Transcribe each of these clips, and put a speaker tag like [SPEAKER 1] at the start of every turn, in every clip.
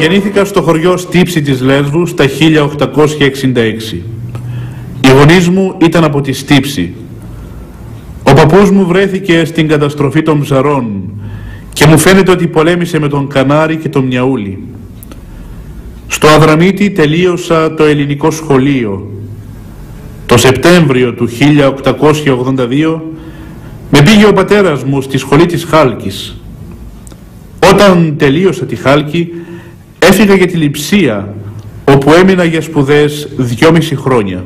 [SPEAKER 1] Γεννήθηκα στο χωριό Στύψη της Λέσβου τα 1866. Οι γονείς μου ήταν από τη Στύψη. Ο παππούς μου βρέθηκε στην καταστροφή των ψαρών και μου φαίνεται ότι πολέμησε με τον Κανάρι και τον Μιαούλη. Στο Αδραμίτη τελείωσα το ελληνικό σχολείο. Το Σεπτέμβριο του 1882 με πήγε ο πατέρας μου στη σχολή της Χάλκης. Όταν τελείωσα τη Χάλκη έφυγα για τη Λιψία όπου έμεινα για σπουδές δυόμιση χρόνια.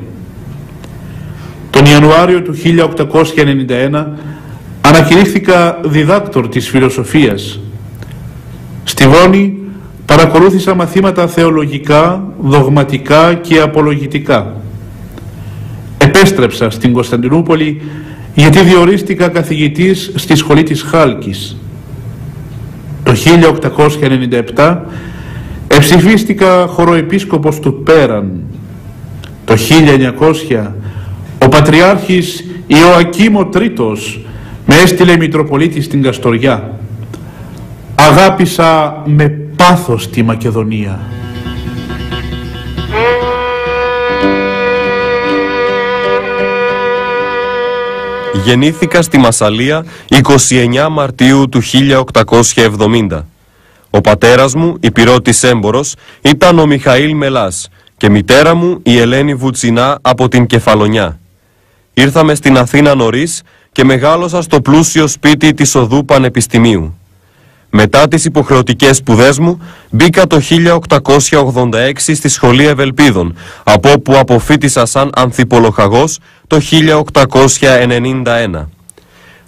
[SPEAKER 1] Τον Ιανουάριο του 1891 ανακηρύχθηκα διδάκτορ της φιλοσοφίας. Στη Βόνη παρακολούθησα μαθήματα θεολογικά, δογματικά και απολογητικά. Επέστρεψα στην Κωνσταντινούπολη γιατί διορίστηκα καθηγητής στη σχολή της Χάλκης. Το 1897 εψηφίστηκα χωροεπίσκοπος του Πέραν. Το 1900 ο Πατριάρχης Ιωακήμ Τρίτος με έστειλε Μητροπολίτη στην Καστοριά. Αγάπησα με πάθος τη Μακεδονία.
[SPEAKER 2] Γεννήθηκα στη Μασαλία 29 Μαρτίου του 1870. Ο πατέρας μου, υπηρώτης έμπορος, ήταν ο Μιχαήλ Μελάς και μητέρα μου η Ελένη Βουτσινά από την Κεφαλονιά. Ήρθαμε στην Αθήνα νωρίς και μεγάλωσα στο πλούσιο σπίτι της Οδού Πανεπιστημίου. Μετά τις υποχρεωτικές σπουδές μου μπήκα το 1886 στη Σχολή Ευελπίδων, από όπου αποφύτησα σαν ανθιπολοχαγός το 1891.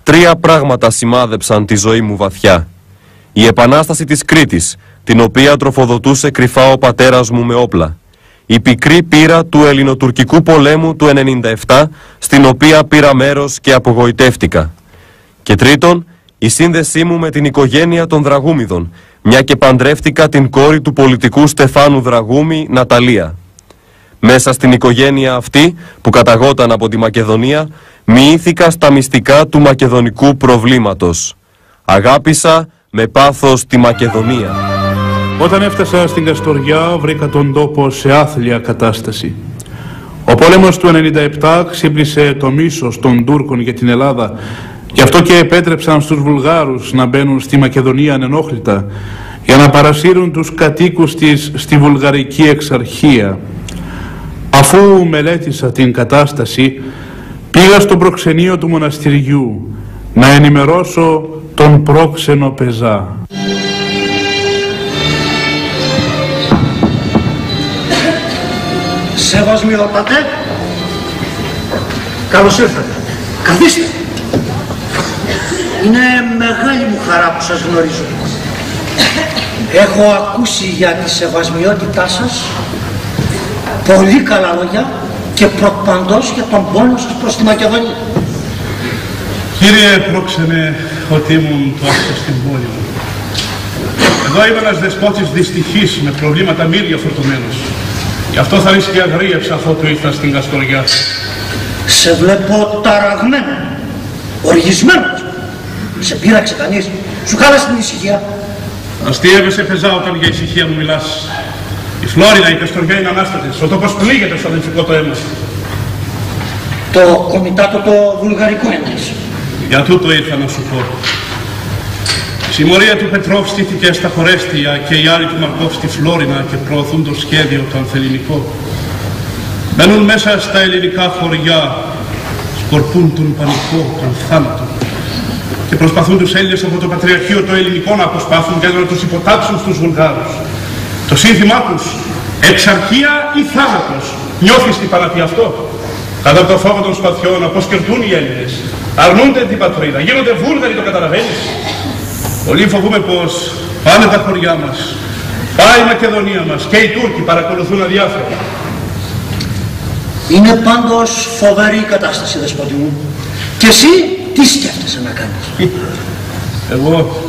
[SPEAKER 2] Τρία πράγματα σημάδεψαν τη ζωή μου βαθιά. Η επανάσταση της Κρήτης, την οποία τροφοδοτούσε κρυφά ο πατέρας μου με όπλα. Η πικρή πείρα του ελληνοτουρκικού πολέμου του 97, στην οποία πήρα μέρος και απογοητεύτηκα. Και τρίτον, η σύνδεσή μου με την οικογένεια των Δραγούμιδων, μια και παντρεύτηκα την κόρη του πολιτικού Στεφάνου Δραγούμη, Ναταλία. Μέσα στην οικογένεια αυτή, που καταγόταν από τη Μακεδονία, μοιήθηκα στα μυστικά του μακεδονικού προβλήματος. Αγάπησα με πάθος τη Μακεδονία.
[SPEAKER 1] Όταν έφτασα στην Καστοριά βρήκα τον τόπο σε άθλια κατάσταση. Ο πόλεμος του 97 ξύπνησε το μίσος των Τούρκων για την Ελλάδα Γι' αυτό και επέτρεψαν στους Βουλγάρους να μπαίνουν στη Μακεδονία ανενόχλητα για να παρασύρουν τους κατοίκους της στη Βουλγαρική εξαρχία. Αφού μελέτησα την κατάσταση, πήγα στο προξενείο του μοναστηριού να ενημερώσω τον πρόξενο πεζά.
[SPEAKER 3] Σεβασμιότατε, καλώς ήρθατε. Καθίστε. Είναι μεγάλη μου χαρά που σας γνωρίζω. Έχω ακούσει για τη σεβασμιότητά σας πολύ καλά λόγια και προπαντός για τον πόνο σας προς τη Μακεδονία.
[SPEAKER 1] Κύριε πρόξενε ότι ήμουν το στην πόλη μου. Εδώ είμαι ένας δεσπότης δυστυχής με προβλήματα μύρια φορτωμένος. Γι' αυτό θα ρίσκει αγρίευσα αφού του ήρθα στην Καστοριά.
[SPEAKER 3] Σε βλέπω ταραγμένο, οργισμένος. Σε πείραξε κανείς. Σου χάλασε την ησυχία.
[SPEAKER 1] Αστείευεσαι πεζά όταν για ησυχία μου μιλάς. Η Φλόρινα, η Καστοριά είναι ανάστατες. Ο τόπος πλήγεται στο αδελφικό το αίμα.
[SPEAKER 3] Το κομιτάτο το βουλγαρικό εννοείς.
[SPEAKER 1] Για τούτο ήρθα να σου πω. Η συμμορία του Πετρόφ στήθηκε στα Χορέστια και οι άλλοι του Μαρκόφ στη Φλόρινα και προωθούν το σχέδιο το ανθεληνικό. Μένουν μέσα στα ελληνικά χωριά, σκορπούν τον πανικό, τον θάνατο και προσπαθούν τους Έλληνες από το Πατριαρχείο το ελληνικό να αποσπάσουν και να τους υποτάξουν στους Βουλγάρους. Το σύνθημά τους, εξαρχία ή θάνατος. Νιώθεις τι παραπεί αυτό; Κατά το φόβο των σπαθιών αποσκερτούν οι Έλληνες. Αρνούνται την πατρίδα. Γίνονται Βούλγαροι, το καταλαβαίνεις. Πολύ φοβούμε πως πάνε τα χωριά μας. Πάει η Μακεδονία μας και οι Τούρκοι παρακολουθούν αδιάφορα.
[SPEAKER 3] Είναι πάντως φοβερή η κατάσταση, δεσπότη μου. Και εσύ τι σκέφτεσαι να κάνεις;
[SPEAKER 1] Εγώ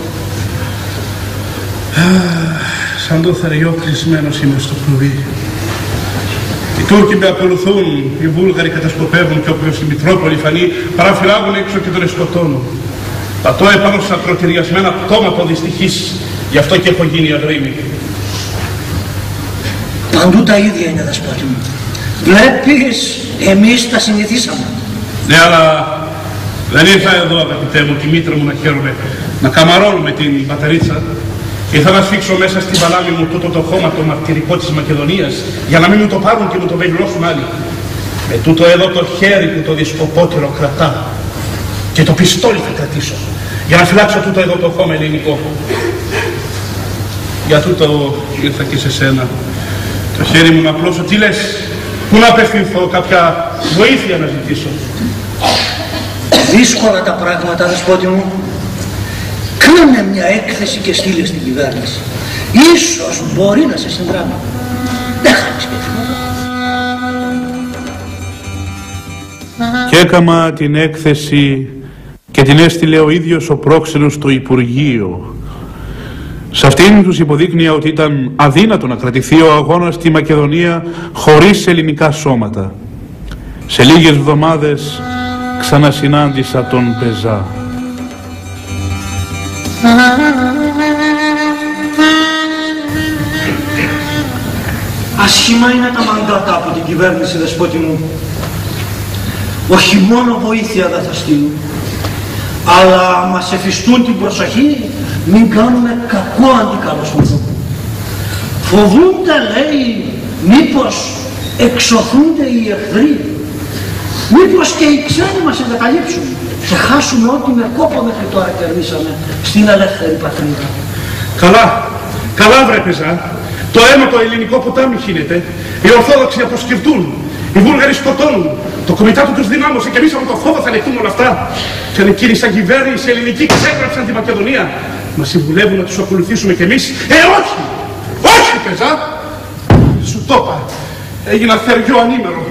[SPEAKER 1] σαν το θεριό κλεισμένος είμαι στο κλουβί. Οι Τούρκοι με ακολουθούν, οι Βούλγαροι κατασκοπεύουν και όποιος η Μητρόπολη φανεί παραφυλάγουν έξω και τον σκοτώνουν. Πατώ επάνω στα ακροτηριασμένα πτώματα δυστυχής, γι' αυτό και έχω γίνει αγρίμη.
[SPEAKER 3] Παντού τα ίδια είναι δεσπότη μου. Βλέπεις, εμείς τα συνηθίσαμε.
[SPEAKER 1] Ναι, αλλά δεν ήρθα εδώ αγαπητέ μου, τη μήτρα μου να χαίρομαι, να καμαρώνουμε την μπαταρίτσα. Ήρθα να σφίξω μέσα στην παλάμη μου τούτο το χώμα το μαρτυρικό της Μακεδονίας για να μην μου το πάρουν και μου το βελώσουν άλλοι. Με τούτο εδώ το χέρι που το δισκοπότερο κρατά και το πιστόλι θα κρατήσω για να φυλάξω τούτο εδώ το χώμα ελληνικό. Για τούτο ήρθα και σε σένα. Το χέρι μου να απλώσω. Τι λες, πού να απευθυνθώ, κάποια βοήθεια να ζητήσω.
[SPEAKER 3] Δύσκολα τα πράγματα, δεσπότη μου. Κάνε μια έκθεση και στείλε στην κυβέρνηση. Ίσως μπορεί να σε συνδράμει. Δεν χάνεις και
[SPEAKER 1] Και έκαμα την έκθεση και την έστειλε ο ίδιος ο πρόξενος στο Υπουργείο. Σε αυτήν τους υποδείκνυα ότι ήταν αδύνατο να κρατηθεί ο αγώνας στη Μακεδονία χωρίς ελληνικά σώματα. Σε λίγες εβδομάδες ξανασυνάντησα τον Πεζά.
[SPEAKER 3] Ασχήμα είναι τα μαντάτα από την κυβέρνηση, δεσπότη μου. Όχι μόνο βοήθεια δεν θα στείλουν, αλλά μας εφιστούν την προσοχή μην κάνουμε κακό αντί καλός ανθρώπου. Φοβούνται, λέει, μήπως εξωθούνται οι εχθροί, μήπως και οι ξένοι μας εγκαταλείψουν και χάσουμε ό,τι με κόπο μέχρι τώρα κερδίσαμε στην ελεύθερη πατρίδα.
[SPEAKER 1] Καλά, καλά βρε Πεζά. Το αίμα το ελληνικό ποτάμι χύνεται. Οι Ορθόδοξοι αποσκευτούν. Οι Βούλγαροι σκοτώνουν. Το κομιτάτο τους δυνάμωσε και εμείς από το φόβο θα λεχτούμε όλα αυτά. Και αν εκείνοι σαν κυβέρνηση ελληνική ξέγραψαν τη Μακεδονία, μας συμβουλεύουν να τους ακολουθήσουμε κι εμείς. Ε, όχι! Όχι, Πεζά! Σου το είπα. Έγινα θεριό ανήμερο.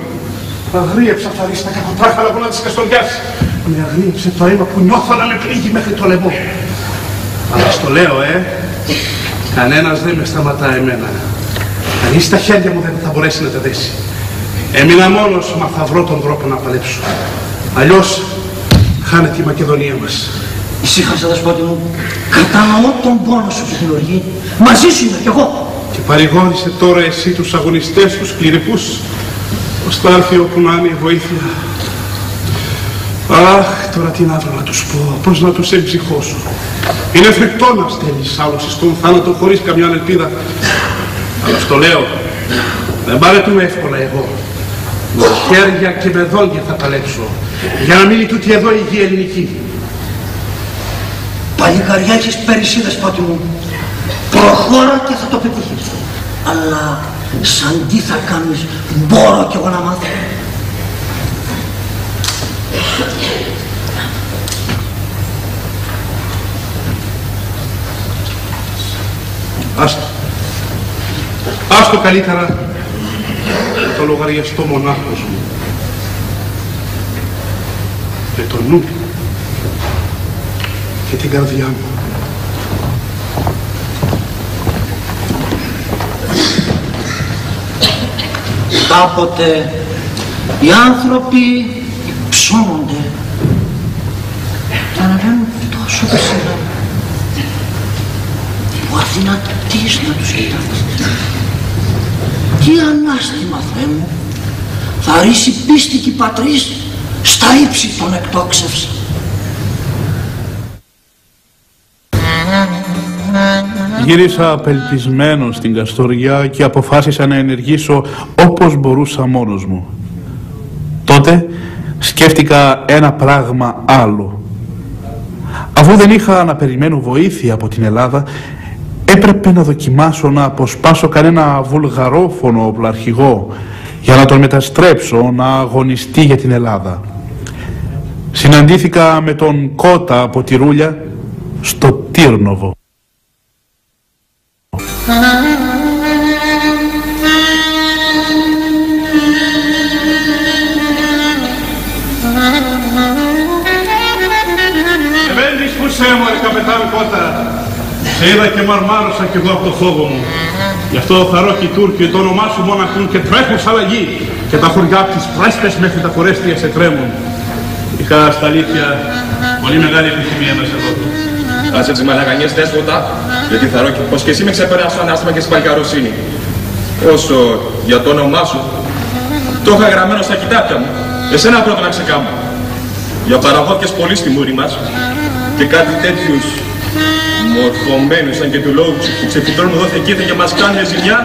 [SPEAKER 1] Αγρίεψα τα ρίστα κακοτράχαλα από να της καστοριάς. Με αγρίεψε το αίμα που νιώθω να με πνίγει μέχρι το λαιμό. Αλλά στο λέω, ε, κανένας δεν με σταματά εμένα. Κανείς στα χέρια μου δεν θα μπορέσει να τα δέσει. Έμεινα μόνος, μα θα βρω τον τρόπο να παλέψω. Αλλιώς χάνεται η Μακεδονία μας.
[SPEAKER 3] Ησύχασα δεσπότη μου, κατανοώ τον πόνο σου και την οργή. Μαζί σου είμαι κι εγώ.
[SPEAKER 1] Και παρηγόρησε τώρα εσύ τους αγωνιστές, τους κληρικούς, ως θα έρθει όπου να είναι η βοήθεια. Αχ, τώρα τι να βρω να τους πω, πώς να τους εμψυχώσω. Είναι φρικτό να στέλνεις άλλους στον θάνατο χωρίς καμιά ελπίδα. Αλλά στο λέω, δεν παρετούμε εύκολα εγώ. Με χέρια και με δόντια θα παλέψω, για να μείνει τούτη εδώ η γη ελληνική.
[SPEAKER 3] Παλικαριά έχεις πέρυσι δεσπότη μου. Προχώρα και θα το πετύχεις. Αλλά σαν τι θα κάνεις, μπορώ κι εγώ να μάθω.
[SPEAKER 1] Άστο. Άστο καλύτερα το λογαριαστό μονάχος μου. Με το νου και την καρδιά μου.
[SPEAKER 3] Κάποτε οι άνθρωποι ψώνονται και αναβαίνουν τόσο ψηλά που αδυνατείς να τους κοιτάξεις. Τι ανάστημα, Θεέ μου, θα ρίξει πίστικη πατρίς στα ύψη των εκτόξευσαν.
[SPEAKER 1] Γύρισα απελπισμένος στην Καστοριά και αποφάσισα να ενεργήσω όπως μπορούσα μόνος μου. Τότε σκέφτηκα ένα πράγμα άλλο. Αφού δεν είχα να περιμένω βοήθεια από την Ελλάδα, έπρεπε να δοκιμάσω να αποσπάσω κανένα βουλγαρόφωνο οπλαρχηγό για να τον μεταστρέψω να αγωνιστεί για την Ελλάδα. Συναντήθηκα με τον Κότα από τη Ρούλια στο Τύρνοβο. Επέντης που σε έμορε καπετάν Κότα. Σε είδα και μαρμάρωσα κι εγώ από το φόβο μου. Γι' αυτό χαρώ και οι Τούρκοι το όνομά σου μόνο ακούν και τρέχουν σαν αλλαγή και τα χωριά από τις πρέσπες μέχρι τα φορέστια σε τρέμουν. Είχα στα αλήθεια πολύ μεγάλη επιθυμία μέσα εδώ.
[SPEAKER 2] Άσε τις μαλακανιές δέσποτα, γιατί θα ρω πως και εσύ με ξεπεράσω ανάστημα και στην παλικαροσύνη.
[SPEAKER 4] Όσο για το όνομά σου, το είχα γραμμένο στα κοιτάπια μου. Εσένα πρώτα να ξεκάμω. Για παραγώδικες πολύ στη μούρη μας και κάτι τέτοιους μορφωμένους σαν και του λόγου που ξεφυτρώνουν εδώ και και μας κάνουν ζημιά,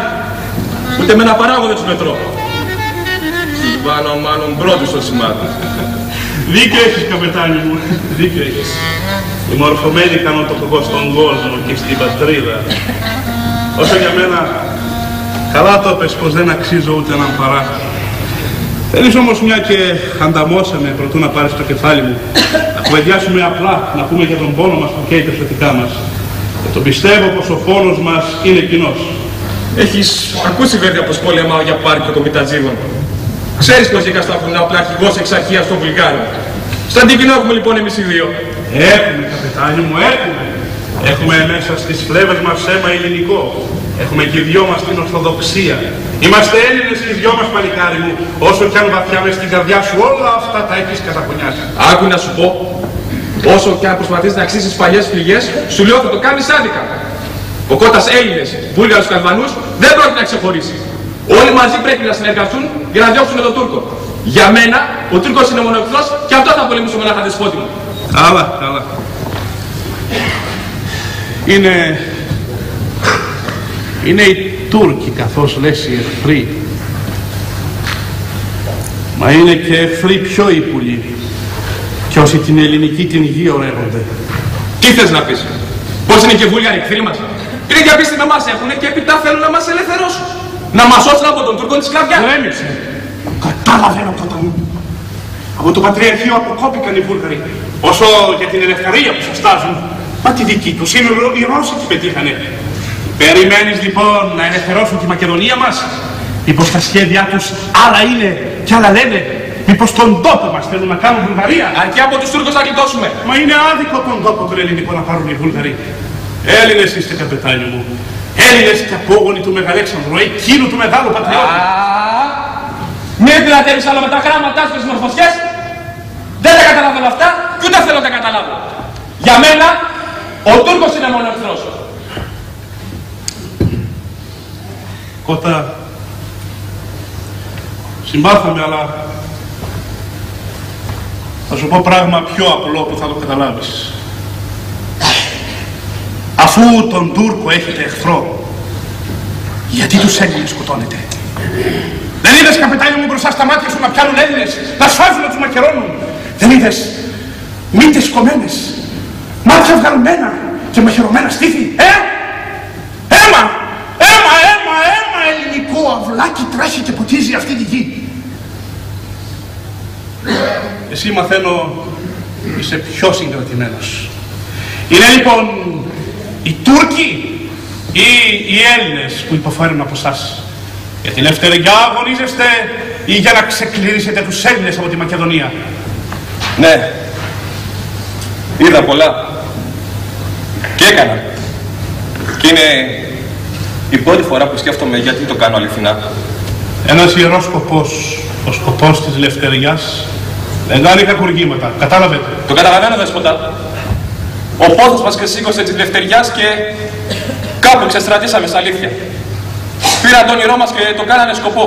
[SPEAKER 4] ούτε με ένα παράγοντα τους μετρώ. Βάνω μάλλον πρώτος στο σημάδι.
[SPEAKER 1] Δίκιο έχεις καπετάνι μου, δίκιο έχεις. Οι μορφωμένοι κάνουν το κακό στον κόσμο και στην πατρίδα. Όσο για μένα, καλά το πες πως δεν αξίζω ούτε έναν παράθυρο. Θέλεις όμως μια και ανταμώσαμε προτού να πάρεις το κεφάλι μου, να κουβεντιάσουμε απλά, να πούμε για τον πόνο μας που καίει τα σωτικά μας. Και το πιστεύω πως ο πόνος μας είναι κοινός.
[SPEAKER 4] Έχεις ακούσει βέβαια πως πολεμάω για πάρκο των Μητατζίδων. Ξέρεις πως είχα στα βουνά πλαρχηγός εξ αρχείας των Βουλγάρων. Στα αντικεινό έχουμε λοιπόν εμείς οι δύο.
[SPEAKER 1] Έχουμε, καπετάνι μου, έχουμε. Έχουμε μέσα στις φλέβες μας αίμα ελληνικό. Έχουμε και οι δυο μας την Ορθοδοξία. Είμαστε Έλληνες και οι δυο μας παλικάρι μου. Όσο κι αν βαθιά μες στην καρδιά σου όλα αυτά τα έχεις καταπονιάσει.
[SPEAKER 4] Άκου να σου πω, όσο και αν προσπαθείς να αξίσεις παλιές φυγές, σου λέω θα το κάνεις άδικα. Ο κότας Έλληνες, Βούλγαρους και Αλβανούς δεν πρόκειται να ξεχωρίσει. Όλοι μαζί πρέπει να συνεργαστούν για να διώξουν τον Τούρκο. Για μένα, ο Τούρκος είναι μονοεχθρός και αυτό θα πολεμήσω με ένα δεσπότη μου.
[SPEAKER 1] Καλά, καλά. Είναι... Είναι οι Τούρκοι καθώς λες οι εχθροί. Μα είναι και εχθροί πιο ύπουλοι. Κι όσοι την ελληνική την γη ορεύονται.
[SPEAKER 4] Τι θες να πεις, πώς είναι και βούλγαροι εχθροί μας; Είναι για πίστη να μας έχουνε και επιτά θέλουν να μας ελευθερώσουν. Να μας σώσουν από τον Τούρκο της σκλαβιάς.
[SPEAKER 1] Γκρέμισε. Κατάλαβε ο κότα μου. Από το Πατριαρχείο αποκόπηκαν οι Βούλγαροι. Όσο για την ελευθερία που σας τάζουν. Μα τη δική τους είναι οι Ρώσοι που πετύχανε. Περιμένεις λοιπόν να ελευθερώσουν τη Μακεδονία μας; Μήπως τα σχέδιά τους άλλα είναι και άλλα λένε; Μήπως τον τόπο μας θέλουν να κάνουν Βουλγαρία;
[SPEAKER 4] Αρκεί από τους Τούρκους να γλιτώσουμε.
[SPEAKER 1] Μα είναι άδικο τον τόπο του ελληνικού να πάρουν οι Βούλγαροι. Έλληνες είστε καπετάνιο μου. Έλληνες και απόγονοι του Μεγαλέξανδρου, εκείνου του μεγάλου πατριώτη.
[SPEAKER 4] Μην πλατεύεις άλλο με τα γράμματά σου και τις μορφωσιές. Δεν τα καταλαβαίνω αυτά και ούτε θέλω να τα καταλάβω. Για μένα, ο Τούρκος είναι μόνο εχθρός.
[SPEAKER 1] Κότα, συμπάθαμε, αλλά θα σου πω πράγμα πιο απλό που θα το καταλάβεις. Αφού τον Τούρκο έχετε εχθρό, γιατί τους Έλληνες σκοτώνετε; Δεν είδες καπετάνιο μου μπροστά στα μάτια σου να πιάνουν Έλληνες, να σφάζουν να τους μακερώνουν. Δεν είδες; Μύτες κομμένες, μάτια βγαλμένα και μαχαιρωμένα στήθη. Ε! Έμα! Έμα, έμα, έμα ελληνικό αυλάκι τρέχει και ποτίζει αυτή τη γη. Εσύ μαθαίνω είσαι πιο συγκρατημένος. Είναι λοιπόν οι Τούρκοι ή οι Έλληνες που υποφέρουν από εσάς. Για την ελευθεριά αγωνίζεστε ή για να ξεκληρίσετε τους Έλληνες από τη Μακεδονία;
[SPEAKER 4] Ναι, είδα πολλά και έκανα. Και είναι η πρώτη φορά που σκέφτομαι γιατί το κάνω αληθινά.
[SPEAKER 1] Ένας ιερός σκοπός, ο σκοπός της ελευθεριάς, δεν κάνει κακουργήματα. Κατάλαβετε.
[SPEAKER 4] Το καταλαβαίνω δεσποτά. Ο πόθος μας ξεσήκωσε της ελευθεριάς και κάπου ξεστρατήσαμε στα αλήθεια. Πήραν το όνειρό μας και το κάνανε σκοπό.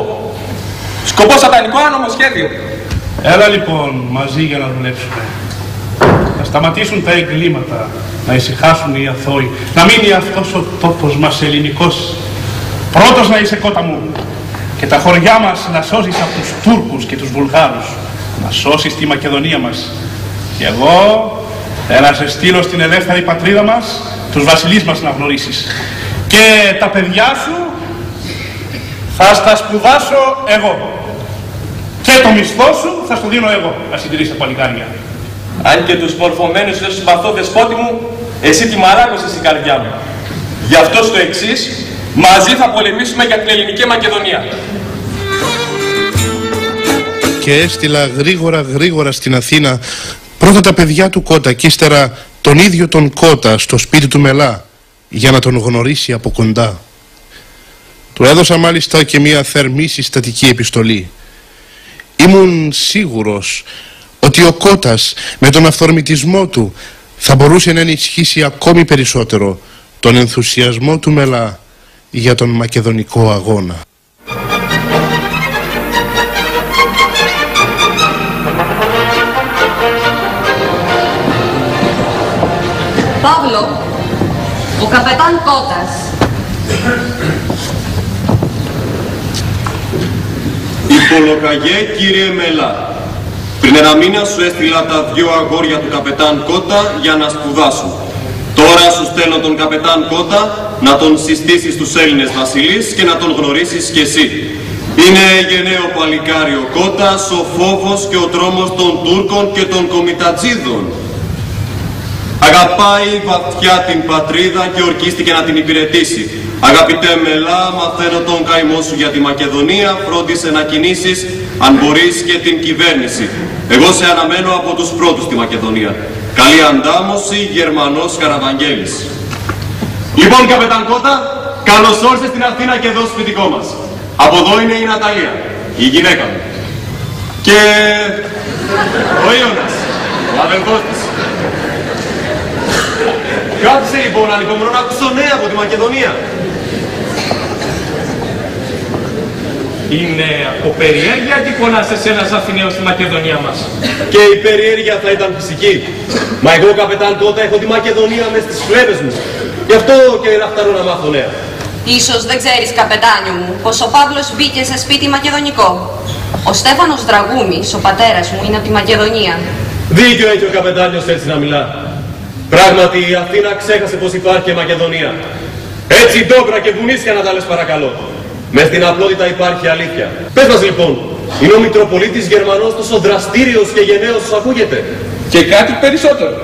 [SPEAKER 4] Σκοπό σατανικό άνομο σχέδιο.
[SPEAKER 1] Έλα λοιπόν μαζί για να δουλέψουμε. Να σταματήσουν τα εγκλήματα, να ησυχάσουν οι αθώοι, να μείνει αυτός ο τόπος μας ελληνικός. Πρώτος να είσαι κότα μου και τα χωριά μας να σώσεις από τους Τούρκους και τους Βουλγάρους, να σώσεις τη Μακεδονία μας. Και εγώ θα να σε στείλω στην ελεύθερη πατρίδα μας, τους βασιλείς μας να γνωρίσεις. Και τα παιδιά σου θα στα σπουδάσω εγώ. Και το μισθό σου θα στο δίνω εγώ, να συντηρείς τα παλικάρια.
[SPEAKER 4] Αν και τους μορφωμένους δεν συμπαθώ δεσπότη μου, εσύ τη μαράκωσες στην καρδιά μου. Γι' αυτό στο εξής, μαζί θα πολεμήσουμε για την ελληνική Μακεδονία.
[SPEAKER 5] Και έστειλα γρήγορα γρήγορα στην Αθήνα πρώτα τα παιδιά του Κότα και ύστερα τον ίδιο τον Κότα στο σπίτι του Μελά για να τον γνωρίσει από κοντά. Του έδωσα μάλιστα και μια θερμή συστατική επιστολή. Ήμουν σίγουρος ότι ο Κώτας με τον αυθορμητισμό του θα μπορούσε να ενισχύσει ακόμη περισσότερο τον ενθουσιασμό του Μελά για τον μακεδονικό αγώνα.
[SPEAKER 6] Παύλο, ο καπετάν Κώτας.
[SPEAKER 2] Υπολογαγέ κύριε Μελά. Πριν ένα μήνα σου έστειλα τα δυο αγόρια του καπετάν Κότα για να σπουδάσουν. Τώρα σου στέλνω τον καπετάν Κώτα να τον συστήσεις στους Έλληνες βασιλείς και να τον γνωρίσεις κι εσύ. Είναι γενναίο παλικάρι ο Κώτας, ο φόβος και ο τρόμος των Τούρκων και των Κομιτατζίδων. Αγαπάει βαθιά την πατρίδα και ορκίστηκε να την υπηρετήσει. Αγαπητέ Μελά, μαθαίνω τον καημό σου για τη Μακεδονία, φρόντισε να κινήσεις, αν μπορείς και την κυβέρνηση. Εγώ σε αναμένω από τους πρώτους στη Μακεδονία. Καλή αντάμωση, Γερμανός Καραβαγγέλης. Λοιπόν, καπετάν Κώτα, καλώς όρισες στην Αθήνα και εδώ στο σπιτικό μας. Από εδώ είναι η Ναταλία, η γυναίκα μου. Και ο Ιώνας, ο αδελφός της. Κάτσε λοιπόν, ανυπομονώ να ακούσω νέα από τη Μακεδονία.
[SPEAKER 4] Είναι από περιέργεια τι πονάς εσένας Αθηναίος στη Μακεδονία μας.
[SPEAKER 2] Και η περιέργεια θα ήταν φυσική. Μα εγώ, καπετάν Κώτα, έχω τη Μακεδονία μες στις φλέβες μου. Γι' αυτό και να φτάνω να μάθω νέα.
[SPEAKER 6] Ίσως δεν ξέρεις, καπετάνιο μου, πως ο Παύλος μπήκε σε σπίτι μακεδονικό. Ο Στέφανος Δραγούμης, ο πατέρας μου, είναι από τη Μακεδονία.
[SPEAKER 2] Δίκιο έχει ο καπετάνιος έτσι να μιλά. Πράγματι η Αθήνα ξέχασε πως υπάρχει και Μακεδονία. Έτσι ντόπρα και βουνίσια να τα λες παρακαλώ. Με στην απλότητα υπάρχει αλήθεια. Πες μας λοιπόν, είναι ο Μητροπολίτης Γερμανός τόσο δραστήριος και γενναίος σου ακούγεται;
[SPEAKER 4] Και κάτι περισσότερο.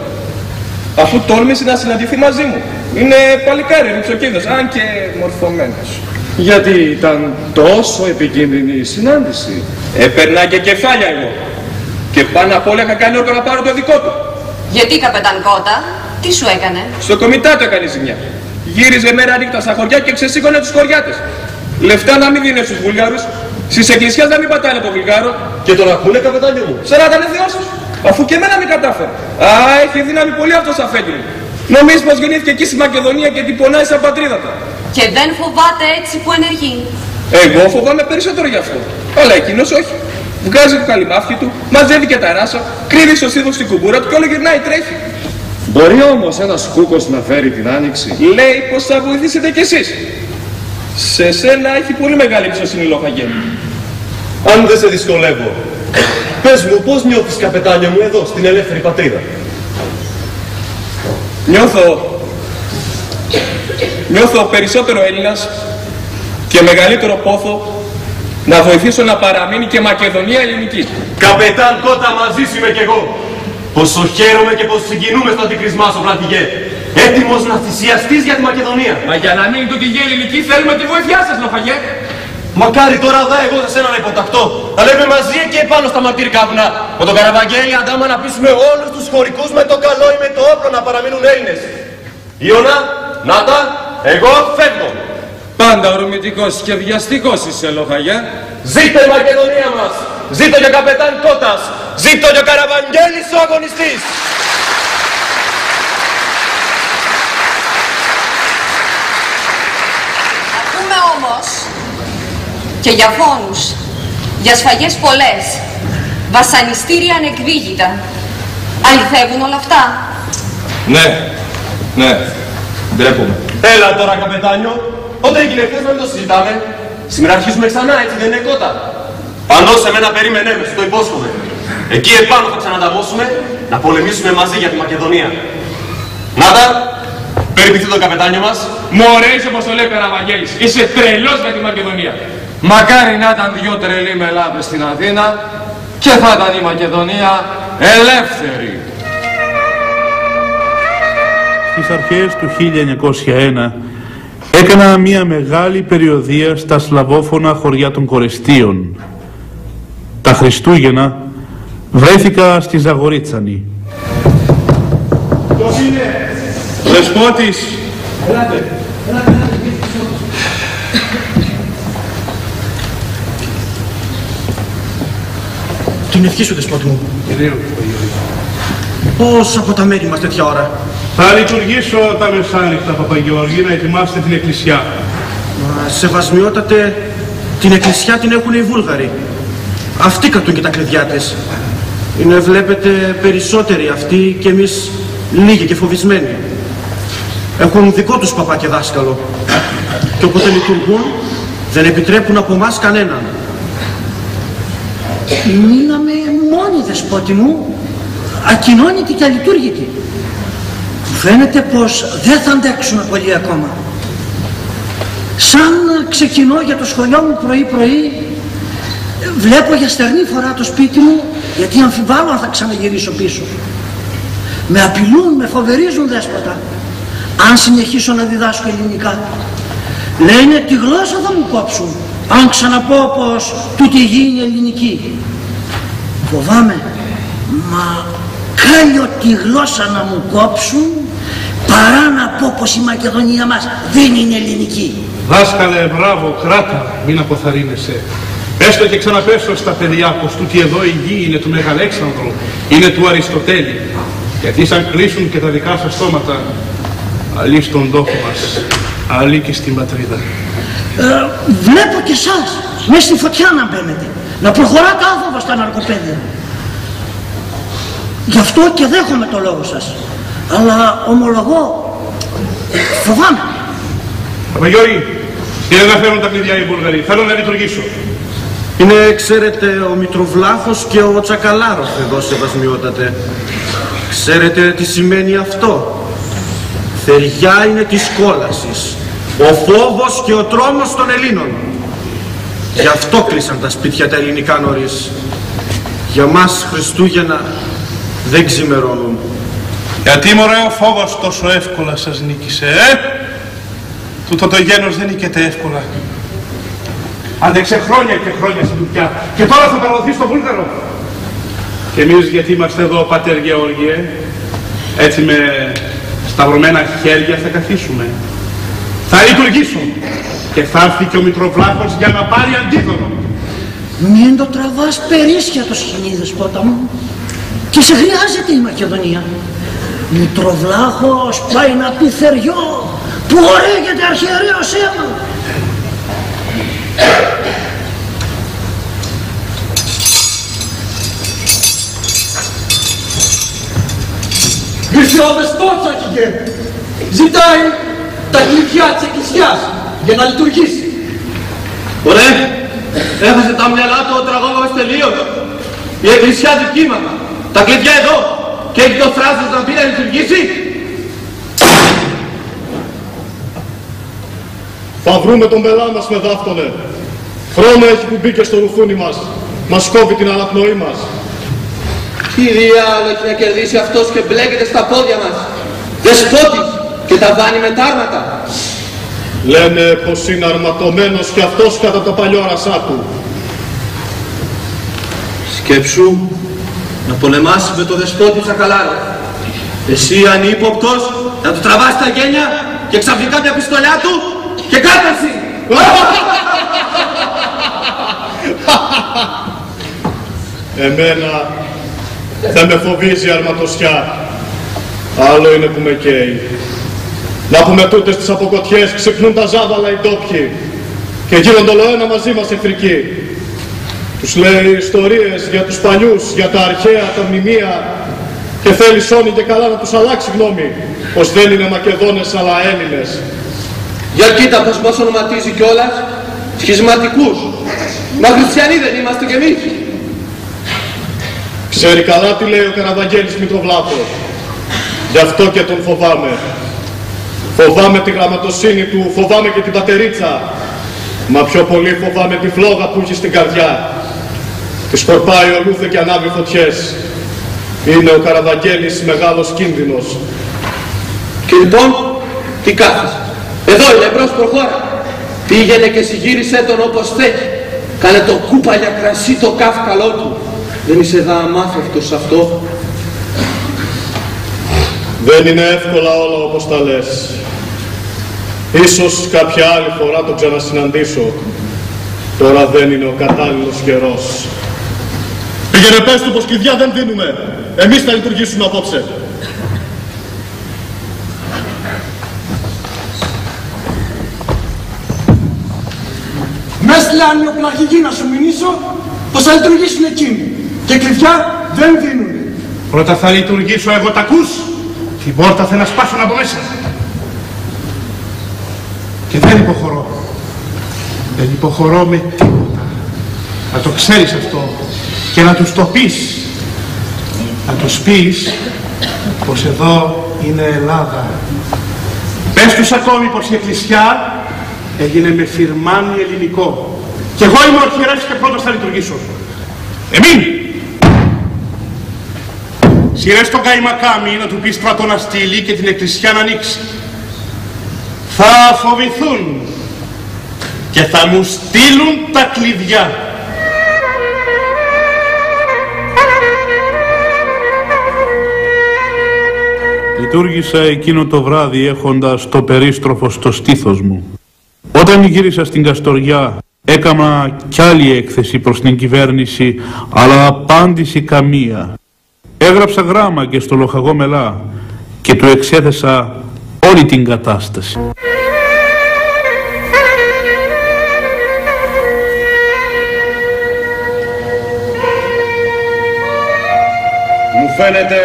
[SPEAKER 4] Αφού τόλμησε να συναντηθεί μαζί μου. Είναι παλικάρι, ριψοκίνδος, αν και μορφωμένος.
[SPEAKER 7] Γιατί ήταν τόσο επικίνδυνη η συνάντηση.
[SPEAKER 4] Έπαιρνα και κεφάλια εγώ. Και πάνω απ' όλα είχα κάνει όρκο να πάρω το δικό του.
[SPEAKER 6] Γιατί, καπετάν Κώτα, τι σου έκανε;
[SPEAKER 4] Στο κομιτάτο έκανε ζημιά. Γύριζε μέρα νύχτα στα χωριά και ξεσήκωνε τους χωριάτες. Λεφτά να μην δίνει στους Βουλγάρους, στις εκκλησιές να μην πατάνε το Βουλγάρο.
[SPEAKER 2] Και τον ακούνε καπετάνιο μου.
[SPEAKER 4] Σε να ήταν θεός. Αφού και εμένα μην κατάφερε. Α, έχει δύναμη πολύ αυτός αφέντηλο. Νομίζεις πως γεννήθηκε εκεί στη Μακεδονία και την πονάει σαν πατρίδα του.
[SPEAKER 6] Και δεν φοβάται έτσι που ενεργεί.
[SPEAKER 4] Εγώ φοβάμαι περισσότερο γι' αυτό. Αλλά εκείνος όχι. Βγάζει το καλυμάφι του, μαζεύει και τα ράσα, κρύβει στο σίδο στην κουμπούρα του και όλο γυρνάει, τρέχει.
[SPEAKER 7] Μπορεί όμως ένας κούκος να φέρει την άνοιξη;
[SPEAKER 4] Λέει πως θα βοηθήσετε κι εσείς. Σε σένα έχει πολύ μεγάλη εμπιστοσύνη λόχαγε.
[SPEAKER 2] Αν δεν σε δυσκολεύω, πες μου πώς νιώθεις καπετάνιο μου εδώ στην ελεύθερη πατρίδα;
[SPEAKER 4] Νιώθω... Νιώθω περισσότερο Έλληνας και μεγαλύτερο πόθο να βοηθήσω να παραμείνει και Μακεδονία ελληνική.
[SPEAKER 2] Καπετάν Κώτα μαζί σου είμαι κι εγώ. Πόσο χαίρομαι και πόσο συγκινούμε στο αντικρισμά σου πλατηγέ. Έτοιμος να θυσιαστείς για τη Μακεδονία.
[SPEAKER 4] Μα για να μείνει το γη ελληνική θέλουμε τη βοήθειά σας, Λοφαγέ.
[SPEAKER 2] Μακάρι τώρα δα εγώ σε σένα να υποταχτώ. Θα λέμε μαζί εκεί επάνω στα μαρτυρικά βουνά. Με τον Καραβαγγέλη Αντάμα να πείσουμε όλους τους χωρικούς με το καλό ή με το όπλο να παραμείνουν Έλληνες. Ιωνα, Νάτα, εγώ φεύγω.
[SPEAKER 7] Πάντα ορμητικός και βιαστικός είσαι, Λοχαγέ.
[SPEAKER 2] Ζήτω η Μακεδονία μας. Ζήτω και ο καπετάν Κώτας. Ζήτω και ο Καραβαγγέλης ο αγωνιστής.
[SPEAKER 6] Ακούμε όμως και για φόνους, για σφαγές πολλές, βασανιστήρια ανεκδίγητα. Αληθεύουν όλα αυτά;
[SPEAKER 4] Ναι, ναι, ντρέπομαι.
[SPEAKER 2] Έλα τώρα καπετάνιο. Όταν έγινε χθες να μην το συζητάμε; Σήμερα αρχίζουμε ξανά έτσι δεν είναι κότα. Πανώ σε μένα περίμενε με, σου το υπόσχομαι. Εκεί επάνω θα ξανανταμώσουμε να πολεμήσουμε μαζί για τη Μακεδονία. Νάτα, περιποιηθεί το καπετάνιο μας.
[SPEAKER 4] Μωρέ είσαι όπως το λέει ο Καραβαγγέλης. Είσαι τρελός για τη Μακεδονία.
[SPEAKER 7] Μακάρι να ήταν δυο τρελοί μελάδες στην Αθήνα και θα ήταν η Μακεδονία ελεύθερη.
[SPEAKER 1] Στις αρχές του 1901 έκανα μια μεγάλη περιοδία στα σλαβόφωνα χωριά των Κορεστίων. Τα Χριστούγεννα βρέθηκα στη Ζαγορίτσανη.
[SPEAKER 4] Πώς είναι; Δεσπότης.
[SPEAKER 3] Την ευχή σου, δεσπότη μου. Πώς από τα μέρη μας τέτοια ώρα.
[SPEAKER 1] Θα λειτουργήσω τα μεσάνυχτα, Παπαγεωργή, να ετοιμάσετε την εκκλησιά.
[SPEAKER 3] Μα, σεβασμιότατε, την εκκλησιά την έχουν οι Βούλγαροι. Αυτοί κατούν και τα κλειδιά της. Είναι, βλέπετε, περισσότεροι αυτοί και εμείς λίγοι και φοβισμένοι.
[SPEAKER 8] Έχουν δικό τους παπά και δάσκαλο. Και όποτε λειτουργούν δεν επιτρέπουν από εμάς κανέναν.
[SPEAKER 3] Μείναμε μόνοι δεσπότη μου, ακοινώνητοι και αλειτουργητοι. Φαίνεται πως δεν θα αντέξουμε πολύ ακόμα. Σαν ξεκινώ για το σχολείο μου πρωί πρωί, βλέπω για στερνή φορά το σπίτι μου, γιατί αμφιβάλλω αν θα ξαναγυρίσω πίσω. Με απειλούν, με φοβερίζουν δέσποτα, αν συνεχίσω να διδάσκω ελληνικά. Λένε τη γλώσσα θα μου κόψουν, αν ξαναπώ πως τούτη γη είναι ελληνική. Φοβάμαι, μα κάλιο τη γλώσσα να μου κόψουν παρά να πω πως η Μακεδονία μας δεν είναι ελληνική.
[SPEAKER 1] Δάσκαλε, μπράβο, κράτα, μην αποθαρρύνεσαι. Έστω και ξαναπέσω στα παιδιά πως τούτη εδώ η γη είναι του Μεγαλέξανδρου, είναι του Αριστοτέλη. Γιατί σαν κλείσουν και τα δικά σας στόματα, αλλή στον τόπο μας, αλλή και στην πατρίδα.
[SPEAKER 3] Ε, βλέπω και εσάς, μέσα στη φωτιά να μπαίνετε, να προχωράτε άθοβα στα ναρκοπαίδια. Γι' αυτό και δέχομαι το λόγο σας. Αλλά ομολογώ, φοβάμαι.
[SPEAKER 1] Παπαγιώρη, είναι να φέρουν τα κλειδιά οι Βουλγαροί. Θέλω να λειτουργήσω.
[SPEAKER 8] Είναι, ξέρετε, ο Μητροβλάχος και ο Τσακαλάροφ εδώ σεβασμιότατε. Ξέρετε τι σημαίνει αυτό; Θεριά είναι της κόλασης. Ο φόβος και ο τρόμος των Ελλήνων. Γι' αυτό κλείσαν τα σπίτια τα ελληνικά νωρίς. Για μας Χριστούγεννα δεν ξημερώνουν.
[SPEAKER 1] Γιατί μωρέ ο φόβος τόσο εύκολα σας νίκησε, ε! Τούτο το γένος δεν νίκεται εύκολα. Άντεξε χρόνια και χρόνια στην δουλειά και τώρα θα παραδοθεί στο Βούλγαρο. Και εμείς γιατί είμαστε εδώ, Πατέρ Γεώργιε, έτσι με σταυρωμένα χέρια θα καθίσουμε. Θα λειτουργήσουν και θα έρθει και ο Μητροβλάχος για να πάρει αντίδωρο.
[SPEAKER 3] Μην το τραβάς περίσσια το σκηνή, δεσπότα μου. Και σε χρειάζεται η Μακεδονία. Μητροβλάχος πάει να πει θεριό που ωραίγεται αρχιερέως αίμα.
[SPEAKER 2] Ήρθε ο Δεσπότς, αρχηγέ. Ζητάει τα κλειδιά της εκκλησιάς για να λειτουργήσει.
[SPEAKER 9] Ωραία. Έχασε τα μυαλά του ο τραγόγαμος τελείως. Η εκκλησιά δική μας. Τα κλειδιά εδώ. Και έχει το θράσος να πει να λειτουργήσει.
[SPEAKER 10] Θα βρούμε τον πελά μας με δάφτονε. Χρόνο έχει που μπήκε στο ρουφούνι μας. Μας κόβει την αναπνοή μας.
[SPEAKER 9] Τι διάλογο έχει να κερδίσει αυτός και μπλέκεται στα πόδια μας. Δεσπότης και τα βάνει με τάρματα.
[SPEAKER 10] Λένε πως είναι αρματωμένος και αυτός κατά το παλιό ρασά του.
[SPEAKER 9] Σκέψου να πολεμάσει με το δεσπότη Τσακαλάρο. Εσύ ανύποπτος να του τραβάς τα γένια και ξαφνικά μια πιστολιά του και κάταση.
[SPEAKER 10] Εμένα δεν με φοβίζει η αρματοσιά. Άλλο είναι που με καίει. Να πούμε τούτες τις αποκοτιές ξυπνούν τα ζάβαλα οι ντόπιοι και γίνονται ολοένα μαζί μας εχθρικοί. Τους λέει ιστορίες για τους παλιούς, για τα αρχαία, τα μνημεία και θέλει σώνει και καλά να τους αλλάξει γνώμη πως δεν είναι Μακεδόνες αλλά Έλληνες.
[SPEAKER 9] Για κοίτα πως μας ονοματίζει κιόλας σχισματικούς. Μα χριστιανοί δεν είμαστε κι εμείς.
[SPEAKER 10] Ξέρει καλά τι λέει ο Καραβαγγέλης Μητροβλάθος. Γι' αυτό και τον φοβάμαι. Φοβάμαι τη γραμματοσύνη του, φοβάμαι και την πατερίτσα. Μα πιο πολύ φοβάμαι τη φλόγα που έχει στην καρδιά. Τη σκορπάει ο Λούθε και ανάβει φωτιές. Είναι ο Καραβαγγέλης μεγάλος κίνδυνος.
[SPEAKER 9] Και λοιπόν, τι κάθεσαι. Εδώ είναι μπρος προχώρα. Πήγαινε και συγύρισε τον όπως θέλει. Κάνε το κούπαλια κρασί το καύκαλό του. Δεν είσαι δα αμάθευτος αυτό.
[SPEAKER 10] Δεν είναι εύκολα όλα όπως τα λες. Ίσως κάποια άλλη φορά το ξανασυναντήσω. Τώρα δεν είναι ο κατάλληλος καιρός. Πήγαινε πες του πως κλειδιά δεν δίνουμε. Εμείς θα λειτουργήσουμε απόψε.
[SPEAKER 2] Μες έστειλαν ο πλαγηγοί να σου μηνύσω πως θα λειτουργήσουν εκείνοι. Και κλειδιά δεν δίνουν.
[SPEAKER 1] Πρώτα θα λειτουργήσω εγώ τα ακούς. Την πόρτα θα να σπάσουν από μέσα. Και δεν υποχωρώ. Δεν υποχωρώ με τίποτα. Να το ξέρεις αυτό και να τους το πεις. Να τους πεις πως εδώ είναι Ελλάδα. Πες τους ακόμη πως η Εκκλησιά έγινε με φυρμάνι ελληνικό. Και εγώ είμαι ο αρχιερέας και πρώτος θα λειτουργήσω. Εμείς! Σειρές τον Καϊμακάμι να του πεις στρατό να στείλει και την εκκλησιά να ανοίξει. Θα φοβηθούν και θα μου στείλουν τα κλειδιά.
[SPEAKER 11] Λειτουργήσα εκείνο το βράδυ έχοντας το περίστροφο στο στήθος μου. Όταν γύρισα στην Καστοριά έκανα κι άλλη έκθεση προς την κυβέρνηση αλλά απάντηση καμία. Έγραψα γράμμα και στο λοχαγό μελά και του εξέθεσα όλη την κατάσταση.
[SPEAKER 2] Μου φαίνεται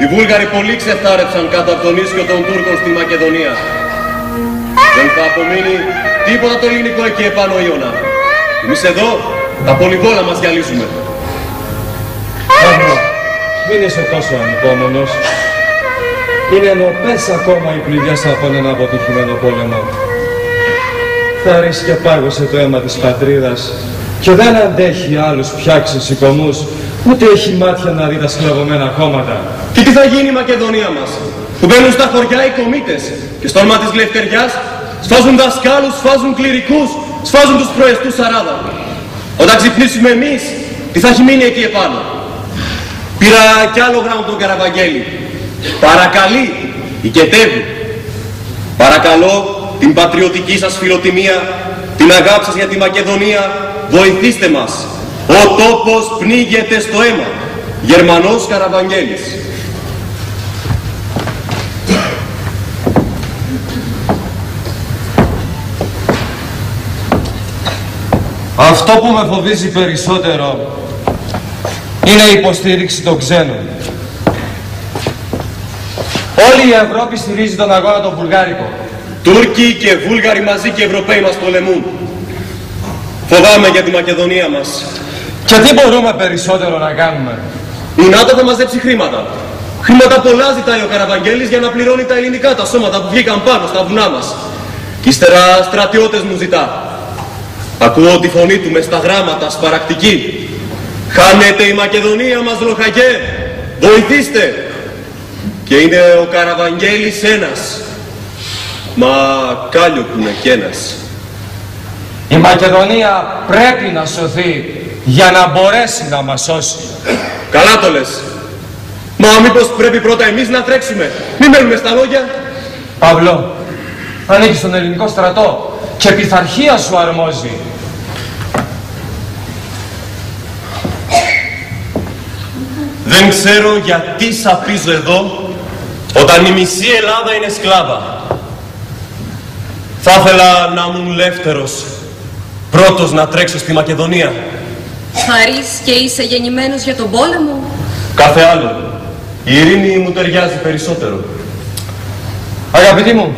[SPEAKER 2] οι Βούλγαροι πολύ ξεφτάρεψαν κάτω από τον ίσιο των Τούρκων στη Μακεδονία. Δεν θα απομείνει τίποτα το ελληνικό εκεί επάνω Ιώνα. Εμείς εδώ τα πολυβόλα μας γυαλίζουμε.
[SPEAKER 7] Παύλο, μην είσαι τόσο ανυπόμονος. Είναι νοπές ακόμα οι πληγές από έναν αποτυχημένο πόλεμο. Θα και πάγωσε το αίμα της πατρίδας και δεν αντέχει άλλους πια ξεσηκωμούς, ούτε έχει μάτια να δει τα σκλαβωμένα κόμματα.
[SPEAKER 2] Και τι θα γίνει η Μακεδονία μας, που μπαίνουν στα χωριά οι κομίτες και στο όνομα της Λευτεριάς σφάζουν δασκάλους, σφάζουν κληρικούς, σφάζουν τους προεστούς Σαράδα. Όταν ξυπνήσουμε εμείς, τι θα έχει μείνει εκεί επάνω; Πήρα κι άλλο γράμμα τον Καραβαγγέλη. Παρακαλεί, οικετεύει. Παρακαλώ την πατριωτική σας φιλοτιμία, την αγάπη σας για τη Μακεδονία, βοηθήστε μας. Ο τόπος πνίγεται στο αίμα. Γερμανός Καραβαγγέλης.
[SPEAKER 7] Αυτό που με φοβίζει περισσότερο είναι η υποστήριξη των ξένων. Όλη η Ευρώπη στηρίζει τον αγώνα τον Βουλγάρικο.
[SPEAKER 2] Τούρκοι και Βούλγαροι μαζί και Ευρωπαίοι μας πολεμούν. Φοβάμαι για τη Μακεδονία μας.
[SPEAKER 7] Και τι μπορούμε περισσότερο να κάνουμε;
[SPEAKER 2] Η ΝΑΤΟ θα μαζέψει χρήματα. Χρήματα πολλά ζητάει ο Καραβαγγέλης για να πληρώνει τα ελληνικά τα σώματα που βγήκαν πάνω στα βουνά μας. Κι ύστερα στρατιώτες μου ζητά. Ακούω τη φωνή του μες στα γράμματα σπαρακτική. Χάνεται η Μακεδονία μας λοχαγέ. Βοηθήστε. Και είναι ο Καραβαγγέλης ένας. Μα κάλιο που είναι κι ένας.
[SPEAKER 7] Η Μακεδονία πρέπει να σωθεί για να μπορέσει να μας σώσει.
[SPEAKER 2] Καλά το λες. Μα μήπως πρέπει πρώτα εμείς να τρέξουμε. Μην μένουμε στα λόγια.
[SPEAKER 7] Παύλο, ανήκεις στον ελληνικό στρατό και πειθαρχία σου αρμόζει.
[SPEAKER 2] Δεν ξέρω γιατί σαπίζω εδώ όταν η μισή Ελλάδα είναι σκλάβα. Θα ήθελα να ήμουν ελεύθερος, πρώτος να τρέξω στη Μακεδονία.
[SPEAKER 6] Χαρείς και είσαι γεννημένος για τον πόλεμο;
[SPEAKER 2] Κάθε άλλο. Η ειρήνη μου ταιριάζει περισσότερο.
[SPEAKER 7] Αγαπητοί μου,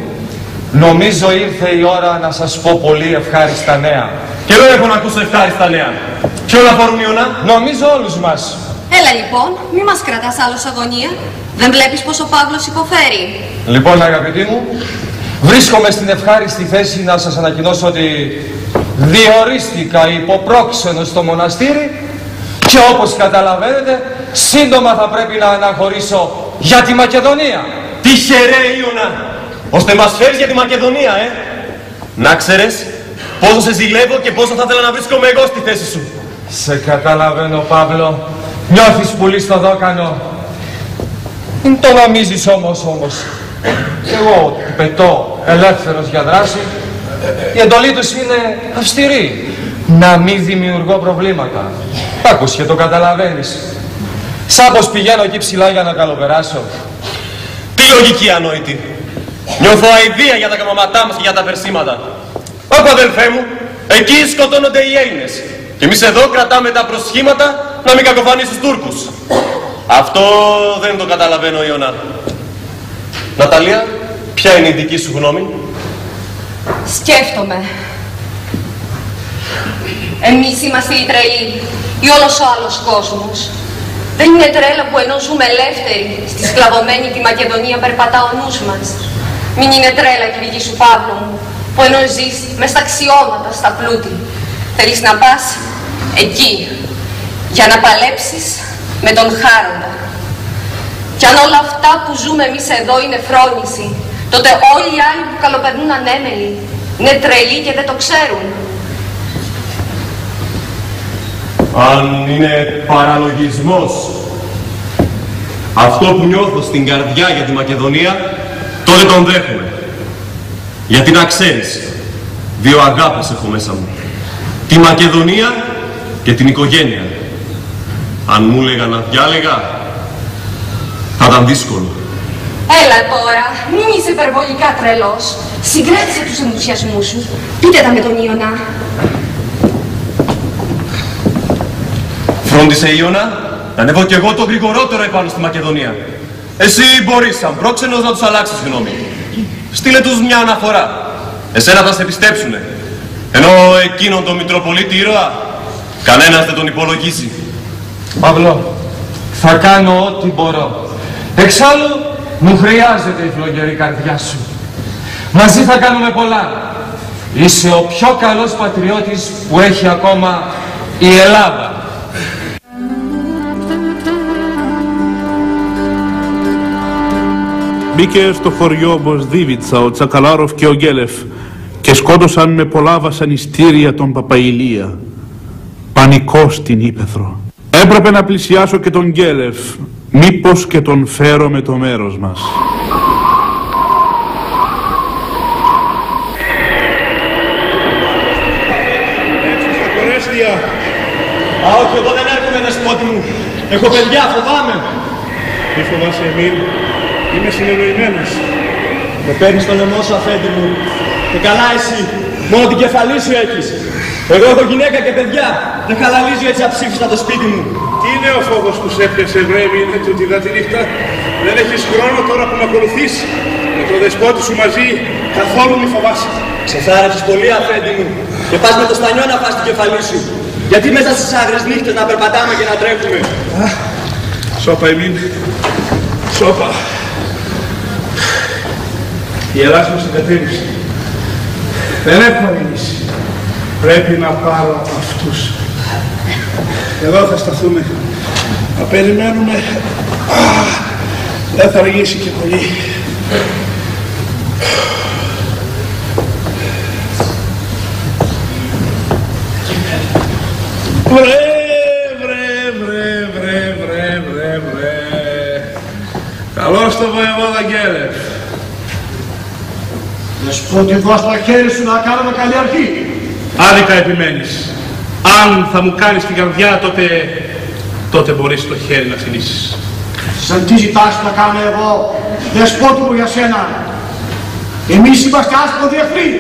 [SPEAKER 7] νομίζω ήρθε η ώρα να σας πω πολύ ευχάριστα νέα.
[SPEAKER 2] Και δεν έχω να ακούσω ευχάριστα νέα. Ποιον αφορούν Ιωνά;
[SPEAKER 7] Νομίζω όλους μας.
[SPEAKER 6] Έλα λοιπόν, μη μας κρατάς άλλος αγωνία. Δεν βλέπεις πως ο Παύλος υποφέρει.
[SPEAKER 7] Λοιπόν αγαπητοί μου, βρίσκομαι στην ευχάριστη θέση να σας ανακοινώσω ότι διορίστηκα υποπρόξενος στο μοναστήρι και όπως καταλαβαίνετε σύντομα θα πρέπει να αναχωρήσω για τη Μακεδονία.
[SPEAKER 2] Τυχερέ Ιωνα, ώστε μας φέρεις για τη Μακεδονία, ε; Να ξέρεις πόσο σε ζηλεύω και πόσο θα ήθελα να βρίσκομαι εγώ στη θέση σου.
[SPEAKER 7] Σε καταλαβαίνω Παύλο, νιώθεις πολύ στο δόκανο. Μην το νομίζεις όμως όμως. Κι εγώ πετώ ελεύθερος για δράση η εντολή τους είναι αυστηρή. Να μην δημιουργώ προβλήματα. Άκους και το καταλαβαίνεις. Σαν πως πηγαίνω εκεί ψηλά για να καλοπεράσω.
[SPEAKER 2] Τι λογική ανόητη. Νιώθω αηδία για τα καμαματά μας και για τα περσίματα. Άκου αδελφέ μου, εκεί σκοτώνονται οι Έλληνες. Και εμείς εδώ κρατάμε τα προσχήματα να μην κακοφανείς τους Τούρκους. Αυτό δεν το καταλαβαίνω Ιωνά. Ναταλία, ποια είναι η δική σου γνώμη;
[SPEAKER 6] Σκέφτομαι. Εμείς είμαστε οι τρελοί ή όλος ο άλλος κόσμος. Δεν είναι τρέλα που ενώ ζούμε ελεύθεροι στη σκλαβωμένη τη Μακεδονία περπατά ο νους μας. Μην είναι τρέλα δική σου Παύλο μου, που ενώ ζεις μες στα αξιώματα, στα πλούτη. Θέλεις να πας εκεί, για να παλέψεις με τον χάροντα. Κι αν όλα αυτά που ζούμε εμείς εδώ είναι φρόνηση, τότε όλοι οι άλλοι που καλοπερνούν ανέμελοι είναι τρελοί και δεν το ξέρουν.
[SPEAKER 2] Αν είναι παραλογισμός αυτό που νιώθω στην καρδιά για τη Μακεδονία, τότε τον δέχομαι. Γιατί να ξέρεις, δύο αγάπες έχω μέσα μου. Τη Μακεδονία και την οικογένεια. Αν μου έλεγα να διάλεγα, θα ήταν δύσκολο.
[SPEAKER 6] Έλα τώρα, μην είσαι υπερβολικά τρελός. Συγκράτησε τους ενθουσιασμούς σου. Πείτε τα με τον Ιωνά.
[SPEAKER 2] Φρόντισε Ιωνα, να ανέβω κι εγώ το γρηγορότερο επάνω στη Μακεδονία. Εσύ μπορείς σαν πρόξενος να τους αλλάξεις γνώμη. Στείλε τους μια αναφορά. Εσένα θα σε πιστέψουνε. Ενώ εκείνον τον Μητροπολίτη ήρωα, κανένας δεν τον υπολογίζει.
[SPEAKER 7] Παύλο, θα κάνω ό,τι μπορώ. Εξάλλου, μου χρειάζεται η φλογερή καρδιά σου. Μαζί θα κάνουμε πολλά. Είσαι ο πιο καλός πατριώτης που έχει ακόμα η Ελλάδα.
[SPEAKER 11] Μπήκε στο χωριό Μποσδίβιτσα ο Τσακαλάροφ και ο Γκέλεφ και σκότωσαν με πολλά βασανιστήρια τον Παπαϊλία. Πανικός στην Ήπεθρο. Έπρεπε να πλησιάσω και τον Γκέλεφ, μήπως και τον φέρω με το μέρος μας.
[SPEAKER 12] Α, όχι, εγώ δεν έρχομαι, δεσπότη μου. Έχω παιδιά, φοβάμαι.
[SPEAKER 1] Μη φοβάσαι, Εμίλ; Είμαι συνεννοημένος.
[SPEAKER 12] Με παίρνεις τον λαιμό σου, αφέντη μου. Και καλά εσύ. Μόνο την κεφαλή σου έχεις. Εγώ έχω γυναίκα και παιδιά. Δεν χαλαλίζω έτσι αψήφιστα το σπίτι μου.
[SPEAKER 1] Τι είναι ο φόβος που σε έπιασε, βρε, είναι τούτη τη νύχτα. Δεν έχεις χρόνο τώρα που με ακολουθείς. Με το δεσπότη σου μαζί καθόλου μη φοβάσαι.
[SPEAKER 12] Ξεθάρεψες πολύ, αφέντη μου. Και πας με το στανιό να φας την κεφαλή σου. Γιατί μέσα στις άγρες νύχτες να περπατάμε και να τρέχουμε.
[SPEAKER 1] Σώπα, Εμίλ. Σώπα. Η Ελλάδα μου συγκατέληψε. Δεν έχω λύση. Πρέπει να πάρω αυτούς. Εδώ θα σταθούμε. Να περιμένουμε. Α, δεν θα αργήσει και πολύ. Βρε, βρε, βρε, βρε, βρε, βρε, βρε. Καλώς το βοηθό Γκέλεφ.
[SPEAKER 13] Δεσπότη, δώσ' το χέρι σου να κάνουμε καλή αρχή.
[SPEAKER 1] Άδικα επιμένεις. Αν θα μου κάνεις την καρδιά, τότε, τότε μπορείς το χέρι να φιλήσεις.
[SPEAKER 13] Σαν τι ζητάς να κάνω εγώ, δεσπότη μου για σένα. Εμείς είμαστε άσπροδοι εχθροί.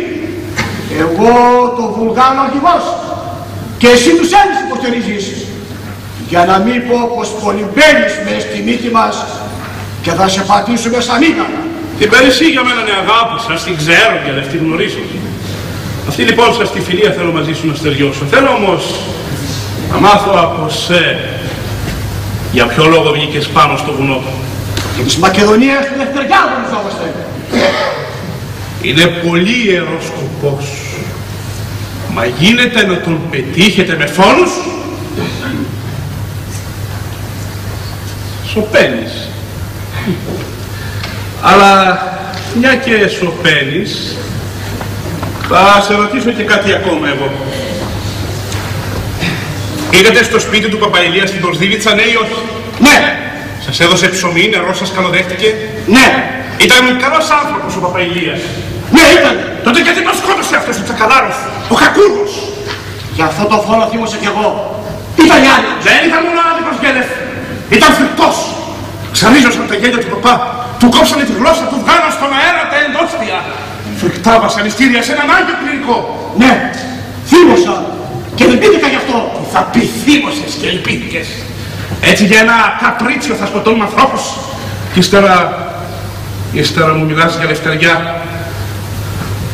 [SPEAKER 13] Εγώ το βουλγάνο αρχηγός και εσύ τους Έλληνες υποστηρίζεις. Για να μην πω πως πολυμπαίνεις μες στη μύτη μας και θα σε πατήσουμε σαν ήγανα.
[SPEAKER 1] Την Περισσή για μένα είναι αγάπη σας, την ξέρω και δεν την γνωρίζω. Αυτή λοιπόν σας τη φιλία θέλω μαζί σου να στεριώσω. Θέλω όμως να μάθω από σε για ποιο λόγο βγήκες πάνω στο βουνό.
[SPEAKER 13] Και της Μακεδονίας την Ευθεριά γνωριζόμαστε.
[SPEAKER 1] Είναι πολύ ιερός σκοπός. Μα γίνεται να τον πετύχετε με φόνους. Σωπαίνεις. Αλλά μια και σωπαίνεις, θα σε ρωτήσω και κάτι ακόμα εγώ. Είδατε στο σπίτι του Παπαϊλία στην Τορσδίβιτσα, ναι ή όχι;
[SPEAKER 13] Ναι.
[SPEAKER 1] Σας έδωσε ψωμί, νερό σας καλοδέχτηκε;
[SPEAKER 13] Ναι.
[SPEAKER 1] Ήταν καλός άνθρωπος ο Παπαϊλίας.
[SPEAKER 13] Ναι, ήταν.
[SPEAKER 1] Τότε γιατί μας σκότωσε αυτός ο Τσακαλάρος, ο Κακούργος.
[SPEAKER 13] Γι' αυτό το φόνο θύμωσα κι εγώ. Ήταν οι άλλοι.
[SPEAKER 1] Δεν ήταν μόνο άδικος Γκέλεφ. Ήταν φρικτός. Ξαρίζωσαν τα γέλια του παπά. Του κόψανε τη γλώσσα, του βγάλαν στον αέρα τα εντόστια. Φρικτά βασανιστήρια σε έναν άγιο κλινικό.
[SPEAKER 13] Ναι, θύμωσα. Και δεν πήθηκα γι' αυτό.
[SPEAKER 1] Θα πει θύμωσες και ελπίθηκες. Έτσι για ένα καπρίτσιο θα σκοτώνουμε ανθρώπους. Και ύστερα, ύστερα μου μιλάς για ελευθεριά.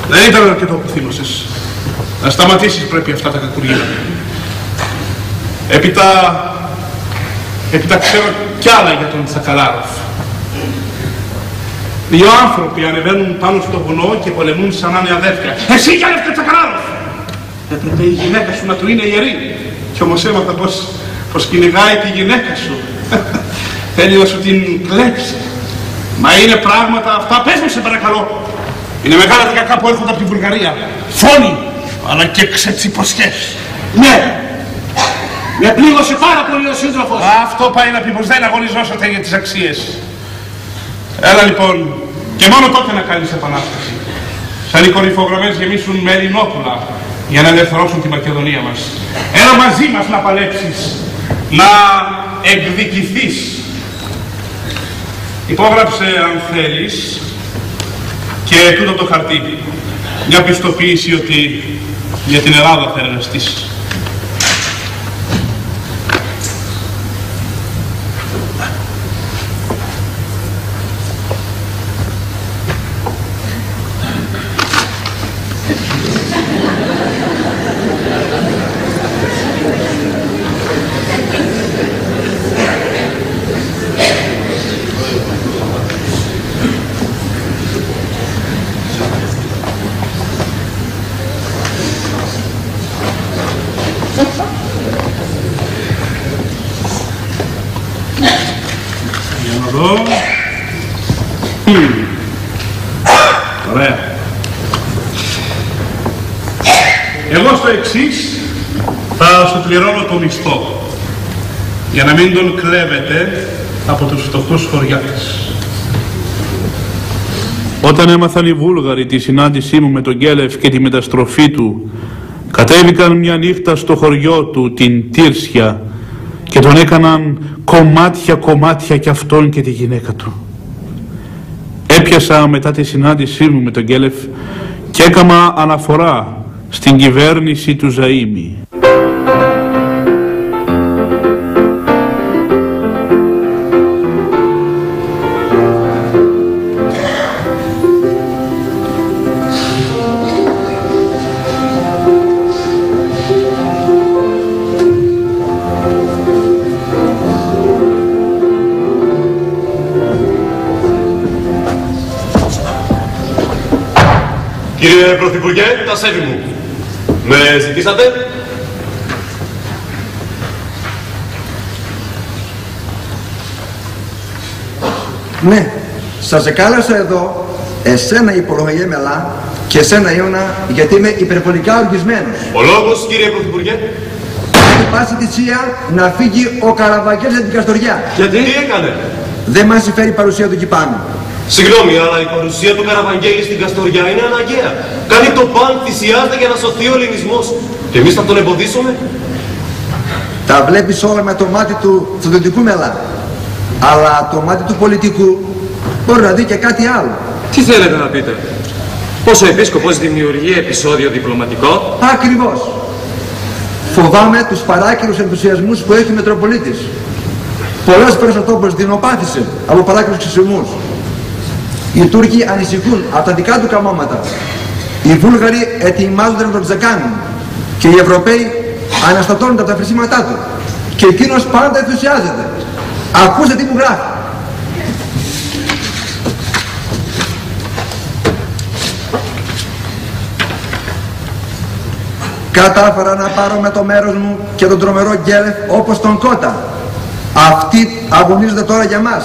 [SPEAKER 1] Δεν ήταν αρκετό που θύμωσες. Να σταματήσεις πρέπει αυτά τα κακουργία. Έπειτα, έπειτα ξέρω κι άλλα για τον Τσακαλάροφ. Δύο άνθρωποι ανεβαίνουν πάνω στο βουνό και πολεμούν σαν να είναι αδέρφια. Εσύ Γιάννευκα Τσακαλάροφ! Έπρεπε η γυναίκα σου να του είναι ιερή. Κι όμως έμαθα πως, πως κυνηγάει τη γυναίκα σου. Θέλει να σου την κλέψει. Μα είναι πράγματα αυτά, πες μου σε παρακαλώ. Είναι μεγάλα τα κακά που έρχονται από τη Βουλγαρία. Φόνοι, αλλά και ξετσιποσιές.
[SPEAKER 13] Ναι, με πλήγωσε πάρα πολύ ο σύντροφος.
[SPEAKER 1] Αυτό πάει να πει πως δεν αγωνιζόσατε για τις αξίες. Έλα λοιπόν, και μόνο τότε να κάνεις επανάσταση. Σαν οι κορυφογραμμές γεμίσουν με Ελληνόπουλα για να ελευθερώσουν τη Μακεδονία μας. Έλα μαζί μας να παλέψεις, να εκδικηθείς. Υπόγραψε αν θέλεις και τούτο το χαρτί. Μια πιστοποίηση ότι για την Ελλάδα θα εργαστείς. Για να δω. Μμμ. Ωραία. Εγώ στο εξής θα σου πληρώνω το μισθό για να μην τον κλέβετε από τους φτωχούς χωριάτες.
[SPEAKER 11] Όταν έμαθαν οι Βούλγαροι τη συνάντησή μου με τον Γκέλεφ και τη μεταστροφή του, κατέβηκαν μια νύχτα στο χωριό του, την Τύρσια, και τον έκαναν κομμάτια κομμάτια κι αυτόν και τη γυναίκα του. Έπιασα μετά τη συνάντησή μου με τον Γκέλεφ και έκανα αναφορά στην κυβέρνηση του Ζαΐμι.
[SPEAKER 2] Κύριε Πρωθυπουργέ, τα σέβη μου. Με ζητήσατε;
[SPEAKER 14] Ναι, σας εκάλεσα εδώ, εσένα υπολογέ μελά και εσένα Ιωνα, γιατί είμαι υπερβολικά οργισμένος.
[SPEAKER 2] Ο λόγος, κύριε Πρωθυπουργέ.
[SPEAKER 14] Έχει πάση θυσία να φύγει ο Καραβαγγέλης από την Καστοριά.
[SPEAKER 2] Γιατί; Τι έκανε;
[SPEAKER 14] Δεν μας συμφέρει η παρουσία του εκεί πάνω.
[SPEAKER 2] Συγγνώμη, αλλά η παρουσία του Καραβαγγέλη στην Καστοριά είναι αναγκαία. Κάνει το παν, θυσιάζεται για να σωθεί ο ελληνισμός. Και εμείς θα τον εμποδίσουμε.
[SPEAKER 14] Τα βλέπεις όλα με το μάτι του στρατιωτικού μελά. Αλλά το μάτι του πολιτικού μπορεί να δει και κάτι άλλο.
[SPEAKER 7] Τι θέλετε να πείτε; Πως ο επίσκοπος δημιουργεί επεισόδιο διπλωματικό;
[SPEAKER 14] Ακριβώς. Φοβάμαι τους παράκυρους ενθουσιασμούς που έχει ο Μητροπολίτης. Πολλές φορές ο τόπος δεινοπάθησε από παράκυρους ξεσιμούς. Οι Τούρκοι ανησυχούν από τα δικά του καμώματα. Οι Βούλγαροι ετοιμάζονται να τον ξεκάνουν. Και οι Ευρωπαίοι αναστατώνονται από τα φρυσίματά τους. Και εκείνος πάντα ενθουσιάζεται. Ακούστε τι μου γράφει. Κατάφερα να πάρω με το μέρος μου και τον τρομερό Γκέλεφ όπως τον Κότα. Αυτοί αγωνίζονται τώρα για μας.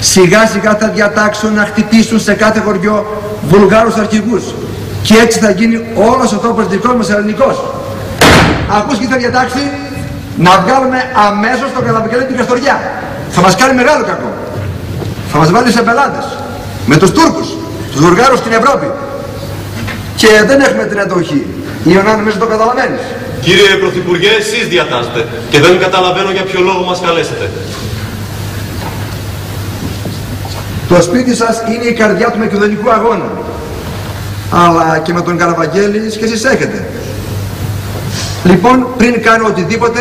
[SPEAKER 14] Σιγά σιγά θα διατάξουν να χτυπήσουν σε κάθε χωριό Βουλγάρους αρχηγούς. Και έτσι θα γίνει όλος ο τόπος δικός μας ελληνικός. Ακούς τι θα διατάξει; Να βγάλουμε αμέσως τον Καραβικέλη την Καστοριά. Θα μας κάνει μεγάλο κακό. Θα μας βάλει σε πελάτες. Με τους Τούρκους, τους Βουλγάρους στην Ευρώπη. Και δεν έχουμε την εντοχή. Ή ο νομίζω το καταλαβαίνεις.
[SPEAKER 2] Κύριε Πρωθυπουργέ, εσείς διατάσσετε και δεν καταλαβαίνω για ποιο λόγο μας καλέσετε.
[SPEAKER 14] Το σπίτι σας είναι η καρδιά του μακεδονικού αγώνα. Αλλά και με τον Καραβαγγέλη και εσείς έχετε. Λοιπόν, πριν κάνω οτιδήποτε,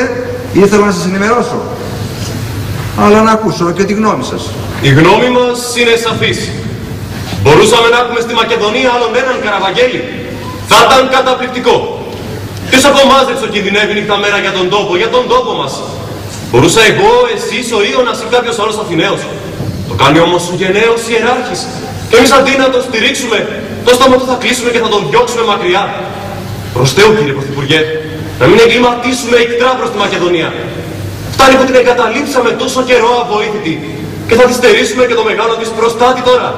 [SPEAKER 14] ήθελα να σας ενημερώσω. Αλλά να ακούσω και τη γνώμη σας.
[SPEAKER 2] Η γνώμη μας είναι σαφής. Μπορούσαμε να έχουμε στη Μακεδονία άλλον έναν Καραβαγγέλη. Θα ήταν καταπληκτικό. Ποιος από εμάς δεν ξοκινδυνεύει νύχτα μέρα για τον τόπο, για τον τόπο μας; Μπορούσα εγώ, εσείς, ο Ιώνας ή κάποιος άλλος Αθηναίος. Το κάνει όμως ο γενναίος ιεράρχης. Και εμείς αντί να τον στηρίξουμε, το στόμα του θα κλείσουμε και θα τον διώξουμε μακριά. Προς Θεού κύριε Πρωθυπουργέ, να μην εγκληματίσουμε ικτρά προς τη Μακεδονία. Φτάνει που την εγκαταλείψαμε τόσο καιρό αβοήθητη και θα τη στερήσουμε και το μεγάλο της προστάτη τώρα.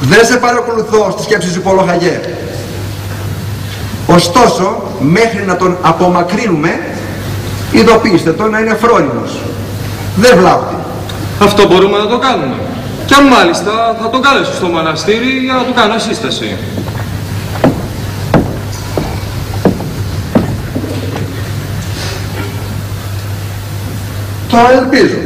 [SPEAKER 14] Δεν σε παρακολουθώ στη σκέψη σου Πολοχαγέ. Ωστόσο, μέχρι να τον απομακρύνουμε, ειδοποιήστε το να είναι φρόνιμος. Δεν βλάπτει.
[SPEAKER 7] Αυτό μπορούμε να το κάνουμε. Και αν μάλιστα θα τον κάλεσω στο μοναστήρι για να του κάνω σύσταση.
[SPEAKER 14] Το ελπίζω.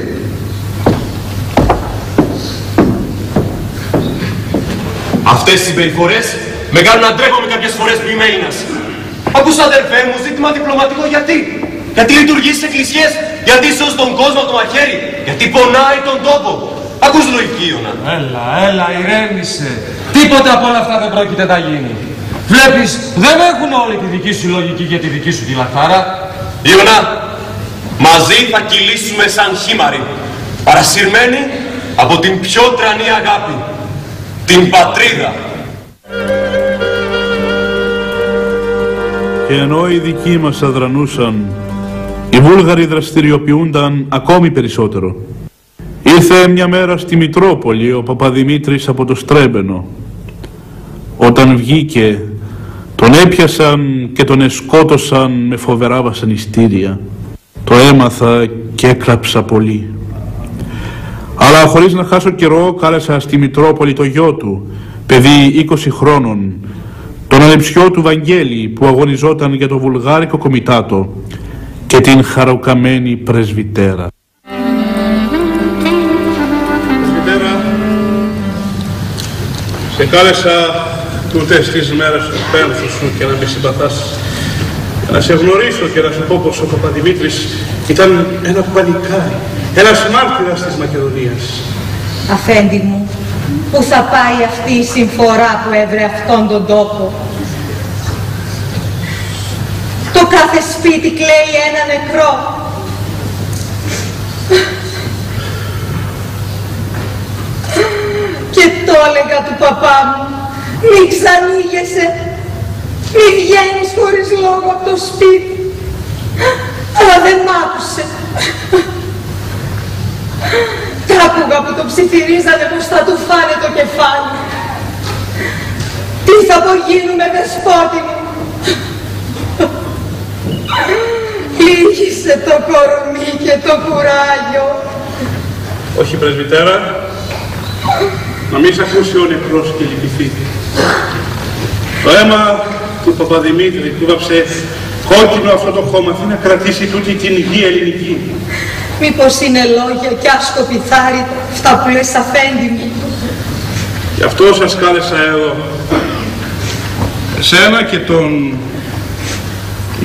[SPEAKER 2] Αυτές οι συμπεριφορές με κάνουν να ντρέπομαι κάποιες φορές που είμαι Έλληνας. Ακούς αδερφές μου, ζήτημα διπλωματικό γιατί; Γιατί λειτουργείς στις εκκλησίες, γιατί σώσει τον κόσμο από το μαχαίρι, γιατί πονάει τον τόπο; Ακούς λογική, Ιωνα.
[SPEAKER 7] Έλα, έλα, ηρέμησε. Τίποτα από όλα αυτά δεν πρόκειται να γίνει. Βλέπεις, δεν έχουν όλοι τη δική σου λογική και τη δική σου τη λαχτάρα.
[SPEAKER 2] Ιωνα, μαζί θα κυλήσουμε σαν χήμαροι, παρασυρμένοι από την πιο τρανή αγάπη, την πατρίδα.
[SPEAKER 11] Και ενώ οι δικοί μας αδρανούσαν, οι Βούλγαροι δραστηριοποιούνταν ακόμη περισσότερο. Ήρθε μια μέρα στη Μητρόπολη ο Παπαδημήτρης από το Στρέμπενο. Όταν βγήκε, τον έπιασαν και τον εσκότωσαν με φοβερά βασανιστήρια. Το έμαθα και έκλαψα πολύ. Αλλά χωρίς να χάσω καιρό κάλεσα στη Μητρόπολη το γιο του, παιδί 20 χρόνων, τον ανεψιό του Βαγγέλη που αγωνιζόταν για το βουλγάρικο κομιτάτο και την χαροκαμένη πρεσβυτέρα.
[SPEAKER 1] Πρεσβυτέρα, σε κάλεσα τούτες τις μέρες τους πένθου σου και να με συμπαθάς για να σε γνωρίσω και να σου πω πως ο Παπαδημήτρης ήταν ένα παλικάρι, ένας μάρτυρας της Μακεδονίας.
[SPEAKER 15] Αφέντη μου, πού θα πάει αυτή η συμφορά που έβρε αυτόν τον τόπο; Το κάθε σπίτι κλαίει ένα νεκρό. Και το έλεγα του παπά μου, μη ξανήγεσαι, μη βγαίνεις χωρίς λόγο από το σπίτι. Αλλά δεν μ' άκουσε. Τα άκουγα που το ψιθυρίζανε πως θα του φάνε το κεφάλι. Τι θα απογίνουμε δεσπότη μου; Λίγησε το κορμί και το κουράγιο.
[SPEAKER 1] Όχι πρεσβυτέρα, να μην σε ακούσει ο νεκρός και λυπηθεί. Το αίμα του Παπαδημήτρη που βάψε κόκκινο αυτό το χώμα θέλει να κρατήσει τούτη την γη ελληνική.
[SPEAKER 15] Μήπως είναι λόγια και άσκοπη θάρρυτα αυτά που λες αφέντη μου.
[SPEAKER 1] Γι' αυτό σας κάλεσα εδώ. Εσένα και τον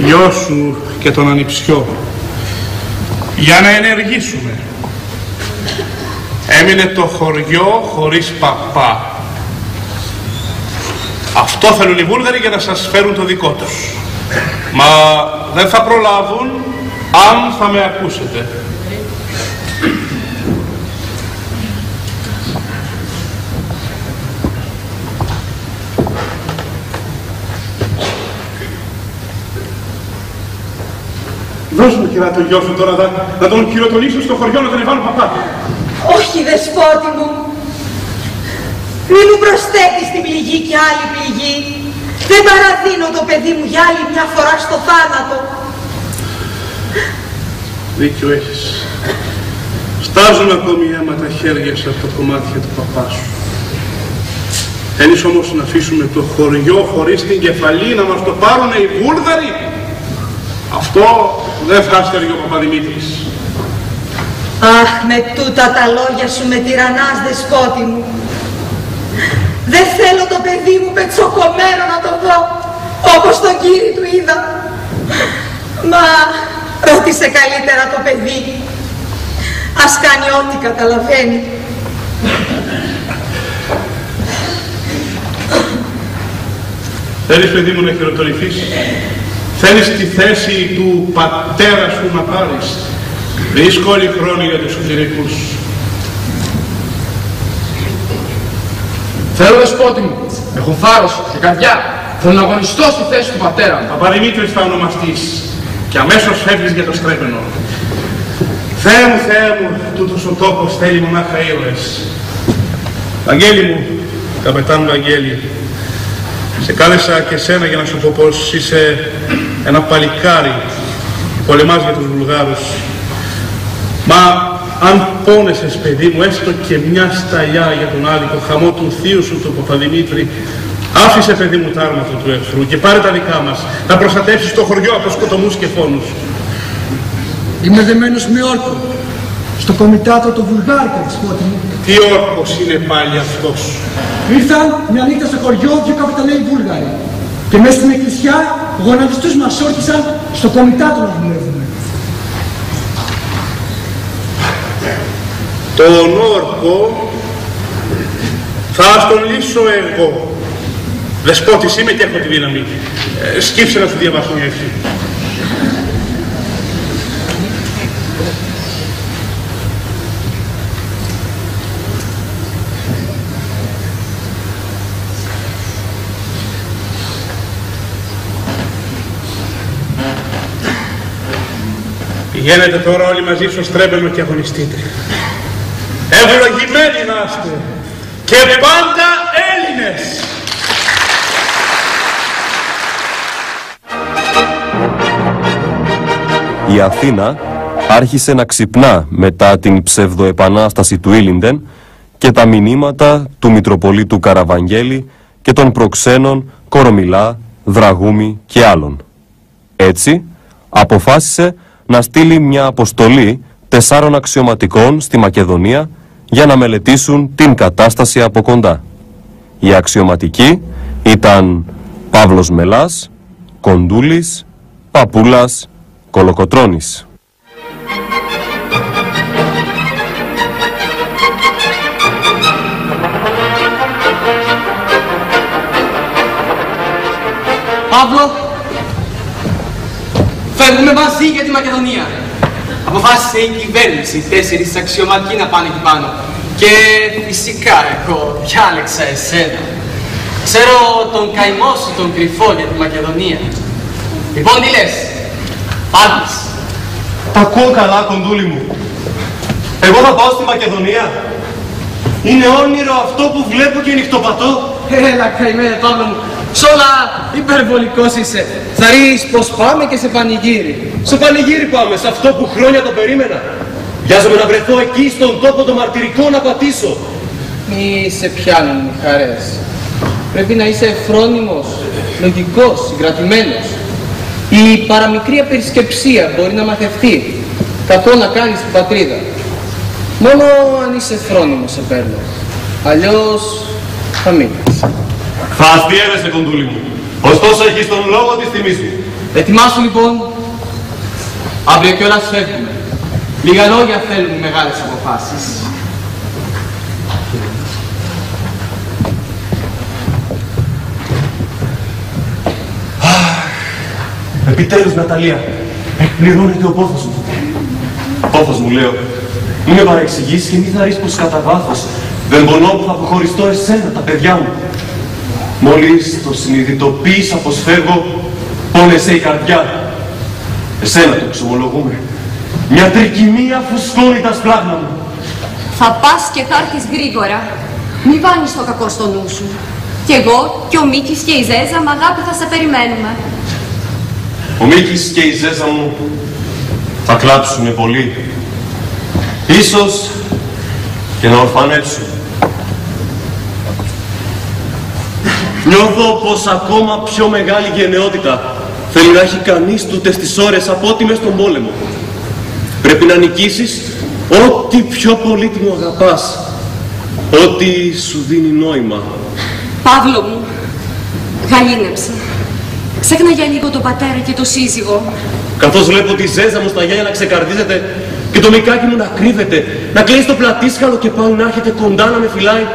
[SPEAKER 1] γιο σου και τον ανιψιό. Για να ενεργήσουμε. Έμεινε το χωριό χωρίς παπά. Αυτό θέλουν οι Βούλγαροι για να σας φέρουν το δικό τους. Μα δεν θα προλάβουν αν θα με ακούσετε. Δώσ' μου κυρά το γιο σου τώρα, να, να τον χειροτονίσω στο χωριό να τον βάλω παπά.
[SPEAKER 15] Όχι δεσπότη μου. Μη μου προσθέτεις την πληγή και άλλη πληγή. Δεν παραδίνω το παιδί μου για άλλη μια φορά στο θάνατο.
[SPEAKER 1] Δίκιο έχεις. Στάζουν ακόμη αίμα τα χέρια σου από τα κομμάτια του παπά σου. Θέλεις όμως να αφήσουμε το χωριό χωρίς την κεφαλή να μας το πάρουν οι Βούλγαροι; Αυτό δεν θα ο Παπαδημήτρης.
[SPEAKER 15] Αχ, με τούτα τα λόγια σου με τυραννάς, δεσπότη μου. Δεν θέλω το παιδί μου πετσοκομμένο να το δω, όπως τον κύριο του είδα. Μα ρώτησε καλύτερα το παιδί. Ας κάνει ό,τι καταλαβαίνει.
[SPEAKER 1] Θέλεις παιδί μου να χειροτοληθείς. Θέλεις τη θέση του πατέρα σου να πάρεις. Δύσκολη χρόνη για τους κληρικούς.
[SPEAKER 16] Θέλω δεσπότη μου. Έχω θάρρος και καρδιά. Θέλω να αγωνιστώ στη θέση του πατέρα μου.
[SPEAKER 1] Παπαδημήτρης θα ονομαστείς και αμέσως φεύγεις για το στρέπενο. Θεέ μου, Θεέ μου, τούτος ο τόπος θέλει μονάχα ήρωες. Βαγγέλη μου, καπετάν Βαγγέλη, σε κάλεσα και σένα για να σου πω πως είσαι ένα παλικάρι πολεμάς για τους Βουλγάρους. Μα αν πόνεσες παιδί μου έστω και μια σταλιά για τον άδικο χαμό του θείου σου του Παπαδημήτρη άφησε παιδί μου τα άρματα του εχθρού και πάρε τα δικά μας να προστατεύσεις το χωριό από σκοτωμούς και φόνους.
[SPEAKER 14] Είμαι δεμένος με όρκο. Στο κομιτάτο το Βουλγάρικα, δεσπότη μου.
[SPEAKER 1] Τι όρκος είναι πάλι αυτός;
[SPEAKER 14] Ήρθαν μια νύχτα στο χωριό δύο καπιταλαίοι Βούλγαροι. Και μέσα στην εκκλησιά γονατιστούς μας όρκησαν στο κομιτάτο να δουλεύουμε.
[SPEAKER 1] Τον όρκο θα στον λύσω εγώ. Δεσπότης είμαι και έχω τη δύναμη. Ε, σκύψε να σου διαβάσω μια ευχή. Πηγαίνετε τώρα όλοι μαζί στο στρέμπελο και αγωνιστείτε. Ευλογημένοι να είστε και πάντα Έλληνες.
[SPEAKER 17] Η Αθήνα άρχισε να ξυπνά μετά την ψευδοεπανάσταση του Ήλιντεν και τα μηνύματα του Μητροπολίτου Καραβαγγέλη και των προξένων Κορομιλά, Δραγούμη και άλλων. Έτσι, αποφάσισε να στείλει μια αποστολή τεσσάρων αξιωματικών στη Μακεδονία για να μελετήσουν την κατάσταση από κοντά. Οι αξιωματικοί ήταν Παύλος Μελάς, Κοντούλης, Παπούλας, Κολοκοτρώνης.
[SPEAKER 9] Παύλο, φεύγουμε μαζί για τη Μακεδονία. Αποφάσισε η κυβέρνηση οι τέσσερις αξιωματικοί να πάνε εκεί πάνω. Και φυσικά εγώ διάλεξα εσένα. Ξέρω τον καημό σου τον κρυφό για τη Μακεδονία. Λοιπόν, τι λες, Πάλεις.
[SPEAKER 2] Τα ακούω καλά, κοντούλη μου. Εγώ θα πάω στη Μακεδονία. Είναι όνειρο αυτό που βλέπω και νυχτοπατώ.
[SPEAKER 9] Έλα καημένε Παύλο μου, σ' όλα υπερβολικός είσαι. Θα ρεις πως πάμε και σε πανηγύρι.
[SPEAKER 2] Στο πανηγύρι πάμε, σε αυτό που χρόνια το περίμενα. Βιάζομαι να βρεθώ εκεί στον τόπο το μαρτυρικό να πατήσω.
[SPEAKER 9] Μη σε πιάνουν οι χαρές. Πρέπει να είσαι φρόνιμος, λογικός, συγκρατημένος. Η παραμικρή απερισκεψία μπορεί να μαθευτεί. Κακό να κάνεις την πατρίδα. Μόνο αν είσαι φρόνιμος σε παίρνω. Αλλιώς θα μείνεις.
[SPEAKER 2] Θα αστείευεσαι, κοντούλη μου. Ωστόσο έχεις τον λόγο της τιμής σου.
[SPEAKER 9] Ετοιμάσου λοιπόν. Αύριο κιόλας φεύγουμε. Λίγα λόγια θέλουν οι μεγάλες αποφάσεις.
[SPEAKER 2] Επιτέλους, Ναταλία, εκπληρώνεται ο πόθος μου. Πόθος μου, λέω. Είναι παρεξηγήσεις και μη θα ρίσεις πως κατά βάθος δεν πονώ που θα αποχωριστώ εσένα, τα παιδιά μου. Μόλις το συνειδητοποίησα πως φεύγω, πόνεσε η καρδιά. Εσένα το εξομολογούμε. Μια τρικυμία φουσκώνει τα σπλάχνα μου.
[SPEAKER 6] Θα πας και θα έρθεις γρήγορα. Μη βάνεις το κακό στο νου σου. Κι εγώ και ο Μίκης και η Ζέζα με αγάπη θα σε περιμένουμε.
[SPEAKER 2] Ο Μίκης και η Ζέζα μου θα κλάψουνε πολύ. Ίσως και να ορφανεύσουν. Νιώθω πως ακόμα πιο μεγάλη γενναιότητα θέλει να έχει κανείς τούτες τις ώρες από ό,τι μες στον πόλεμο. Πρέπει να νικήσεις ό,τι πιο πολύτιμο αγαπάς. Ό,τι σου δίνει νόημα.
[SPEAKER 6] Παύλο μου, γαλήνεψε. Ξέχνα για λίγο τον πατέρα και το σύζυγο.
[SPEAKER 2] Καθώς βλέπω τη ζέζα μου στα γέλια να ξεκαρδίζεται και το μικάκι μου να κρύβεται, να κλαίει στο πλατήσκαλο και πάλι να έρχεται κοντά να με φυλάει,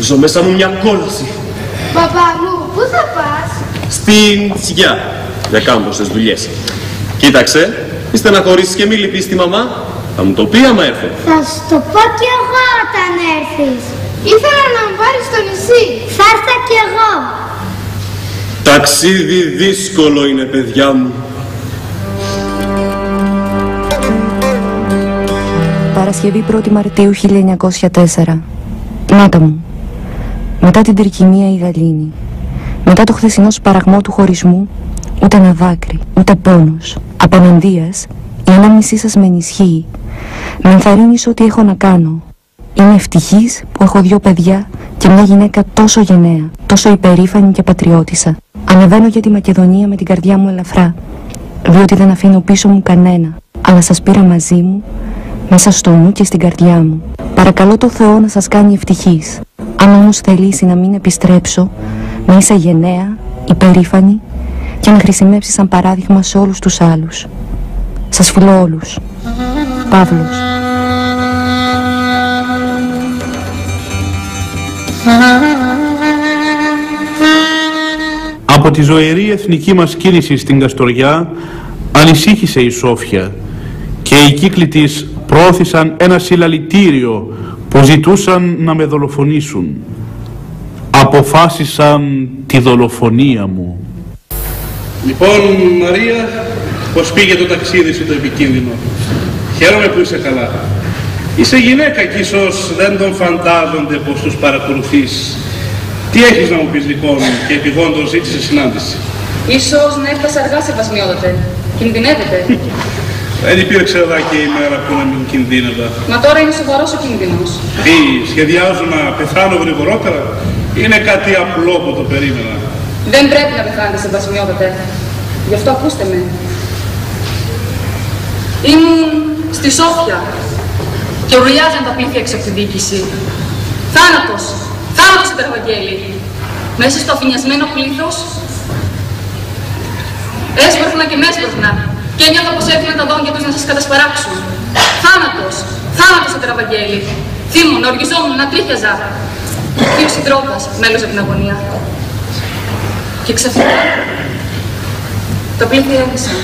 [SPEAKER 2] ζω μέσα μου μια κόλαση.
[SPEAKER 18] Παπά μου, πού θα πας;
[SPEAKER 19] Στην Τσιγιά. Για κάμποσες δουλειές. Κοίταξε, είστε να χωρίσεις και μη λυπείς τη μαμά. Θα μου το πει άμα έρθω.
[SPEAKER 20] Θα σου το πω κι εγώ όταν έρθεις. Ήθελα να μου πάρεις στο νησί. Θα έρθω κι εγώ.
[SPEAKER 19] Ταξίδι δύσκολο είναι παιδιά μου.
[SPEAKER 21] Παρασκευή 1η Μαρτίου 1904. Νάτα μου. Μετά την τρικυμία η γαλήνη. Μετά το χθεσινό σπαραγμό του χωρισμού, ούτε ένα δάκρυ, ούτε πόνος. Απέναντίας, η ανάμνησή σας με ενισχύει. Με ενθαρρύνεις ό,τι έχω να κάνω. Είμαι ευτυχής που έχω δύο παιδιά και μια γυναίκα τόσο γενναία, τόσο υπερήφανη και πατριώτησα. Ανεβαίνω για τη Μακεδονία με την καρδιά μου ελαφρά, διότι δεν αφήνω πίσω μου κανένα, αλλά σας πήρα μαζί μου, μέσα στο νου και στην καρδιά μου. Παρακαλώ το Θεό να σας κάνει ευτυχής. Αν όμως θελήσει να μην επιστρέψω, να είσαι γενναία, υπερήφανη και να χρησιμεύσεις σαν παράδειγμα σε όλους τους άλλους. Σας φιλώ όλους. Παύλος.
[SPEAKER 11] Από τη ζωηρή εθνική μας κίνηση στην Καστοριά ανησύχησε η Σόφια και οι κύκλοι της προώθησαν ένα συλλαλητήριο που ζητούσαν να με δολοφονήσουν. Αποφάσισαν τη δολοφονία μου.
[SPEAKER 1] Λοιπόν, Μαρία, πώς πήγε το ταξίδι σου το επικίνδυνο; Χαίρομαι που είσαι καλά. Είσαι γυναίκα και ίσως δεν τον φαντάζονται πως τους παρακολουθείς. Τι έχεις να μου πεις λοιπόν και επιγόντως ζήτησε συνάντηση;
[SPEAKER 22] Ίσως να έφτασε αργά σε βασμιόδοτε. Κινδυνεύετε.
[SPEAKER 1] Δεν υπήρξε εδώ και η μέρα που να μην κινδύνευα.
[SPEAKER 22] Μα τώρα είναι σοβαρός ο κίνδυνος.
[SPEAKER 1] Τι, σχεδιάζω να πεθάνω γρηγορότερα; Είναι κάτι απλό που το περίμενα.
[SPEAKER 22] Δεν πρέπει να πεθάνετε σε βασμιόδοτε. Γι' αυτό ακούστε με. Ήμουν στη Σόφια και ουρλιάζαν τα πλήθη έξω από τη διοίκηση. Θάνατος! Θάνατος, Υπερβαγγέλη! Μέσα στο αφηνιασμένο πλήθος έσπερχνα και με έσπερχνα και ένιωθα πως έφυγαν τα δόντια τους να σας κατασπαράξουν. Θάνατος! Θάνατος, Υπερβαγγέλη! Θύμων, οργιζόμουν, να τρίχιαζα. Και ο συντρόπας, μέλος από την αγωνία. Και ξαφνικά τα πλήθη έβησαν.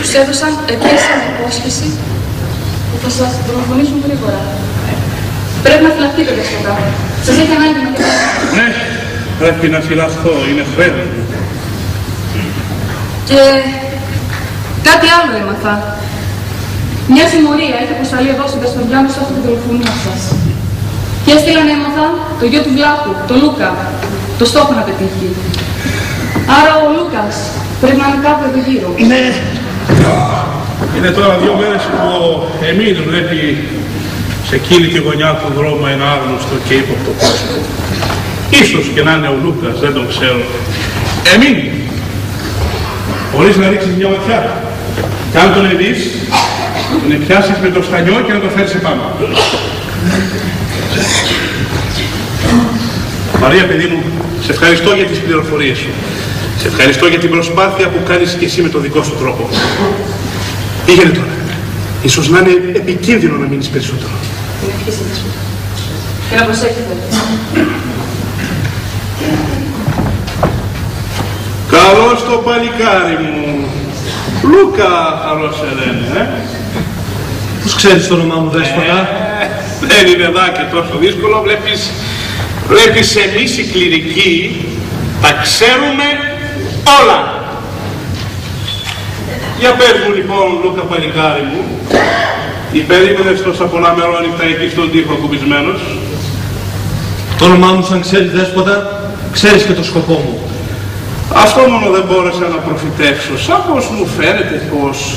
[SPEAKER 22] Τους έδωσαν επίσημα υπόσχεση που θα σας δολοφονήσουν γρήγορα. Πρέπει να φυλαχτείτε δεσποτά. Σας έχει ανάγκη να
[SPEAKER 1] Ναι, πρέπει να φυλαχθώ, είναι χρέος.
[SPEAKER 22] Και κάτι άλλο έμαθα. Μια συμμορία έχει αποσταλεί εδώ στην Καστοριά μου στόχο τη δολοφονία σας. Και έστειλαν έμαθα το γιο του Βλάχου, το Λούκα, το στόχο να πετύχει. Άρα ο Λούκας πρέπει να είναι κάπου εδώ γύρω.
[SPEAKER 1] Ναι. Είναι τώρα δύο μέρες που ο Εμίλ βλέπει σε εκείνη τη γωνιά του δρόμου ένα άγνωστο και ύποπτο πρόσωπο. Ίσως και να είναι ο Λούκας, δεν τον ξέρω. Εμίλ, μπορείς να ρίξεις μια ματιά. Κι αν τον δεις, τον πιάσεις με το στανιό και να το φέρεις επάνω. Μαρία, παιδί μου, σε ευχαριστώ για τις πληροφορίες σου. Σε ευχαριστώ για την προσπάθεια που κάνεις και εσύ με τον δικό σου τρόπο. Πήγαινε τώρα. Ίσως να είναι επικίνδυνο να μείνεις περισσότερο.
[SPEAKER 22] Την ευχή σας. Και να προσέχετε.
[SPEAKER 1] Καλώς το παλικάρι μου. Λούκα, καλό σε λένε, ε.
[SPEAKER 2] Πώς ξέρεις το όνομά μου, Δέσποτα.
[SPEAKER 1] Ε, δεν είναι εδώ και τόσο δύσκολο. Βλέπεις, βλέπεις εμείς οι κληρικοί τα ξέρουμε όλα. Για πες μου λοιπόν, Λούκα παλικάρι μου, η περίμενες τόσα πολλά μερόνυχτα εκεί στον τοίχο ακουμπισμένος;
[SPEAKER 2] Το όνομά μου σαν ξέρεις Δέσποτα, ξέρεις και το σκοπό μου.
[SPEAKER 1] Αυτό μόνο δεν μπόρεσα να προφητεύσω. Σαν πως μου φαίνεται πως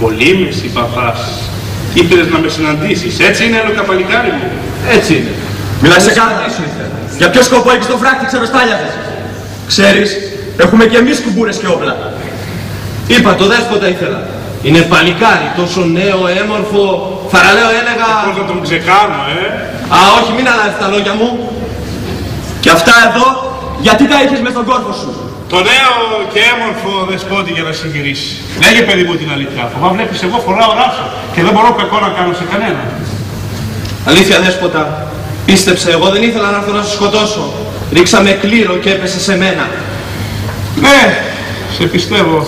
[SPEAKER 1] πολύ με συμπαθάς. Ήθελες να με συναντήσεις. Έτσι είναι, Λούκα παλικάρι μου.
[SPEAKER 2] Έτσι είναι. Μιλάς σε κάτι Για ποιο σκοπό έχεις το φράκτη ξεροστάλιαζες. Ξέρεις, έχουμε και εμείς κουμπούρες και όπλα. Είπα, το δέσποτα ήθελα. Είναι παλικάρι, τόσο νέο, έμορφο, θαραλέο έλεγα...
[SPEAKER 1] Πώς να τον ξεκάνω, ε;
[SPEAKER 2] Α, όχι, μην αλλάζεις τα λόγια μου. Και αυτά εδώ, γιατί τα είχες μες στον κόρφο σου;
[SPEAKER 1] Το νέο και έμορφο δεσπότη για να συγκυρίσει. Λέγε παιδί μου την αλήθεια. Φοβάμαι βλέπεις εγώ φοράω ράσο και δεν μπορώ κακό να κάνω σε κανένα.
[SPEAKER 2] Αλήθεια, δέσποτα, πίστεψε, εγώ δεν ήθελα να έρθω να σε σκοτώσω. Ρίξαμε κλήρο και έπεσε σε μένα.
[SPEAKER 1] Ναι, σε πιστεύω.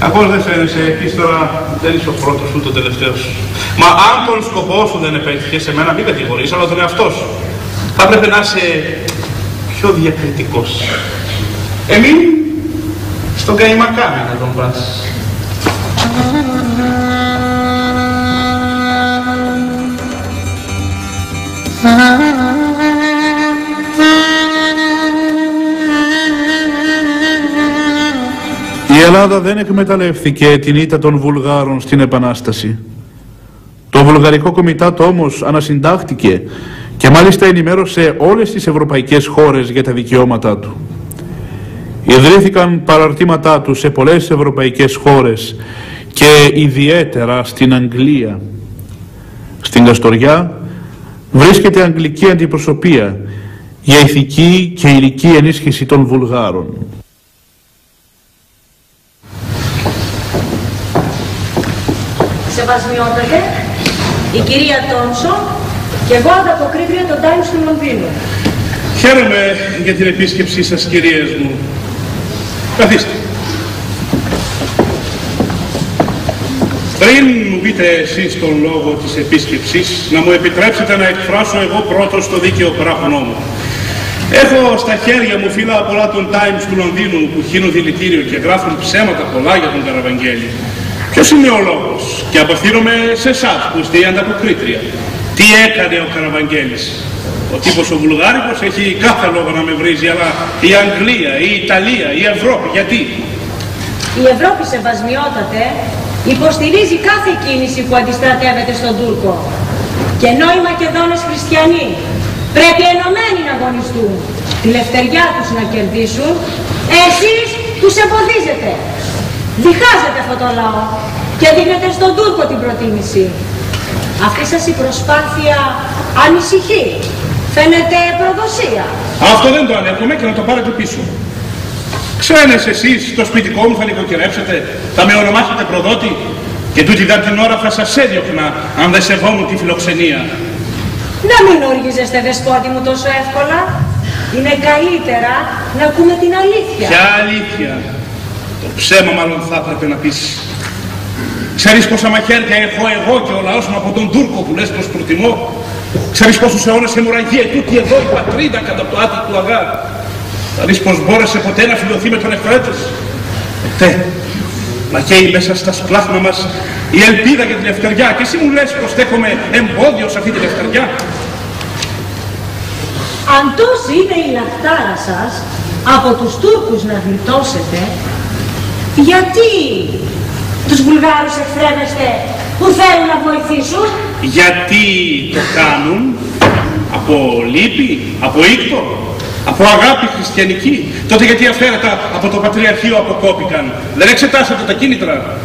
[SPEAKER 1] Ακόμα δεν φαίνεσαι, ύστερα δεν είσαι ο πρώτος ούτε ο τελευταίος. Μα αν τον σκοπό σου δεν επέτυχε σε μένα, μην κατηγορείς, αλλά τον εαυτό σου. Θα πρέπει να είσαι πιο διακριτικός. Εμείς στον καημακάμι να τον πας. Η Ελλάδα δεν εκμεταλλεύθηκε την ήττα των Βουλγάρων στην Επανάσταση. Το Βουλγαρικό Κομιτάτο όμως ανασυντάχθηκε και μάλιστα ενημέρωσε όλες τις ευρωπαϊκές χώρες για τα δικαιώματά του. Ιδρύθηκαν παραρτήματά τους σε πολλές ευρωπαϊκές χώρες και ιδιαίτερα στην Αγγλία. Στην Καστοριά βρίσκεται αγγλική αντιπροσωπεία για ηθική και υλική ενίσχυση των Βουλγάρων.
[SPEAKER 23] Σεβασμιότατε, η κυρία Τόνσον και εγώ ανταποκρίτρια των Times του Λονδίνου.
[SPEAKER 1] Χαίρομαι για την επίσκεψή σας κυρίες μου. Καθίστε. Πριν μου πείτε εσείς τον λόγο της επίσκεψης, να μου επιτρέψετε να εκφράσω εγώ πρώτος το δίκαιο παράπονό μου. Έχω στα χέρια μου φύλλα πολλά των Times του Λονδίνου που χύνουν δηλητήριο και γράφουν ψέματα πολλά για τον Καραβαγγέλη. Ποιος είναι ο λόγος; Και απευθύνομαι σε εσάς που είστε η ανταποκρίτρια. Τι έκανε ο Καραβαγγέλης; Ο τύπος ο Βουλγάρικος έχει κάθε λόγο να με βρίζει, αλλά η Αγγλία, η Ιταλία, η Ευρώπη, γιατί;
[SPEAKER 23] Η Ευρώπη σεβασμιότατε υποστηρίζει κάθε κίνηση που αντιστρατεύεται στον Τούρκο. Και ενώ οι Μακεδόνες χριστιανοί πρέπει ενωμένοι να αγωνιστούν, τη λευτεριά τους να κερδίσουν, εσείς τους εμποδίζετε. Διχάζετε αυτό το λαό και δίνετε στον Τούρκο την προτίμηση. Αυτή σας η προσπάθεια ανησυχεί. Φαίνεται προδοσία.
[SPEAKER 1] Αυτό δεν το ανέχομαι και να το πάρετε πίσω. Ξένες εσείς στο σπιτικό μου θα νοικοκυρέψετε, θα με ονομάσετε προδότη και τούτη δα την ώρα θα σας έδιωχνα αν δεν σεβόμουν τη φιλοξενία.
[SPEAKER 23] Να μην όργιζεστε δεσπότη μου τόσο εύκολα. Είναι καλύτερα να ακούμε την αλήθεια.
[SPEAKER 1] Ποια αλήθεια; Το ψέμα μάλλον θα έπρεπε να πεις. Ξέρεις πόσα μαχαίρια έχω εγώ και ο λαός μου από τον Τούρκο που λες πως προτιμώ; Ξέρεις πόσους αιώνες αιμορραγία τούτη εδώ η πατρίδα κατά το άτομο του αγά. Θα δεις πως μπόρεσε ποτέ να φιλωθεί με τον εχθρό της. Ποτέ. Μα καίει μέσα στα σπλάχνα μας η ελπίδα για την ευτεριά και εσύ μου λες πως στέκομαι εμπόδιο σε αυτή την ευτεριά.
[SPEAKER 23] Αν τόση είναι η λαχτάρα σας από τους Τούρκους να γλιτώσετε, γιατί τους Βουλγάρους εχθρεύεστε που θέλουν να βοηθήσουν;
[SPEAKER 1] Γιατί το κάνουν; Από λύπη, από ήκτο, από αγάπη χριστιανική. Τότε γιατί αφαίρετα από το Πατριαρχείο αποκόπηκαν; Δεν εξετάσατε τα κίνητρα;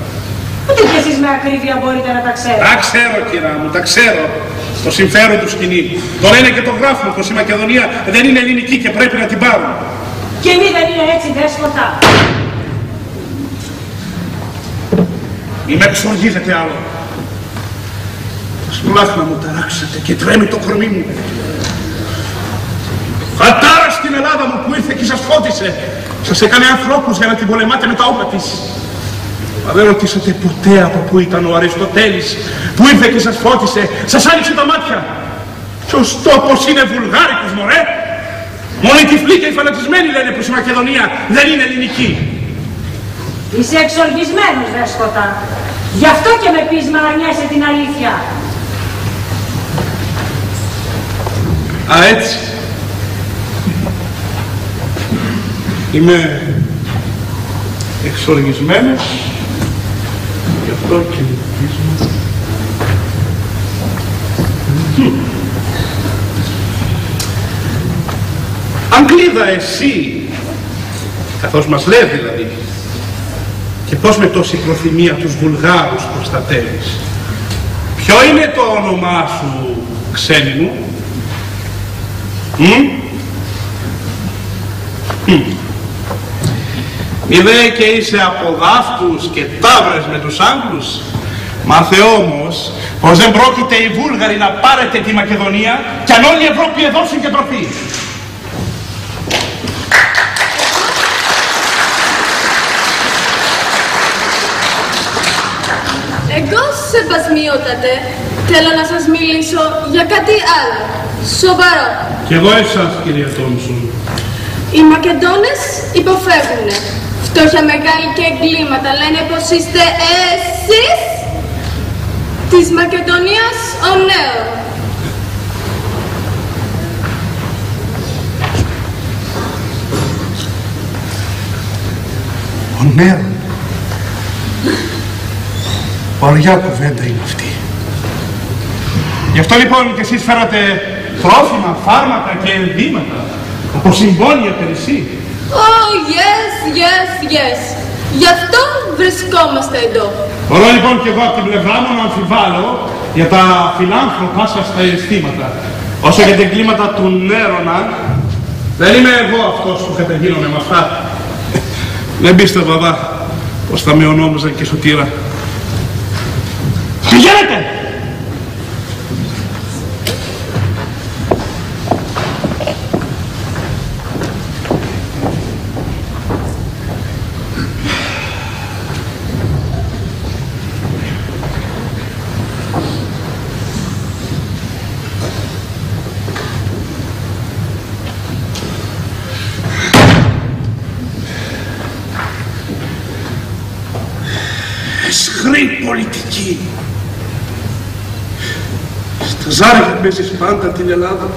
[SPEAKER 23] Ούτε κι εσείς με ακρίβεια μπορείτε να τα ξέρετε.
[SPEAKER 1] Τα ξέρω κυρά μου, τα ξέρω. Το συμφέρον τους σκηνή. Το λένε και το γράφουν πως η Μακεδονία δεν είναι ελληνική και πρέπει να την πάρουν.
[SPEAKER 23] Και μη δεν είναι έτσι δέσποτα.
[SPEAKER 1] Μη με εξοργίζετε άλλο. Τα σπλάχνα μου ταράξατε και τρέμει το κορμί μου. Φατάρα στην Ελλάδα μου που ήρθε και σας φώτισε. Σας έκανε ανθρώπους για να την πολεμάτε με τα όπλα της. Μα δεν ρωτήσατε ποτέ από πού ήταν ο Αριστοτέλης που ήρθε και σας φώτισε. Σας άνοιξε τα μάτια. Και ο τόπος είναι βουλγάρικος μωρέ; Μόνο οι τυφλοί και οι φανατισμένοι λένε πως η Μακεδονία δεν είναι ελληνική.
[SPEAKER 23] Είσαι εξοργισμένος, δέσποτα. Γι' αυτό και με πεις να αρνιέσαι την αλήθεια.
[SPEAKER 1] Α, έτσι. Είμαι εξοργισμένος, γι' αυτό και λυπίζω. Αγγλίδα εσύ, καθώς μας λέει δηλαδή, και πώς με τόση προθυμία τους Βουλγάρους προστατεύεις. Ποιο είναι το όνομά σου, ξένη μου, ή δε και είσαι από δάφτους και τάβρες με τους Άγγλους. Μάθε όμως πως δεν πρόκειται οι Βούλγαροι να πάρετε τη Μακεδονία και αν όλη η Ευρώπη εδώ και τροφή.
[SPEAKER 18] Εγώ σεβασμιότατε θέλω να σας μιλήσω για κάτι άλλο. Σοβαρό.
[SPEAKER 1] Κι εγώ εσάς, κυρία Τόμσον.
[SPEAKER 18] Οι Μακεδόνες υποφεύγουν. Φτώχεια μεγάλη και εγκλήματα λένε πως είστε εσείς της Μακεδονίας ο νέος.
[SPEAKER 1] Ο νέος. Ωραία κουβέντα είναι αυτή. Γι' αυτό λοιπόν και εσείς φέρατε τρόφιμα, φάρμακα και ενδύματα από συμπόνια περισσή.
[SPEAKER 18] Oh, yes, yes, yes. Γι' αυτό βρισκόμαστε εδώ.
[SPEAKER 1] Μπορώ λοιπόν και εγώ από την πλευρά μου να αμφιβάλλω για τα φιλάνθρωπά σας τα αισθήματα. Όσο για την κλίματα του Νέρονα, δεν είμαι εγώ αυτός που καταγίνομαι με αυτά. Δεν πίστευα δα πως θα με ονόμαζαν και σωτήρα. Πηγαίνετε! Ζάρια παίζεις πάντα την Ελλάδα.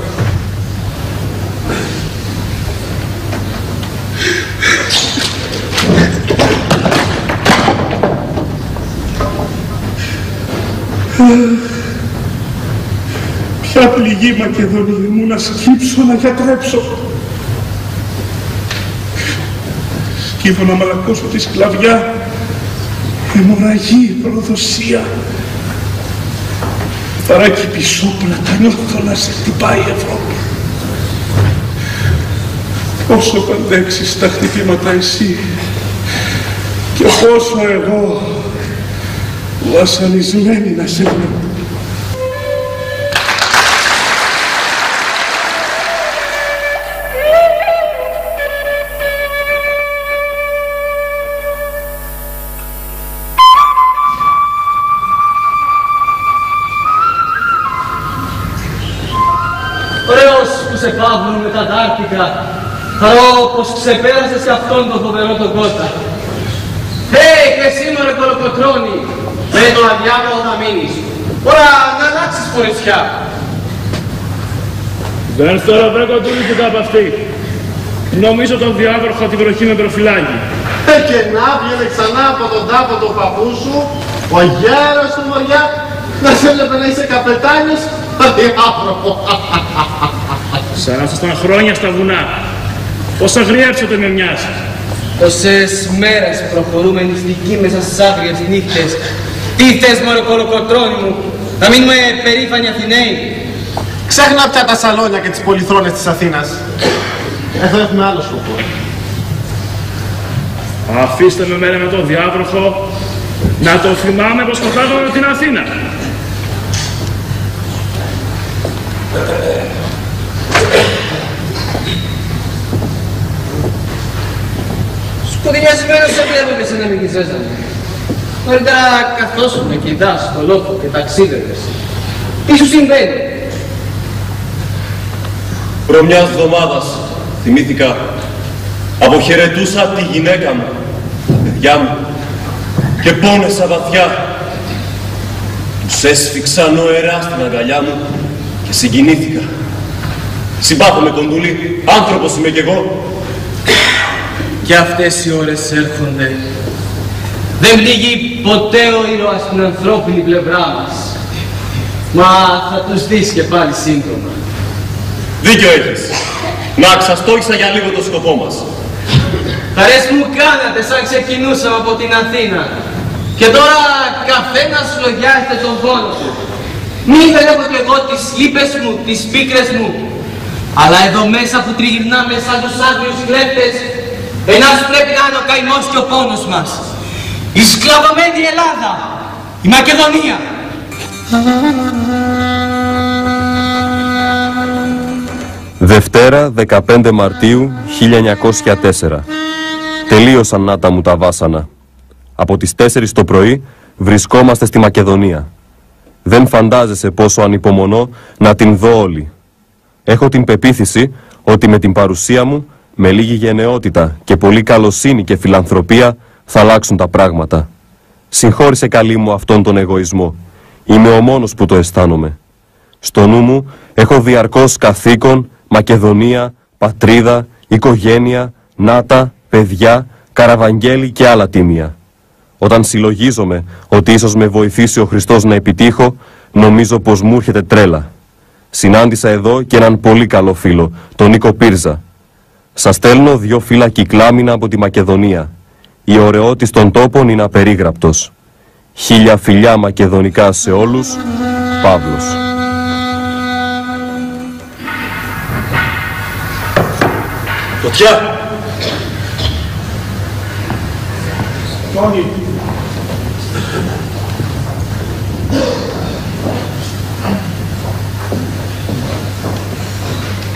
[SPEAKER 1] Ποια πληγή Μακεδονία μου να σκύψω να γιατρέψω. Σκύβω να μαλακώσω τη σκλαβιά Αιμορραγή, προδοσία. Φαράκι πισόπλα, τα νιώθω να σε χτυπάει η Ευρώπη. Πόσο θα αντέξεις τα χτυπήματα εσύ και πόσο εγώ βασανισμένη να σε βλέπω.
[SPEAKER 9] Πως ξεπέρασες και αυτόν τον φοβερό τον κότα. Hey, και εσύ μωρέ κολοκοτρώνη. Με τον αδιάβολο θα μείνεις. Ωρα να αλλάξεις φορεσιά.
[SPEAKER 24] Δεν θέλω βρέκο του και τα αυτή. Νομίζω τον διάβροχο την βροχή με προφυλάκι.
[SPEAKER 25] Ε, και να βγαίνει ξανά από τον τάπο του παππού σου, ο γέρος του μωριά, να σε έβλεπε να είσαι καπετάνιος, αδιάθρωπο.
[SPEAKER 24] Σαν να ήσασταν χρόνια στα βουνά. Πόσα γριέψατε με μιας.
[SPEAKER 9] Τόσες μέρες προχωρούμε νηστικοί μέσα στις άγριες νύχτες. Τι θες μωρέ κολοκοτρώνη μου, να μείνουμε περήφανοι Αθηναίοι.
[SPEAKER 25] Ξέχνα πια τα σαλόνια και τις πολυθρόνες της Αθήνας. Εδώ έχουμε άλλο σκοπό.
[SPEAKER 24] Αφήστε με μέρα με τον διάβροχο να το θυμάμαι πως σκοτάδω την Αθήνα.
[SPEAKER 9] Σκουδιασμένος σε βλέπω και σε ένα μικρή Σέζανη. Νωρίτερα καθώς με κοιτάς στο λόφο και ταξίδευες. Τι σου συμβαίνει;
[SPEAKER 2] Προ μιας εβδομάδας θυμήθηκα αποχαιρετούσα τη γυναίκα μου, τα παιδιά μου και πόνεσα βαθιά. Τους έσφιξα νοερά στην αγκαλιά μου και συγκινήθηκα. Συμπάθομαι κοντούλη, άνθρωπος είμαι κι εγώ.
[SPEAKER 9] Και αυτές οι ώρες έρχονται. Δεν πληγεί ποτέ ο ήρωας στην ανθρώπινη πλευρά μας. Μα θα τους δεις και πάλι σύντομα.
[SPEAKER 2] Δίκιο έχεις. Να ξαστόχισα για λίγο το σκοπό μας.
[SPEAKER 9] Χαρές μου κάνατε σαν ξεκινούσαμε από την Αθήνα. Και τώρα καθένας λογιάζεται τον πόνο του. Μη βλέπω κι εγώ τις λύπες μου, τις πίκρες μου. Αλλά εδώ μέσα που τριγυρνάμε σαν τους άγριους κλέπτες, ένας πρέπει να είναι ο καημός και ο πόνος μας. Η σκλαβωμένη Ελλάδα, η Μακεδονία.
[SPEAKER 2] Δευτέρα 15 Μαρτίου 1904. Τελείωσαν νάτα μου τα βάσανα. Από τις 4 το πρωί βρισκόμαστε στη Μακεδονία. Δεν φαντάζεσαι πόσο ανυπομονώ να την δω όλη. Έχω την πεποίθηση ότι με την παρουσία μου, με λίγη γενναιότητα και πολύ καλοσύνη και φιλανθρωπία θα αλλάξουν τα πράγματα. Συγχώρησε καλή μου αυτόν τον εγωισμό. Είμαι ο μόνος που το αισθάνομαι. Στο νου μου έχω διαρκώς καθήκον, Μακεδονία, πατρίδα, οικογένεια, νάτα, παιδιά, καραβαγγέλη και άλλα τίμια. Όταν συλλογίζομαι ότι ίσως με βοηθήσει ο Χριστός να επιτύχω, νομίζω πως μου έρχεται τρέλα. Συνάντησα εδώ και έναν πολύ καλό φίλο, τον Νίκο Πύρζα. Σας στέλνω δυο φύλλα κυκλάμινα από τη Μακεδονία. Η ωραιότης των τόπων είναι απερίγραπτος. Χίλια φιλιά μακεδονικά σε όλους, Παύλος.
[SPEAKER 8] Φωτιά!
[SPEAKER 11] Τόνι,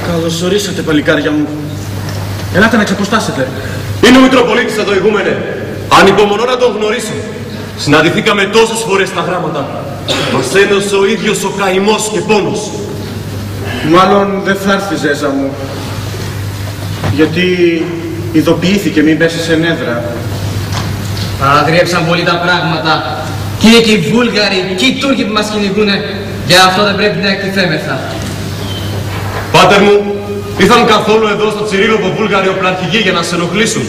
[SPEAKER 8] Καλώς ορίσατε, παλικάρια μου. Ελάτε να ξεποστάσετε.
[SPEAKER 2] Είναι ο Μητροπολίτης εδώ ηγούμενε. Ανυπομονώ να τον γνωρίσω. Συναντηθήκαμε τόσες φορές στα γράμματα. Μας ένωσε ο ίδιος ο καημός και πόνος.
[SPEAKER 8] Μάλλον δεν θα έρθει, Ζέζα μου. Γιατί ειδοποιήθηκε μην πέσει σε νεύρα.
[SPEAKER 26] Παραδριέψαν πολύ τα πράγματα. Και είναι και οι Βούλγαροι και οι Τούρκοι που μας κυνηγούνε. Γι' αυτό δεν πρέπει να εκτιθέμεθα.
[SPEAKER 2] Πάτερ μου, ήρθαν καθόλου εδώ στο Τσιρίλοβο Βούλγαροι οπλαρχηγοί για να σε ενοχλήσουν;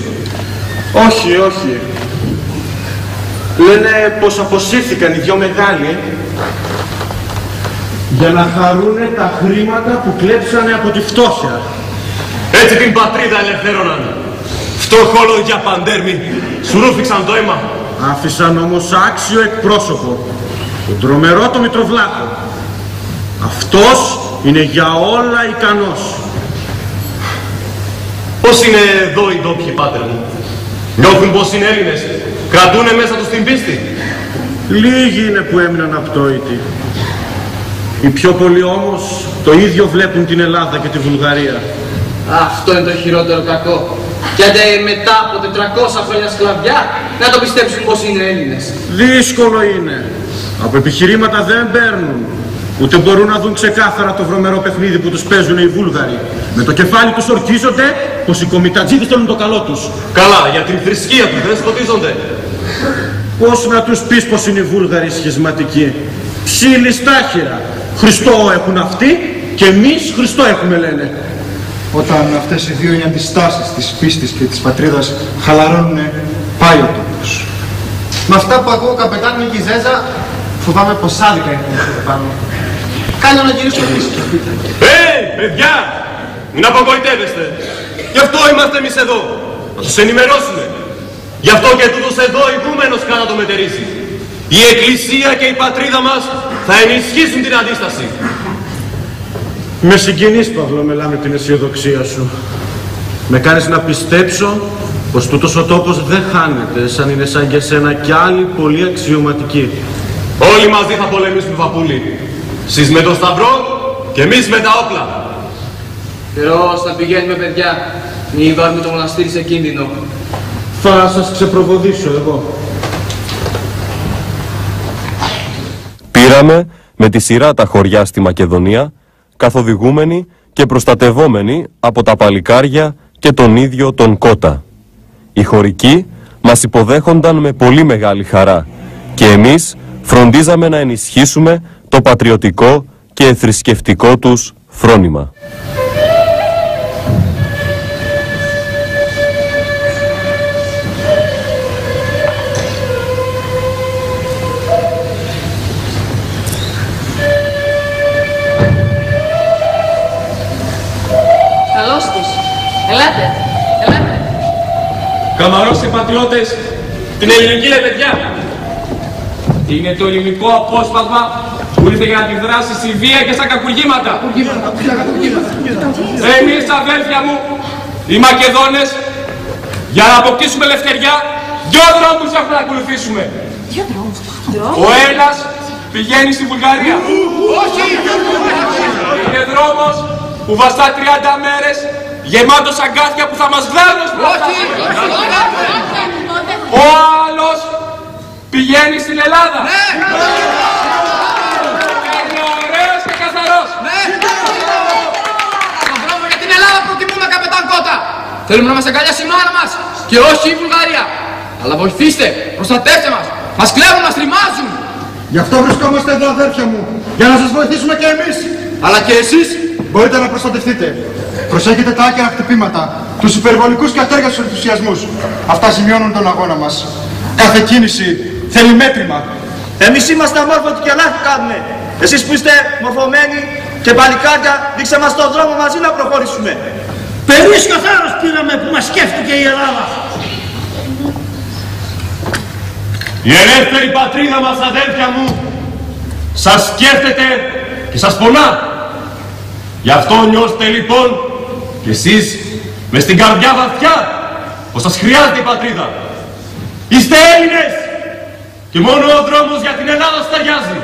[SPEAKER 8] Όχι, όχι. Λένε πως αποσύρθηκαν οι δυο μεγάλοι για να χαρούνε τα χρήματα που κλέψανε από τη φτώχεια.
[SPEAKER 2] Έτσι την πατρίδα ελευθέρωναν. Φτωχόλογια παντέρμι, σου ρούφηξαν το αίμα.
[SPEAKER 8] Άφησαν όμως άξιο εκπρόσωπο, τον τρομερό το Μητροβλάκο. Αυτός είναι για όλα ικανός.
[SPEAKER 2] Πώς είναι εδώ οι ντόπιοι, πάτερ μου; Νιώθουν πως είναι Έλληνες; Κρατούνε μέσα τους την πίστη;
[SPEAKER 8] Λίγοι είναι που έμειναν απτόητοι. Οι πιο πολλοί όμως το ίδιο βλέπουν την Ελλάδα και τη Βουλγαρία.
[SPEAKER 26] Αυτό είναι το χειρότερο κακό. Και άντε μετά από 400 χρόνια σκλαβιά να το πιστέψουν πως είναι Έλληνες.
[SPEAKER 8] Δύσκολο είναι. Από επιχειρήματα δεν παίρνουν. Ούτε μπορούν να δουν ξεκάθαρα το βρωμερό παιχνίδι που τους παίζουν οι Βούλγαροι. Με το κεφάλι τους ορκίζονται πως οι κομιτατζίδες θέλουν το καλό τους.
[SPEAKER 2] Καλά, για την θρησκεία τους δεν σκοτίζονται.
[SPEAKER 8] Πώς να τους πεις πως είναι οι Βούλγαροι σχισματικοί; Ψήλοι στάχυρα. Χριστό έχουν αυτοί και εμείς Χριστό έχουμε λένε.
[SPEAKER 14] Όταν αυτές οι δύο οι αντιστάσεις της πίστης και της πατρίδας χαλαρώνουν, πάει ο τόπος.
[SPEAKER 25] Με αυτά που ακούω, καπετάνη και η Ζέζα, φοβάμαι πως άδικα είναι εδώ πάνω. Κάνε να γυρίσω πίσω.
[SPEAKER 2] Ε, παιδιά! Μην απογοητεύεστε. Γι' αυτό είμαστε εμείς εδώ. Να τους ενημερώσουμε. Γι' αυτό και τούτος εδώ ηγούμενος κάνα το μετερίζει. Η Εκκλησία και η πατρίδα μας θα ενισχύσουν την αντίσταση.
[SPEAKER 8] Με συγκινείς Παύλο με την αισιοδοξία σου. Με κάνεις να πιστέψω πως τούτος ο τόπος δεν χάνεται σαν είναι σαν και σένα κι άλλοι πολύ αξιωματικοί.
[SPEAKER 2] Όλοι μαζί θα πολεμήσουμε Βαπούλη. Σεις με το σταυρό και εμείς με τα όπλα.
[SPEAKER 26] Καιρός να πηγαίνουμε παιδιά. Μην βάλουμε το μοναστήρι σε κίνδυνο.
[SPEAKER 8] Θα σας ξεπροβοδήσω εγώ.
[SPEAKER 2] Πήραμε με τη σειρά τα χωριά στη Μακεδονία, καθοδηγούμενοι και προστατευόμενοι από τα παλικάρια και τον ίδιο τον Κότα. Οι χωρικοί μας υποδέχονταν με πολύ μεγάλη χαρά και εμείς φροντίζαμε να ενισχύσουμε το πατριωτικό και θρησκευτικό τους φρόνημα.
[SPEAKER 22] Καλώς τους. Ελάτε. Ελάτε.
[SPEAKER 4] Καμαρός οι πατριώτες, την ελληνική λέει παιδιά.
[SPEAKER 26] Είναι το ελληνικό απόσπασμα που ήρθε για να αντιδράσει στη βία και στα κακουργήματα. Εμείς αδέρφια μου, οι Μακεδόνες, για να αποκτήσουμε ελευθεριά, δυο δρόμους έχουμε να ακολουθήσουμε. Ο ένας πηγαίνει στη Βουλγαρία. Όχι! Είναι δρόμος που βαστά 30 μέρες γεμάτος αγκάθια που θα μας γλάρουν ως Ο άλλος
[SPEAKER 4] πηγαίνει στην Ελλάδα. Ναι! Είναι ωραίος και καθαρός.
[SPEAKER 9] Ναι! Τον δρόμο για την Ελλάδα προτιμούμε, καπετάν Κότα. Θέλουμε να μας αγκαλιάσει η μάνα μας και όχι η Βουλγαρία. Αλλά βοηθήστε, προστατεύστε μας. Μας κλέβουν, μας τριμάζουν.
[SPEAKER 14] Γι' αυτό βρισκόμαστε εδώ αδέρφια μου, για να σας βοηθήσουμε και εμείς.
[SPEAKER 9] Αλλά και εσείς
[SPEAKER 14] μπορείτε να προστατευτείτε. Προσέχετε τα άκυρα χτυπήματα, τους υπερβολικούς και ατέργαστους ενθουσιασμούς. Αυτά σημειώνουν τον αγώνα μας. Κάθε κίνηση θέλει μέτρημα.
[SPEAKER 13] Εμείς είμαστε αμόρφωτοι και λάθη κάνουμε. Εσείς που είστε μορφωμένοι και παλικάρια, δείξτε μας τον δρόμο μαζί να προχωρήσουμε.
[SPEAKER 3] Περίσσιο θάρρος πήραμε που μας σκέφτηκε η Ελλάδα.
[SPEAKER 2] Η ελεύθερη πατρίδα μας αδέλφια μου σας σκέφτεται και σας πονά. Γι' αυτό νιώστε λοιπόν κι εσείς με στην καρδιά βαθιά πως σας χρειάζεται η πατρίδα. Είστε Έλληνες και μόνο ο δρόμος για την Ελλάδα σας ταιριάζει.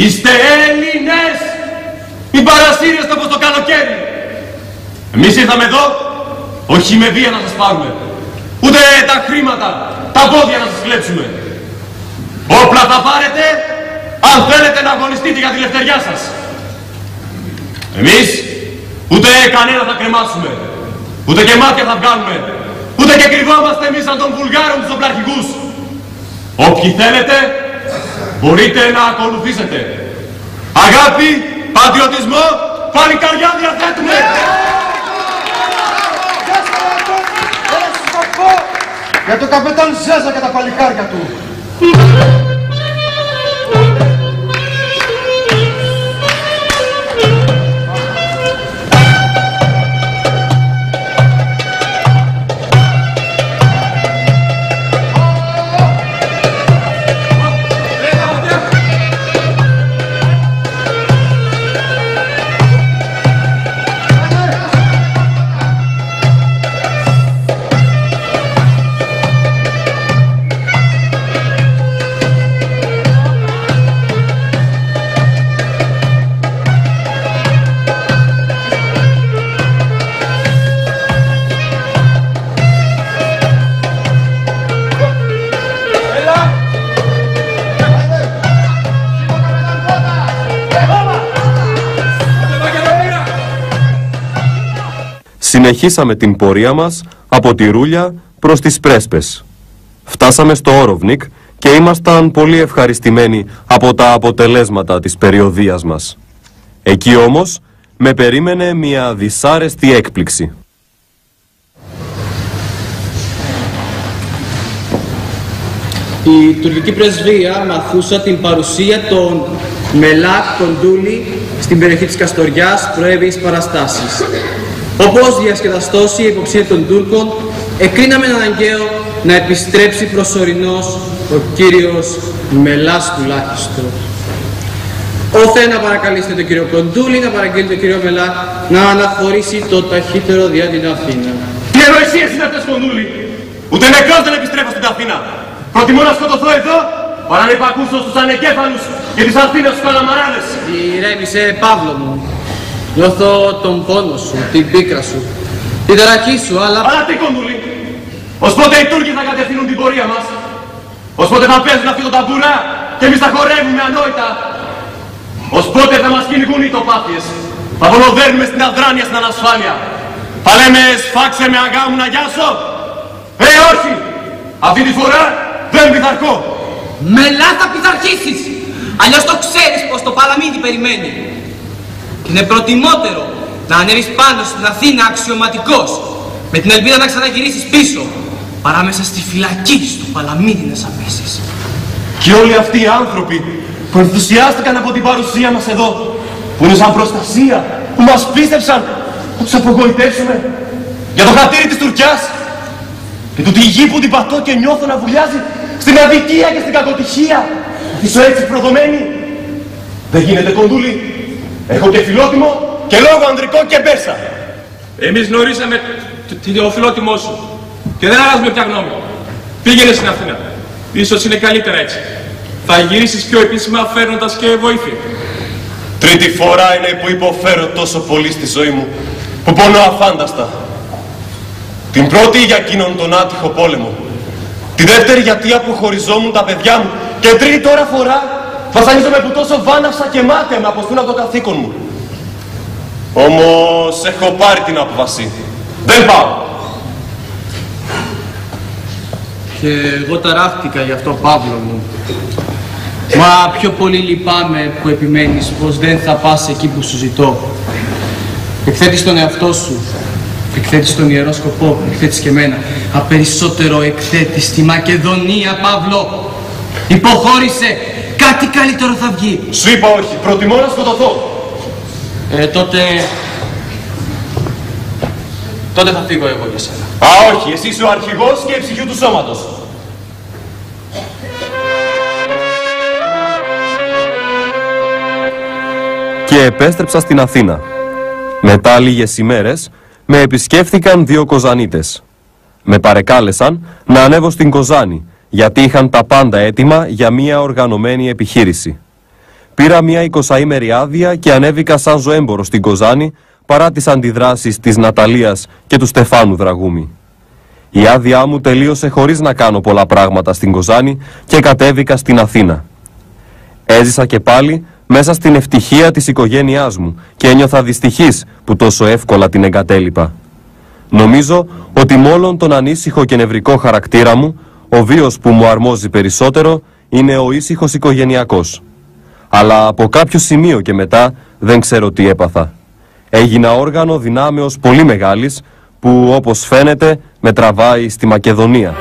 [SPEAKER 2] Είστε Έλληνες! Μην παρασύρεστε όπως το καλοκαίρι. Εμείς ήρθαμε εδώ όχι με βία να σας πάρουμε. Ούτε τα χρήματα, τα πόδια να σας κλέψουμε. Όπλα θα πάρετε αν θέλετε να αγωνιστείτε για τη ελευθεριά σας. Εμείς ούτε κανένα θα κρεμάσουμε, ούτε και μάτια θα βγάλουμε, ούτε και κρυβόμαστε εμείς σαν των Βουλγάρων τους οπλαρχικούς. Όποιοι θέλετε, μπορείτε να ακολουθήσετε. Αγάπη, πατριωτισμό, παλικαριά διαθέτουμε.
[SPEAKER 14] Για τον καπετάν Ζέζα και τα παλικάρια του.
[SPEAKER 27] Συνεχίσαμε την πορεία μας από τη Ρούλια προς τις Πρέσπες. Φτάσαμε στο Όροβνικ και ήμασταν πολύ ευχαριστημένοι από τα αποτελέσματα της περιοδίας μας. Εκεί όμως με περίμενε μια δυσάρεστη έκπληξη.
[SPEAKER 9] Η τουρκική πρεσβεία μαθούσα την παρουσία των Μελάκ Κοντούλη στην περιοχή της Καστοριάς προέβη εις παραστάσεις. Όπως διασκεδαστώσει η υποψία των Τούρκων, εκρίναμε αναγκαίο να επιστρέψει προσωρινός ο κύριος Μελάς τουλάχιστον. Όθε να παρακαλείστε τον κύριο Κοντούλη, να παραγγείλει τον κύριο Μελά να αναχωρήσει το ταχύτερο δια την Αθήνα.
[SPEAKER 2] Τι ευαισθησίες είναι αυτές Κοντούλη. Ούτε νεκρός δεν επιστρέφω στην Αθήνα. Προτιμώ να σκοτωθώ εδώ παρά να υπακούσω στους ανεκέφαλους και τις Αθήνες στους καλαμαράδες.
[SPEAKER 9] Ηρέμησε Παύλο μου. Νιώθω τον πόνο σου, την πίκρα σου, την ταραχή σου, αλλά...
[SPEAKER 2] Αλλά τι κοντούλη. Ως πότε οι Τούρκοι θα κατευθύνουν την πορεία μας; Ως πότε θα παίζουν αυτό το ταμπούρα και εμείς θα χορεύουμε ανόητα; Ως πότε θα μας κυνηγούν οι τοπάθειες; Θα βολοδέρνουμε στην αδράνεια στην ανασφάλεια; Θα λέμε σφάξε με αγά μου να γιάσω. Ε, όχι. Αυτή τη φορά δεν πειθαρχώ.
[SPEAKER 9] Μελά θα πειθαρχήσεις. Αλλιώς το ξέρεις πως το παλαμίδι περιμένει. Είναι προτιμότερο να ανέβεις πάνω στην Αθήνα αξιωματικός με την ελπίδα να ξαναγυρίσεις πίσω παρά μέσα στη φυλακή στο παλαμίδι να σαπέσεις.
[SPEAKER 2] Και όλοι αυτοί οι άνθρωποι που ενθουσιάστηκαν από την παρουσία μας εδώ, που είναι σαν προστασία, που μας πίστεψαν, να τους απογοητεύσουμε για το χατήρι της Τουρκιάς και του τη γη που την πατώ και νιώθω να βουλιάζει στην αδικία και στην κακοτυχία. Είσαι έτσι προδομένη. Δεν γίνεται κοντούλη. Έχω και φιλότιμο και λόγο ανδρικό και μπέσα.
[SPEAKER 4] Εμείς γνωρίσαμε το φιλότιμός σου και δεν αλλάζουμε πια γνώμη. Πήγαινε στην Αθήνα. Ίσως είναι καλύτερα έτσι. Θα γυρίσεις πιο επίσημα φέρνοντας και βοήθεια.
[SPEAKER 2] Τρίτη φορά είναι που υποφέρω τόσο πολύ στη ζωή μου, που πονώ αφάνταστα. Την πρώτη για εκείνον τον άτυχο πόλεμο. Τη δεύτερη γιατί αποχωριζόμουν τα παιδιά μου. Και τρίτη τώρα φορά βασανίζομαι που τόσο βάναυσα και μάταια με αποστούν από το καθήκον μου. Όμως έχω πάρει την απόφαση. Δεν πάω.
[SPEAKER 9] Και εγώ ταράχτηκα γι' αυτό Παύλο μου. Μα πιο πολύ λυπάμαι που επιμένεις πως δεν θα πας εκεί που σου ζητώ. Εκθέτεις τον εαυτό σου, εκθέτεις τον Ιερό Σκοπό, εκθέτεις και εμένα. Απερισσότερο εκθέτεις τη Μακεδονία, Παύλο. Υποχώρησε, κάτι καλύτερο θα βγει.
[SPEAKER 2] Σου είπα όχι, προτιμώ να σκοτωθώ.
[SPEAKER 9] Ε, τότε... Τότε θα φύγω εγώ για σένα.
[SPEAKER 2] Α, όχι, εσύ είσαι ο αρχηγός και η ψυχή του σώματος.
[SPEAKER 27] και επέστρεψα στην Αθήνα. Μετά λίγες ημέρες με επισκέφθηκαν δύο Κοζανίτες. Με παρεκάλεσαν να ανέβω στην Κοζάνη γιατί είχαν τα πάντα έτοιμα για μια οργανωμένη επιχείρηση. Πήρα μια εικοσαήμερη άδεια και ανέβηκα σαν ζωέμπορο στην Κοζάνη παρά τις αντιδράσεις της Ναταλίας και του Στεφάνου Δραγούμη. Η άδειά μου τελείωσε χωρίς να κάνω πολλά πράγματα στην Κοζάνη και κατέβηκα στην Αθήνα. Έζησα και πάλι μέσα στην ευτυχία της οικογένειάς μου και ένιωθα δυστυχής που τόσο εύκολα την εγκατέλειπα. Νομίζω ότι μόλον τον ανήσυχο και νευρικό χαρακτήρα μου, ο βίος που μου αρμόζει περισσότερο είναι ο ήσυχος οικογενειακός. Αλλά από κάποιο σημείο και μετά δεν ξέρω τι έπαθα. Έγινα όργανο δυνάμεως πολύ μεγάλης που όπως φαίνεται με τραβάει στη Μακεδονία.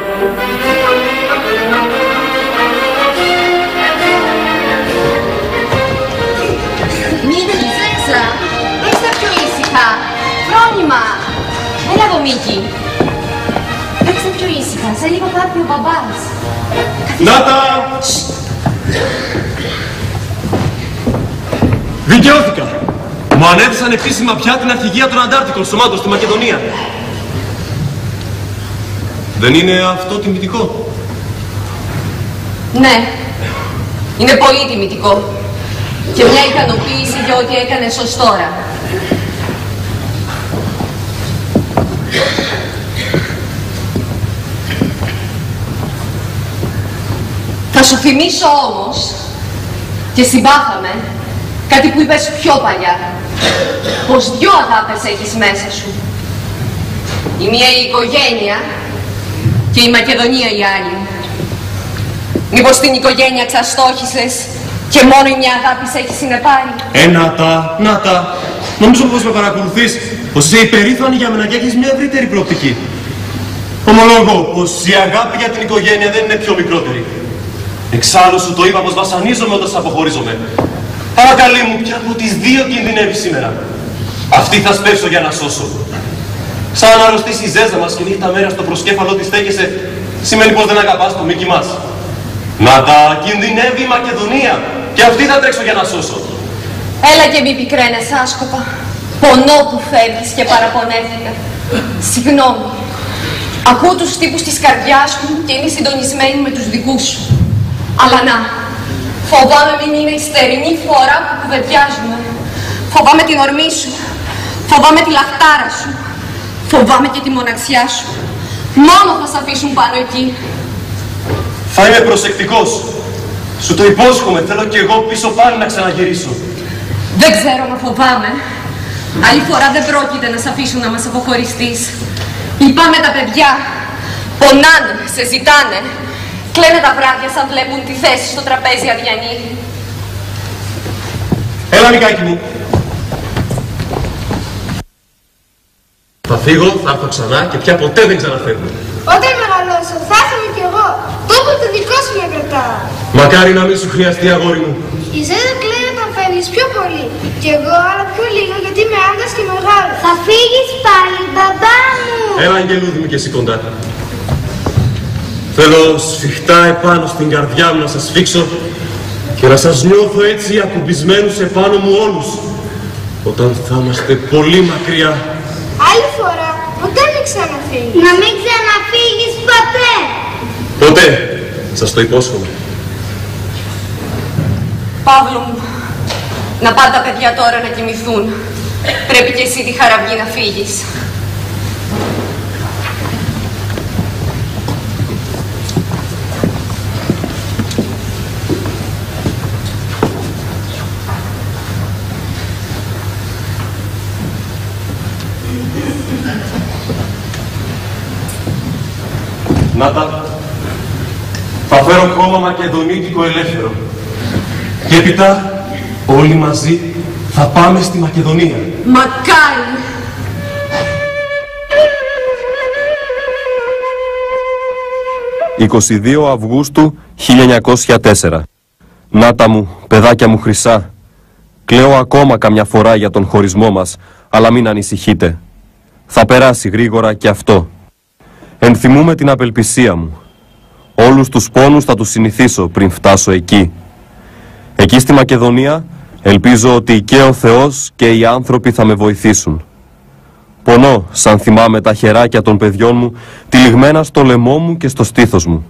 [SPEAKER 6] Μείνε Ζέζα, έχεις τα πιο ήσυχα; Φρόνημα. Έλα εδώ Μίκη. Σε λίγο θα έρθει ο μπαμπάς.
[SPEAKER 2] Νάτα! Δικαιώθηκα! Μου ανέθεσαν επίσημα πια την αρχηγία των Αντάρτικων σωμάτων στη Μακεδονία. Δεν είναι αυτό τιμητικό;
[SPEAKER 6] Ναι, είναι πολύ τιμητικό. Και μια ικανοποίηση για ό,τι έκανες ως τώρα. Θα σου θυμίσω όμως και συμπάθαμε κάτι που είπες πιο παλιά. Πως δυο αγάπες έχεις μέσα σου. Η μία η οικογένεια και η Μακεδονία η άλλη. Μήπως την οικογένεια ξαστόχησες και μόνο η μια αγάπη σε έχει συνεπάρει;
[SPEAKER 2] Ε, να τα, να τα. Νομίζω πως με παρακολουθείς, πως είσαι υπερήφανη για μένα και έχεις μια ευρύτερη προοπτική. Ομολόγω πως η αγάπη για την οικογένεια δεν είναι πιο μικρότερη. Εξάλλου σου το είπα πως βασανίζομαι όταν σε αποχωρίζομαι. Αλλά καλή μου, ποια από τις δύο κινδυνεύεις σήμερα. Αυτή θα σπεύσω για να σώσω. Σαν να αρρωστήσει η ζέζα μας και νύχτα μέρα στο προσκέφαλό της στέκεσαι, σημαίνει πως δεν αγαπάς το μήκη μας. Να τα κινδυνεύει η Μακεδονία και αυτή θα τρέξω για να σώσω.
[SPEAKER 6] Έλα και μη πικραίνεσαι άσκοπα. Πονώ που φεύγεις και παραπονέθηκα. Συγγνώμη. Ακούω τους τύπους της καρδιάς μου και είμαι συντονισμένη με τους δικούς σου. Αλλά να, φοβάμαι μην είναι η στερηνή φορά που κουβεντιάζουμε. Φοβάμαι την ορμή σου. Φοβάμαι τη λαχτάρα σου. Φοβάμαι και τη μοναξιά σου. Μόνο θα σε αφήσουν πάνω εκεί.
[SPEAKER 2] Θα είμαι προσεκτικός. Σου το υπόσχομαι, θέλω και εγώ πίσω πάλι να ξαναγυρίσω.
[SPEAKER 6] Δεν ξέρω να φοβάμαι. Άλλη φορά δεν πρόκειται να σε αφήσουν να μας αποχωριστείς. Λυπάμαι τα παιδιά. Πονάνε, σε ζητάνε. Κλαίνε τα βράδια σαν βλέπουν τη θέση στο τραπέζι αδιανή.
[SPEAKER 2] Έλα, Μικάκη μου. Θα φύγω, θα έρθω ξανά και πια ποτέ δεν ξαναφεύγω.
[SPEAKER 18] Όταν μεγαλώσω, θα έρθουμε κι εγώ. Τόπο το δικό σου με κρατάω.
[SPEAKER 2] Μακάρι να μην σου χρειαστεί, αγόρι μου.
[SPEAKER 18] Η Ζέζα κλαίει όταν φεύγεις πιο πολύ. Κι εγώ αλλά πιο λίγο γιατί είμαι άντρας και μεγάλος. Θα φύγεις πάλι, μπαμπά μου.
[SPEAKER 2] Έλα, Αγγελούδη μου και εσύ κοντά. Θέλω σφιχτά επάνω στην καρδιά μου να σας φίξω και να σας νιώθω έτσι ακουμπισμένους επάνω μου όλους όταν θα είμαστε πολύ μακριά.
[SPEAKER 18] Άλλη φορά, ποτέ μην ξαναφύγεις. Να μην ξαναφύγεις ποτέ.
[SPEAKER 2] Ποτέ, σας το υπόσχομαι.
[SPEAKER 6] Παύλο μου, να πάνε τα παιδιά τώρα να κοιμηθούν. Πρέπει και εσύ τη χαραυγή να φύγεις.
[SPEAKER 2] Φέρω χώμα μακεδονίτικο ελεύθερο. Και έπειτα όλοι μαζί θα πάμε στη Μακεδονία.
[SPEAKER 6] Μακάρι.
[SPEAKER 27] «22 Αυγούστου 1904 Νάτα μου, παιδάκια μου χρυσά, κλαίω ακόμα καμιά φορά για τον χωρισμό μας, αλλά μην ανησυχείτε. Θα περάσει γρήγορα και αυτό. Ενθυμούμε την απελπισία μου. Όλους τους πόνους θα τους συνηθίσω πριν φτάσω εκεί. Εκεί στη Μακεδονία ελπίζω ότι και ο Θεός και οι άνθρωποι θα με βοηθήσουν. Πονώ σαν θυμάμαι τα χεράκια των παιδιών μου τυλιγμένα στο λαιμό μου και στο στήθος μου.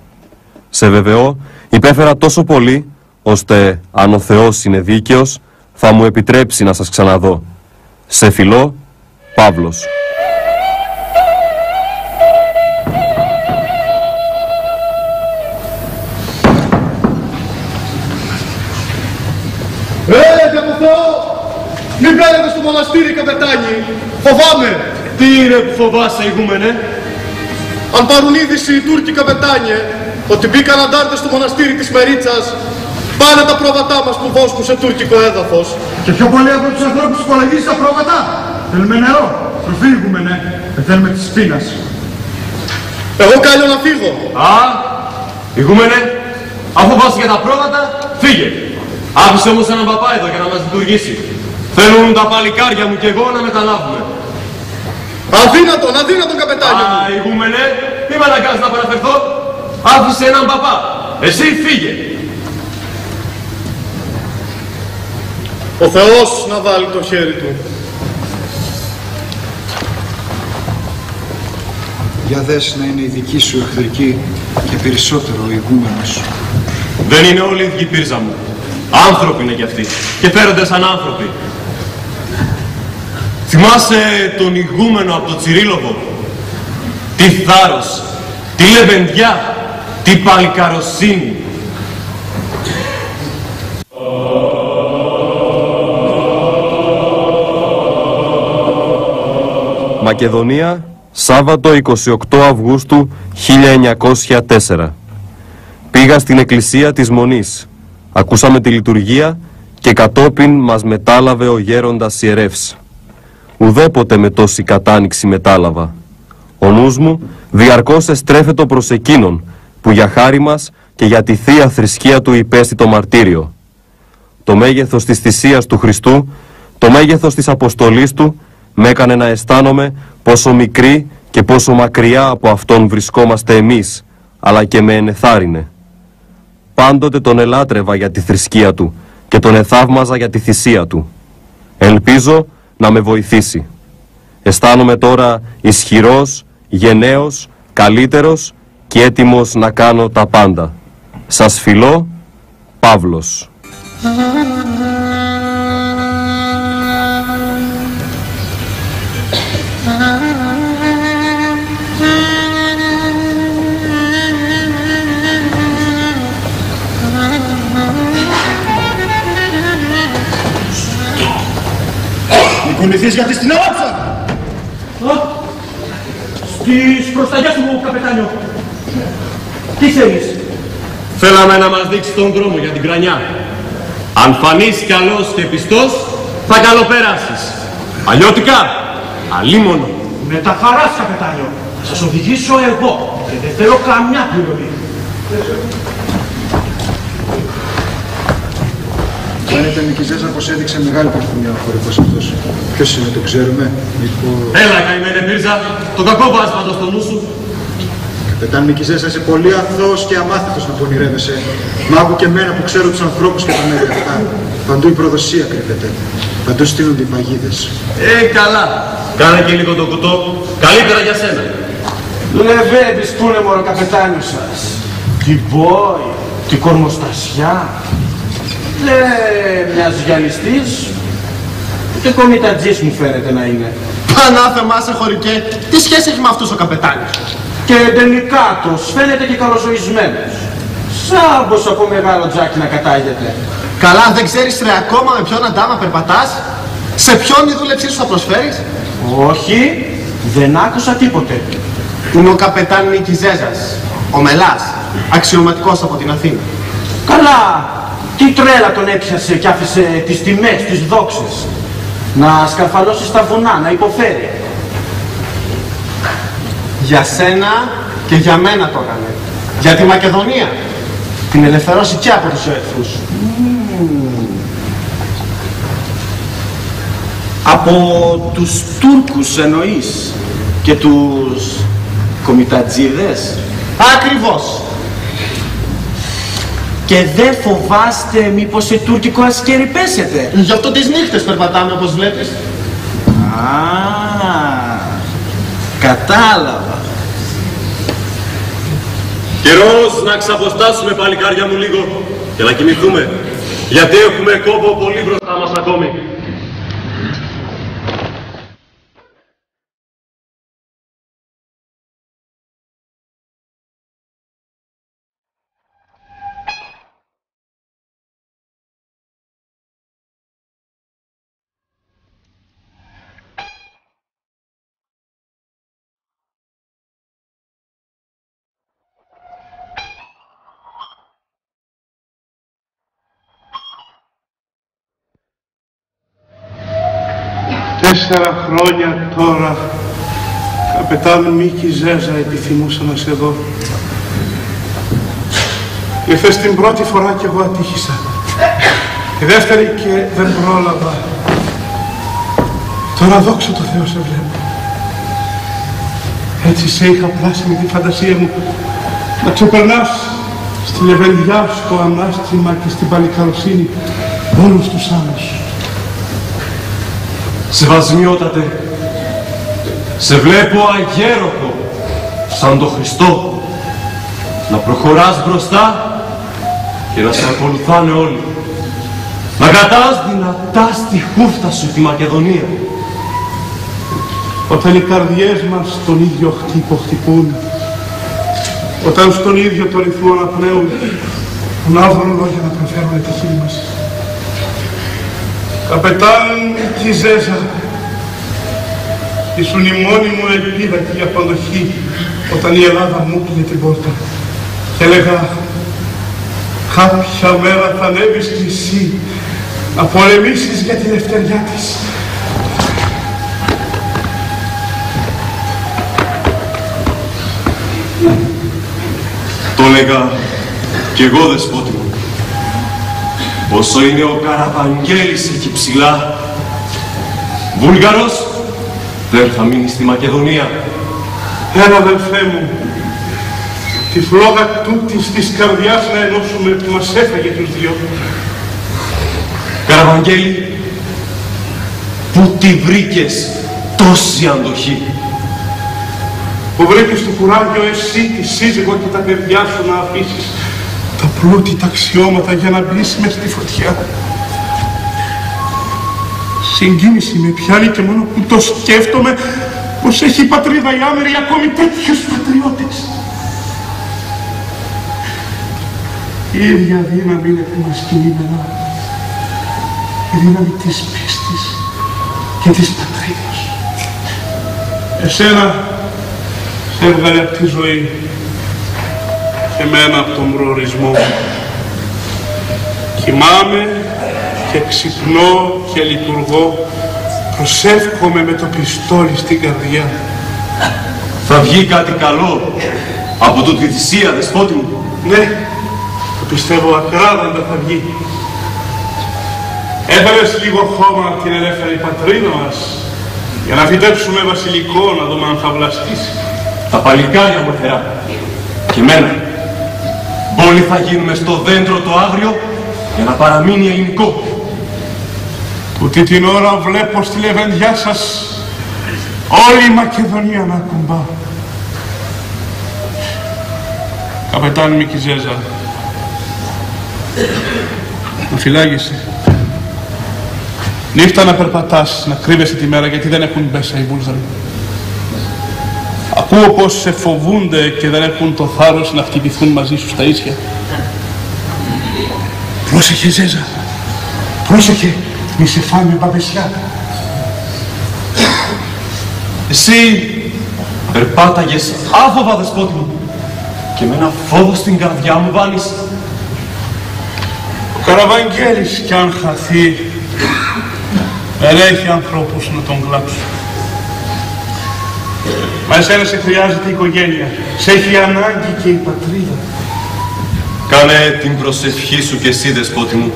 [SPEAKER 27] Σε βεβαιώ υπέφερα τόσο πολύ ώστε αν ο Θεός είναι δίκαιος θα μου επιτρέψει να σας ξαναδώ. Σε φιλώ, Παύλος.
[SPEAKER 28] Μην μπαίνετε στο μοναστήρι καπετάνι! Φοβάμαι!
[SPEAKER 2] Τι είναι που φοβάσαι, ηγούμενε;
[SPEAKER 28] Αν πάρουν είδηση οι Τούρκοι καπετάνιε ότι μπήκαν αντάρτες στο μοναστήρι της Μερίτσας, πάνε τα πρόβατά μας που βόσκουν σε τουρκικό έδαφος.
[SPEAKER 14] Και πιο πολύ από τους ανθρώπους που υπολογίζει τα πρόβατα. Θέλουμε νερό. Προφύγουμε, ναι. Δεν θέλουμε της πείνας.
[SPEAKER 28] Εγώ καλώ να φύγω.
[SPEAKER 2] Α, ηγούμενε, αφού πας για τα πρόβατα, φύγε. Άφησε όμως έναν παπά εδώ για να μας λειτουργήσει. Θέλουν τα παλικάρια μου και εγώ να μεταλάβουμε.
[SPEAKER 28] Αδύνατον, αδύνατον καπετάνιο μου.
[SPEAKER 2] Α, ηγούμενε, μη με αναγκάζεις να παραφερθώ. Άφησε έναν παπά. Εσύ φύγε.
[SPEAKER 28] Ο Θεός να βάλει το χέρι του.
[SPEAKER 14] Για δες να είναι η δική σου εχθρική και περισσότερο ο ηγούμενος.
[SPEAKER 2] Δεν είναι όλοι ίδιοι πύρζα μου. Άνθρωποι είναι κι αυτοί. Και φέρονται σαν άνθρωποι. Θυμάσαι τον ηγούμενο από το Τσιρίλοβο; Τι θάρρος, τι λεβενδιά, τι παλικαροσύνη.
[SPEAKER 27] Μακεδονία, Σάββατο 28 Αυγούστου 1904. Πήγα στην εκκλησία της Μονής. Ακούσαμε τη λειτουργία και κατόπιν μας μετάλαβε ο γέροντας ιερεύς. Ουδέποτε με τόση κατάνοιξη μετάλαβα. Ο νους μου διαρκώς εστρέφεται προς εκείνον που για χάρη μας και για τη Θεία Θρησκεία του υπέστη το μαρτύριο. Το μέγεθος της θυσίας του Χριστού, το μέγεθος της αποστολής του με έκανε να αισθάνομαι πόσο μικρή και πόσο μακριά από Αυτόν βρισκόμαστε εμείς, αλλά και με ενεθάρρυνε. Πάντοτε τον ελάτρευα για τη θρησκεία του και τον εθαύμαζα για τη θυσία του. Ελπίζω να με βοηθήσει. Αισθάνομαι τώρα ισχυρός, γενναίος, καλύτερος και έτοιμος να κάνω τα πάντα. Σας φιλώ, Παύλος.
[SPEAKER 14] Κουνηθείς γιατί στην άψα.
[SPEAKER 2] Στις προσταγιές μου, καπετάνιο. Τι θέλεις; Θέλαμε να μας δείξεις τον δρόμο για την κρανιά. Αν φανείς καλός και πιστός, θα καλοπεράσεις. Αλλιώτικα, αλίμονο.
[SPEAKER 8] Με τα χαράς, καπετάνιο. Θα σας οδηγήσω εγώ και δεν θέλω καμιά πληρωμή.
[SPEAKER 14] Φαίνεται Νικηζέζα πως έδειξε μεγάλη παρθυμία ο χωρικός αυτός. Ποιος είναι, το ξέρουμε. Μήπω...
[SPEAKER 2] Έλα, καημένε Μύρζα, το κακό βάσματο στο νου σου.
[SPEAKER 14] Καπετάν Νικηζέζα, είσαι πολύ αθώος και αμάθητος να πονηρεύεσαι. Μ' άκου και εμένα που ξέρω τους ανθρώπους και τα μέρη αυτά. Παντού η προδοσία κρύβεται. Παντού στείνονται οι παγίδες.
[SPEAKER 2] Ε, καλά. Κάνε και λίγο το κουτό. Καλύτερα για σένα.
[SPEAKER 8] Λεβέντης που είναι μωρό καπετάνιο σας. Τι μπόι, τι κορμοστασιά. Δεν μοιάζει γυαλιστής. Ούτε κομιτατζής μου φαίνεται να είναι.
[SPEAKER 25] Πανάθεμά σε χωρικέ, τι σχέση έχει με αυτούς ο καπετάνιος;
[SPEAKER 8] Και τελικάτος φαίνεται και καλοζωισμένος. Σάμπος από μεγάλο τζάκι να κατάγεται.
[SPEAKER 25] Καλά, δεν ξέρεις ρε ακόμα με ποιον αντάμα περπατάς; Σε ποιον η δούλεψή σου θα προσφέρεις;
[SPEAKER 8] Όχι, δεν άκουσα τίποτε.
[SPEAKER 25] Είναι ο καπετάν Νικηζέζας, ο Μελάς. αξιωματικός από την Αθήνα.
[SPEAKER 8] Καλά, τι τρέλα τον έπιασε και άφησε τις τιμές, τις δόξες. Να σκαρφαλώσει στα βουνά, να υποφέρει.
[SPEAKER 25] Για σένα και για μένα το έκανε. Για τη Μακεδονία. Την ελευθερώσει και από τους εχθρούς.
[SPEAKER 8] Από τους Τούρκους εννοείς και τους κομιτατζίδες.
[SPEAKER 25] Ακριβώς.
[SPEAKER 8] Και δεν φοβάστε μήπως σε τουρκικό ασκέρι πέσετε.
[SPEAKER 25] Γι' αυτό τις νύχτες περπατάμε όπως βλέπεις.
[SPEAKER 8] Α, κατάλαβα.
[SPEAKER 2] Καιρός να ξαποστάσουμε παλικάρια μου λίγο και να κοιμηθούμε. Γιατί έχουμε κόπο πολύ μπροστά μας ακόμη.
[SPEAKER 11] Τέσσερα χρόνια τώρα, καπετάν Μίκη Ζέζα, επιθυμούσα να σε δω. Ήρθες την πρώτη φορά και εγώ ατύχησα. Τη δεύτερη και δεν πρόλαβα. Τώρα δόξα τω Θεώ σε βλέπω. Έτσι σε είχα πλάσει με τη φαντασία μου να ξεπερνάς στη λεβενδιά, στο ανάστημα και στην παλικαροσύνη όλους τους άλλους.
[SPEAKER 2] Σεβασμιότατε, σε βλέπω αγέροχο, σαν το Χριστό, να προχωράς μπροστά και να σε ακολουθάνε όλοι. Να κρατάς δυνατά στη χούφτα σου τη Μακεδονία.
[SPEAKER 11] Όταν οι καρδιές μας τον ίδιο χτύπο χτυπούν, όταν στον ίδιο το ρυθμό αναπνέουν, να βρουν λόγια να προφέρουν τη χείλη μας. Καπετάν Κιζέζα, ήσουν η μόνη μου ελπίδα και η αποδοχή όταν η Ελλάδα μου κλείνει την πόρτα. Και έλεγα, κάποια μέρα θα ανέβεις κι εσύ να πολεμήσεις για την ευτεριά της.
[SPEAKER 2] Το έλεγα κι εγώ δεσπότη μου. Όσο είναι ο Καραβαγγέλης εκεί ψηλά, Βούλγαρος δεν θα μείνει στη Μακεδονία.
[SPEAKER 11] Έλα αδελφέ μου, τη φλόγα τούτης της καρδιάς να ενώσουμε που μας έφαγε τους δυο.
[SPEAKER 2] Καραβαγγέλη, πού τη βρήκες τόση αντοχή;
[SPEAKER 11] Που βρήκες το κουράγιο εσύ, τη σύζυγο και τα παιδιά σου να αφήσεις τα πλούτη, τα αξιώματα για να μπεις μες στη φωτιά. Συγκίνηση με πιάνει και μόνο που το σκέφτομαι πως έχει η πατρίδα η άμερη ακόμη τέτοιους πατριώτες. Η ίδια δύναμη είναι που μας κινείμενα. Η δύναμη της πίστης και της πατρίδας. Εσένα σε έβγαλε από τη ζωή και εμένα από τον προορισμό μου. Κοιμάμαι και ξυπνώ και λειτουργώ, προσεύχομαι με το πιστόλι στην καρδιά.
[SPEAKER 2] Θα βγει κάτι καλό από τούτη θυσία, δεσπότη μου.
[SPEAKER 11] Ναι, το πιστεύω ακράδαντα θα βγει. Έφερες λίγο χώμα από την ελεύθερη πατρίδα μας για να φυτέψουμε βασιλικό να δούμε αν θα βλαστήσει.
[SPEAKER 2] Τα παλικάρια μου θερά. Και εμένα. Όλοι θα γίνουμε στο δέντρο το άγριο για να παραμείνει ελληνικό.
[SPEAKER 11] Τούτη την ώρα βλέπω στη λεβεντιά σας όλη η Μακεδονία να ακουμπά. Καπετάν Μικιζέζα, να φυλάγεσαι. Νύχτα να περπατάς, να κρύβεσαι τη μέρα γιατί δεν έχουν μπέσα οι Βούλγαροι. Ακούω πως σε φοβούνται και δεν έχουν το θάρρος να χτυπηθούν μαζί σου στα ίσια. Πρόσεχε Ζέζα, πρόσεχε, μη σε φάμε μπαμπεσιά.
[SPEAKER 2] Εσύ περπάταγες άφοβα, δεσπότη μου. Και με ένα φόβο στην καρδιά μου βάλεις.
[SPEAKER 11] Ο Καραβαγγέλης κι αν χαθεί, δεν έχει ανθρώπους να τον κλάψουν. Μα εσένα σε χρειάζεται η οικογένεια. Σε έχει ανάγκη και η πατρίδα.
[SPEAKER 2] Κάνε την προσευχή σου και εσύ δεσπότη μου.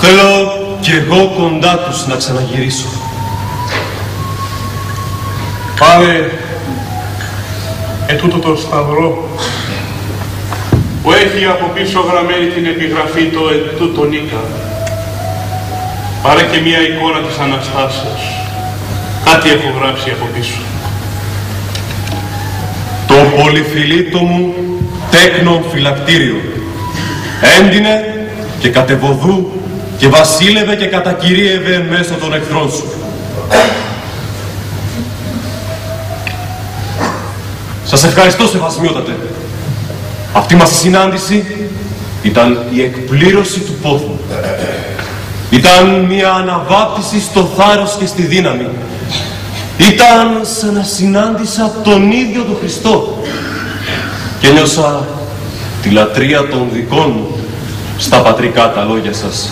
[SPEAKER 2] Θέλω κι εγώ κοντά τους να ξαναγυρίσω.
[SPEAKER 11] Πάρε ετούτο το σταυρό που έχει από πίσω γραμμένη την επιγραφή το ετούτο Νίκα. Πάρε και μία εικόνα της Αναστάσεως. Κάτι έχω γράψει από πίσω.
[SPEAKER 2] Το πολυφιλίτο μου τέκνο φυλακτήριο. Έντινε και κατεβοδού και βασίλευε και κατακυρίευε μέσω των εχθρών σου. Σας ευχαριστώ σεβασμιότατε. Αυτή μας η συνάντηση ήταν η εκπλήρωση του πόθου. Ήταν μια αναβάπτιση στο θάρρος και στη δύναμη. Ήταν σαν να συνάντησα τον ίδιο τον Χριστό και νιώσα τη λατρεία των δικών μου στα πατρικά τα λόγια σας.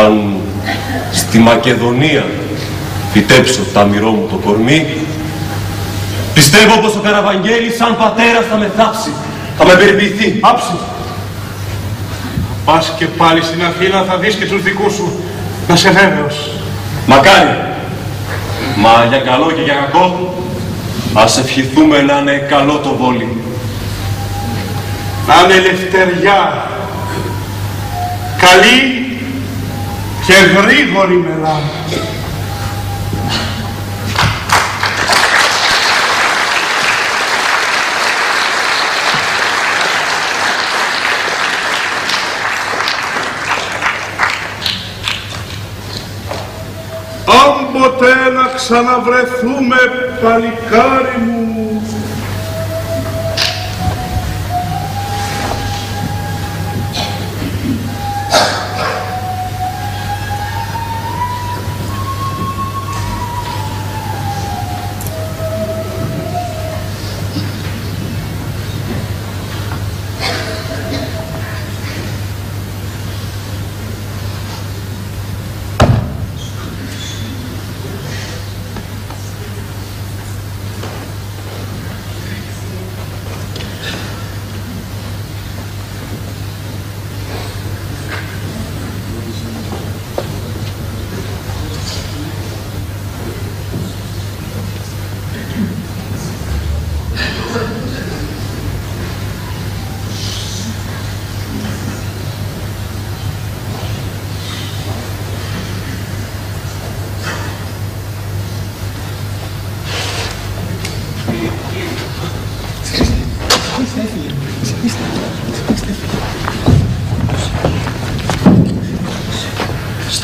[SPEAKER 2] Αν στη Μακεδονία φυτέψω τα μυρό μου το κορμί, πιστεύω πως ο Καραβαγγέλης σαν πατέρας θα με θάψει, θα με περιποιηθεί.
[SPEAKER 11] Άψη. Πας και πάλι στην Αθήνα θα δεις και τους δικούς σου να σε βέβαιος.
[SPEAKER 2] Μακάρι. Μα για καλό και για κακό, ας ευχηθούμε να είναι καλό το βόλι.
[SPEAKER 11] Να είναι ελευθεριά. Καλή και γρήγορη μερά. Αν ποτέ να ξαναβρεθούμε, παλικάρι μου,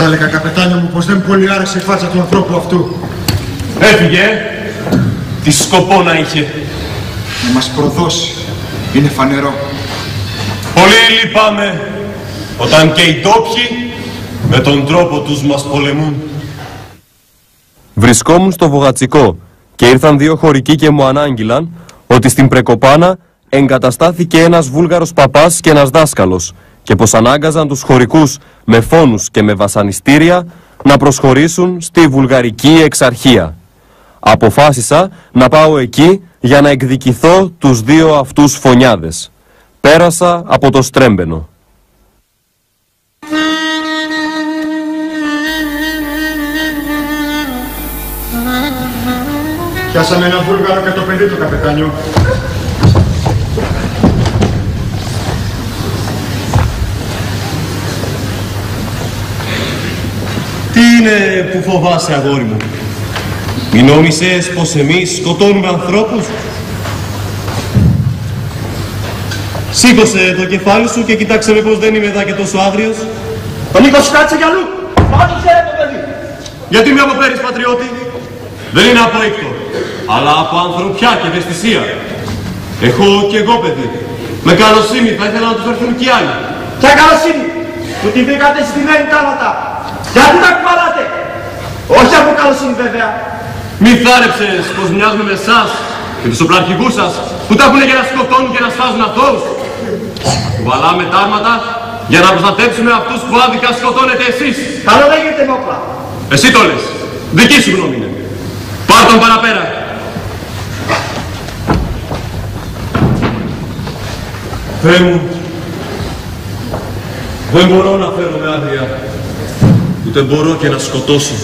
[SPEAKER 14] Στα έλεγα καπετάνια μου πως δεν πολύ άρεσε η φάτσα του ανθρώπου αυτού.
[SPEAKER 2] Έφυγε. Τι σκοπό να είχε;
[SPEAKER 14] Να μας προδώσει. Είναι φανερό.
[SPEAKER 2] Πολύ λυπάμαι όταν και οι ντόπιοι με τον τρόπο τους μας πολεμούν.
[SPEAKER 29] Βρισκόμουν στο Βογατσικό και ήρθαν δύο χωρικοί και μου ανάγγειλαν ότι στην Πρεκοπάνα εγκαταστάθηκε ένας βούλγαρος παπάς και ένας δάσκαλος και πως ανάγκαζαν τους χωρικούς με φόνους και με βασανιστήρια να προσχωρήσουν στη βουλγαρική εξαρχία. Αποφάσισα να πάω εκεί για να εκδικηθώ τους δύο αυτούς φωνιάδες. Πέρασα από το στρέμπενο.
[SPEAKER 14] Πιάσαμε ένα βούλγαρο και το παιδί του καπετάνιο.
[SPEAKER 2] Τι είναι που φοβάσαι αγόρι μου; Μην νόμισες πως εμείς σκοτώνουμε ανθρώπους; Σήκωσε το κεφάλι σου και κοιτάξε με πως δεν είμαι εδώ και τόσο άγριος.
[SPEAKER 8] Ο Νίκος σου κάτσε κι αλλού. Πάνω ξέρε το παιδί.
[SPEAKER 2] Γιατί με αποφέρεις πατριώτη; Δεν είναι από έκτο, αλλά από ανθρωπιά και ευαισθησία. Έχω κι εγώ παιδί. Με καλοσύνη θα ήθελα να τους φερθούν κι άλλοι.
[SPEAKER 8] Ποια καλοσύνη; Που τη βρήκατε στημένη τάλματα. Γιατί τα κουβαλάτε; Όχι από καλοσύνη βέβαια.
[SPEAKER 2] Μη θάρεψες πως μοιάζουμε με εσάς και τους οπλαρχηγούς σας που τα έχουν για να σκοτώνουν και να σφάζουν αθώους. Κουβαλάμε τα άρματα για να προστατεύσουμε αυτούς που άδικα σκοτώνετε εσείς.
[SPEAKER 8] Καλό λέγεται με όπλα.
[SPEAKER 2] Εσύ το λες. Δική σου γνώμη είναι. Πάρ' τον παραπέρα. Θεέ μου, δεν μπορώ να φέρω με άδεια. Ούτε μπορώ και να σκοτώσω.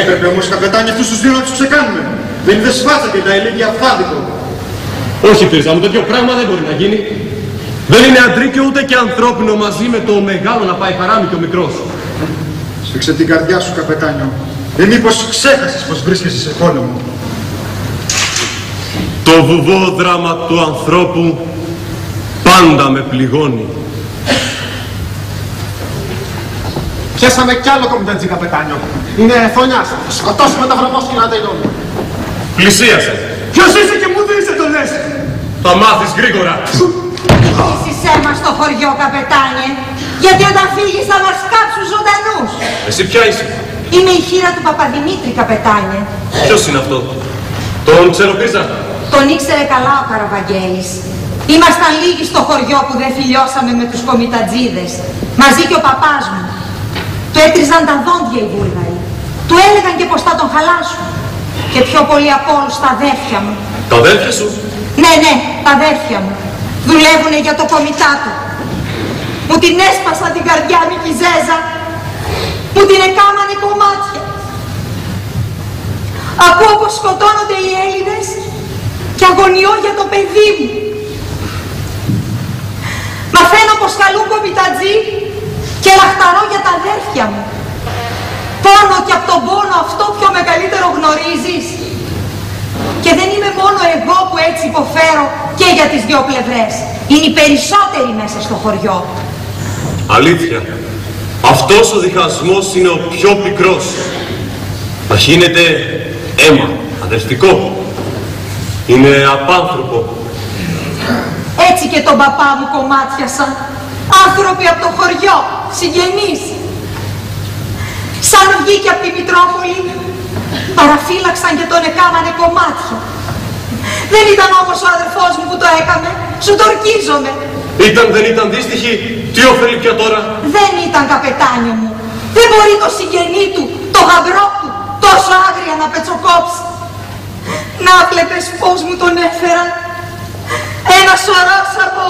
[SPEAKER 14] Έπρεπε όμως καπετάνι αυτούς τους δύο να τους ξεκάνουμε. Δεν είδες φάτσα και τα ηλίκια αυθάδικο.
[SPEAKER 2] Όχι, Πίρζα μου, τέτοιο πράγμα δεν μπορεί να γίνει. Δεν είναι αντρίκιο ούτε και ανθρώπινο μαζί με το μεγάλο να πάει χαράμι και ο μικρός.
[SPEAKER 14] Σφίξε την καρδιά σου, καπετάνιο. Ή μήπως ξέχασες πως βρίσκεσαι σε πόλεμο.
[SPEAKER 2] Το βουβό δράμα του ανθρώπου πάντα με πληγώνει.
[SPEAKER 25] Πιάσαμε κι άλλο κομιτέτζι καπετάνιο. Είναι φωνιάς. Σκοτώσουμε τα βρωμόσκυλα να τελειώνουμε.
[SPEAKER 2] Πλησίασε.
[SPEAKER 30] Ποιος είσαι και μου δίνεις το λες;
[SPEAKER 2] Θα μάθεις γρήγορα.
[SPEAKER 15] Κλείσισέ μας στο χωριό, καπετάνιε, γιατί όταν φύγεις θα μας κάψουν ζωντανούς.
[SPEAKER 2] Εσύ ποια είσαι;
[SPEAKER 15] Είμαι η χείρα του Παπαδημήτρη, καπετάνιε.
[SPEAKER 2] Ποιος είναι αυτό; Τον ξέρω Πίρζα.
[SPEAKER 15] Τον ήξερε καλά ο Καραβαγγέλης. Ήμασταν λίγοι στο χωριό που δεν φιλιώσαμε με τους κομιτατζίδες. Μαζί και ο παπάς μου. Του έτριζαν τα δόντια οι Βούλγαροι. Του έλεγαν και πως θα τον χαλάσουν. Και πιο πολύ από όλους τα αδέρφια μου.
[SPEAKER 2] Τα αδέρφια σου;
[SPEAKER 15] Ναι, ναι, τα αδέρφια μου. Δουλεύουνε για το κομιτάτο. Μου την έσπασαν την καρδιά μου η Ζέζα. Μου την εκάμανε κομμάτια. Ακούω πως σκοτώνονται οι Έλληνες και αγωνιώ για το παιδί μου. Μαθαίνω πως καλούν κομιτατζή και λαχταρώ για τα αδέρφια μου. Πόνο και από τον πόνο αυτό πιο μεγαλύτερο γνωρίζεις. Και δεν είμαι μόνο εγώ που έτσι υποφέρω και για τις δυο πλευρές. Είναι οι περισσότεροι μέσα στο χωριό.
[SPEAKER 2] Αλήθεια. Αυτός ο διχασμός είναι ο πιο πικρός. Θα γίνεται αίμα, αδερφικό. Είναι απάνθρωπο.
[SPEAKER 15] Έτσι και τον παπά μου κομμάτιασαν. Άνθρωποι από το χωριό, συγγενείς. Σαν βγήκε από τη Μητρόπολη, παραφύλαξαν και τον εκάμανε κομμάτια. Δεν ήταν όμως ο αδερφός μου που το έκαμε, σου το ορκίζομαι.
[SPEAKER 2] Ήταν, δεν ήταν δύστιχη; Τι ωφελεί πια τώρα;
[SPEAKER 15] Δεν ήταν καπετάνιο μου. Δεν μπορεί το συγγενή του, το γαμπρό του, τόσο άγρια να πετσοκόψει. Να βλέπεις πώς μου τον έφεραν. Ένα σωρός από...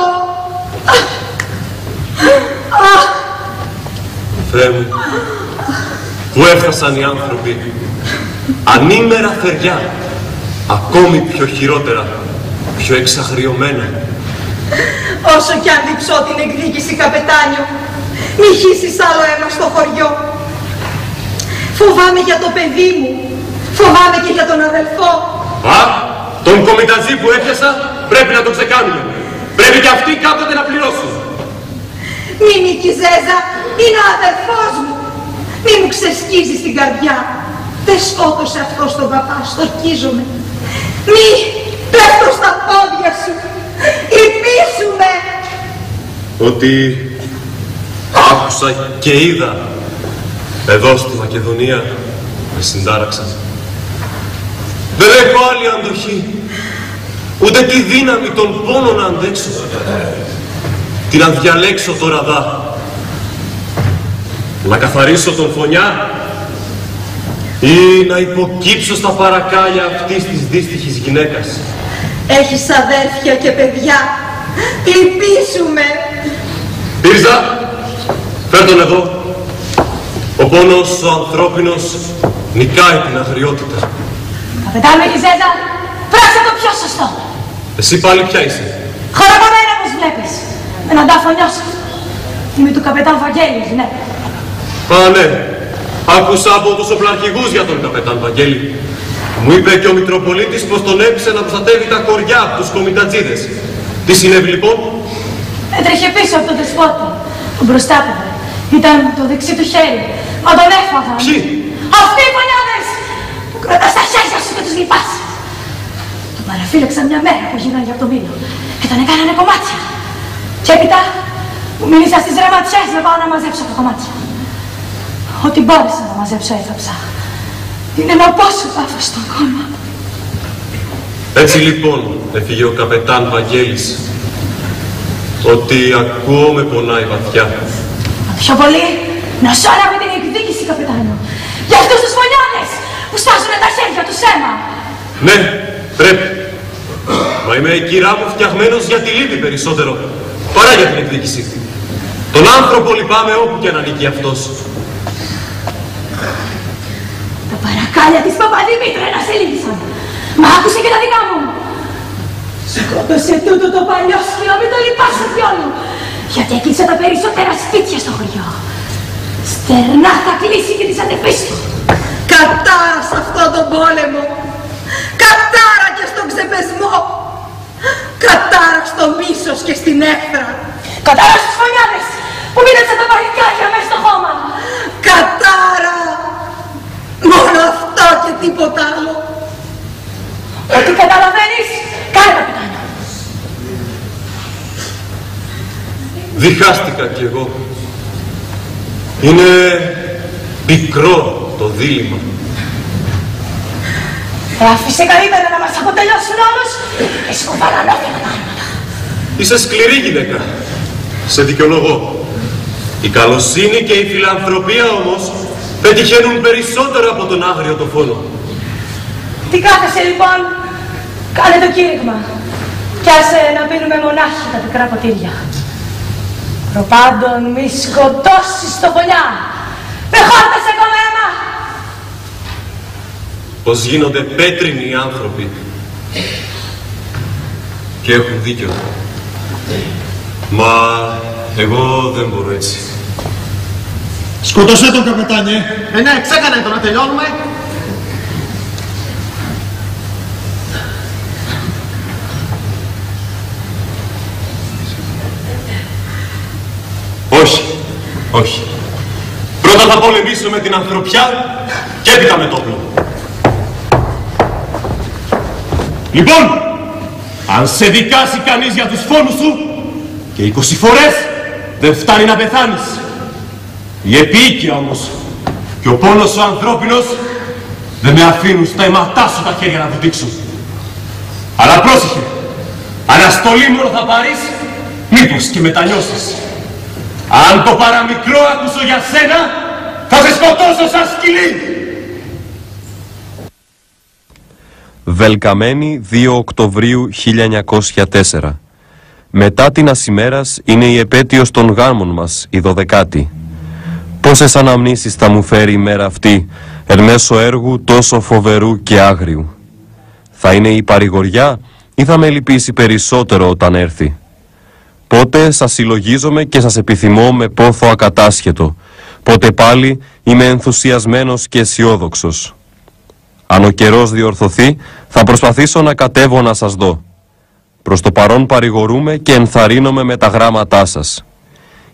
[SPEAKER 2] Θεέ μου, που έφτασαν οι άνθρωποι. Ανήμερα θεριά. Ακόμη πιο χειρότερα, πιο εξαγριωμένα.
[SPEAKER 15] Όσο κι αν διψώ την εκδίκηση καπετάνιο, μη χύσεις άλλο αίμα στο χωριό. Φοβάμαι για το παιδί μου, φοβάμαι και για τον αδελφό.
[SPEAKER 2] Α, τον κομιτατζή που έπιασα πρέπει να τον ξεκάνουμε. Πρέπει και αυτοί κάποτε να πληρώσουν.
[SPEAKER 15] Μη Νίκη Ζέζα, είναι ο αδελφός μου. Μη μου ξεσκίζεις την καρδιά. Δεν σκότωσε αυτός τον παπά, στορκίζομαι. Μη πέφτω στα πόδια σου. Υπήσου
[SPEAKER 2] Ότι άκουσα και είδα εδώ στη Μακεδονία με συντάραξαν. Δεν έχω άλλη αντοχή, ούτε τη δύναμη των πόνων να αντέξω. Τι να διαλέξω τώρα δά. Να καθαρίσω τον φωνιά ή να υποκύψω στα παρακάλια αυτής της δύστιχης γυναίκας.
[SPEAKER 15] Έχεις αδέρφια και παιδιά. Λυπήσουμε.
[SPEAKER 2] Πίρζα, φέρ τον εδώ. Ο πόνος ο ανθρώπινος νικάει την αγριότητα.
[SPEAKER 15] Καπετάνο Γιζέζα, πράσε το πιο σωστό.
[SPEAKER 2] Εσύ πάλι ποια είσαι;
[SPEAKER 15] Χωρακωμένα όπως βλέπεις. Με έναν τάφο νιώσω. Είμαι του καπετάν Βαγγέλης, ναι.
[SPEAKER 2] Α, ναι. Άκουσα από τους οπλαρχηγούς για τον καπετάν Βαγγέλη. Μου είπε και ο Μητροπολίτης πως τον έπεισε να προστατεύει τα κοριά από τους κομιτατζίδες. Τι συνέβη λοιπόν;
[SPEAKER 15] Έτρεχε πίσω από τον δεσπότη. Που μπροστά του ήταν το δεξί του χέρι. Μα τον έφαγα.
[SPEAKER 2] Ποιοι;
[SPEAKER 15] Αυτοί οι φωνιάδες που κρατάς τα χέρια σου και τους λυπάς. Τον παραφύλαξαν μια μέρα που γυρνάγε από το μήλο και τον έκανανε κομμάτια. Και έπειτα μου μίλησα στις ρεματιές να πάω να μαζέψω τα κομμάτια. Ό,τι μπόρεσα να μαζέψω έθαψα. Είναι ένα πόσο πάθος στον κόμμα.
[SPEAKER 2] Έτσι λοιπόν έφυγε ο καπετάν Βαγγέλης ότι ακούω με πονάει βαθιά.
[SPEAKER 31] Πιο πολύ να σώραμε την εκδίκηση, καπετάνο. Για αυτούς τους φωνιάδες που στάζουν τα χέρια του αίμα.
[SPEAKER 2] Ναι, πρέπει. Μα είμαι η κυρά μου φτιαγμένος για τη λύπη περισσότερο, παρά για την εκδίκηση. Τον άνθρωπο λυπάμαι όπου και αν ανήκει αυτός.
[SPEAKER 31] Τα παρακάλια της Παπαδημήτρα να σε λύσαν. Μα άκουσε και τα δικά μου. Σκότωσε τούτο το παλιό σκύλο, μην το λυπάσαι πιόλου. Γιατί έκλεισε τα περισσότερα σπίτια στο χωριό. Στερνά θα κλείσει και τις αδερφές του.
[SPEAKER 32] Κατάρα σε αυτόν τον πόλεμο. Κατάρα και στον ξεπεσμό. Κατάρα στο μίσος και στην έφρα.
[SPEAKER 31] Κατάρα στους φωνιάδες που μείνεψαν τα παλικάρια μέσα στο χώμα.
[SPEAKER 32] Κατάρα. Μόνο αυτό και τίποτα άλλο.
[SPEAKER 31] Ό,τι καταλαβαίνεις, κάνε καπιτάνο.
[SPEAKER 2] Διχάστηκα κι εγώ. Είναι πικρό το δίλημα.
[SPEAKER 31] Ε, άφησε καλύτερα να μας αποτελειώσουν όλους και σκουφαλά νόθημα τα άρματα.
[SPEAKER 2] Είσαι σκληρή γυναίκα. Σε δικαιολογώ. Η καλοσύνη και η φιλανθρωπία όμως πετυχαίνουν περισσότερο από τον άγριο το φόνο.
[SPEAKER 31] Τι κάθεσαι λοιπόν, κάνε το κήρυγμα κι άσε να πίνουμε μονάχοι τα πικρά ποτήρια. Προπάντων μη σκοτώσεις το φωλιά, με χόρτασε κομμένα.
[SPEAKER 2] Πως γίνονται πέτρινοι οι άνθρωποι. Και έχουν δίκιο. Μα εγώ δεν μπορώ έτσι.
[SPEAKER 14] Σκοτωσέ τον καπετάνιε.
[SPEAKER 25] Ε, ναι, ξέκανε το να τελειώνουμε.
[SPEAKER 2] Όχι, όχι. Πρώτα θα πολεμήσω με την ανθρωπιά και έπειτα με το όπλο. Λοιπόν, αν σε δικάσει κανείς για τους φόνους σου και 20 φορές δεν φτάνει να πεθάνεις. Η επίοικια όμως και ο πόνος ο ανθρώπινος δεν με αφήνουν στα αιματά σου τα χέρια να βουτήξουν. Αλλά πρόσεχε, αναστολή μόνο θα πάρεις, μήπως και μετανιώσεις. Αν το παραμικρό ακούσω για σένα, θα σε σκοτώσω σαν σκυλί. Βελκαμένη 2 Οκτωβρίου 1904. Μετά την ασημέρας είναι η επέτειος των γάμων μας, η δωδεκάτη. Πόσες αναμνήσεις θα μου φέρει η μέρα αυτή, εν μέσω έργου τόσο φοβερού και άγριου; Θα είναι η παρηγοριά ή θα με λυπήσει περισσότερο όταν έρθει; Πότε σας συλλογίζομαι και σας επιθυμώ με πόθο ακατάσχετο; Πότε πάλι είμαι ενθουσιασμένος και αισιόδοξος; Αν ο καιρός διορθωθεί, θα προσπαθήσω να κατέβω να σας δω. Προς το παρόν παρηγορούμε και ενθαρρύνομαι με τα γράμματά σας.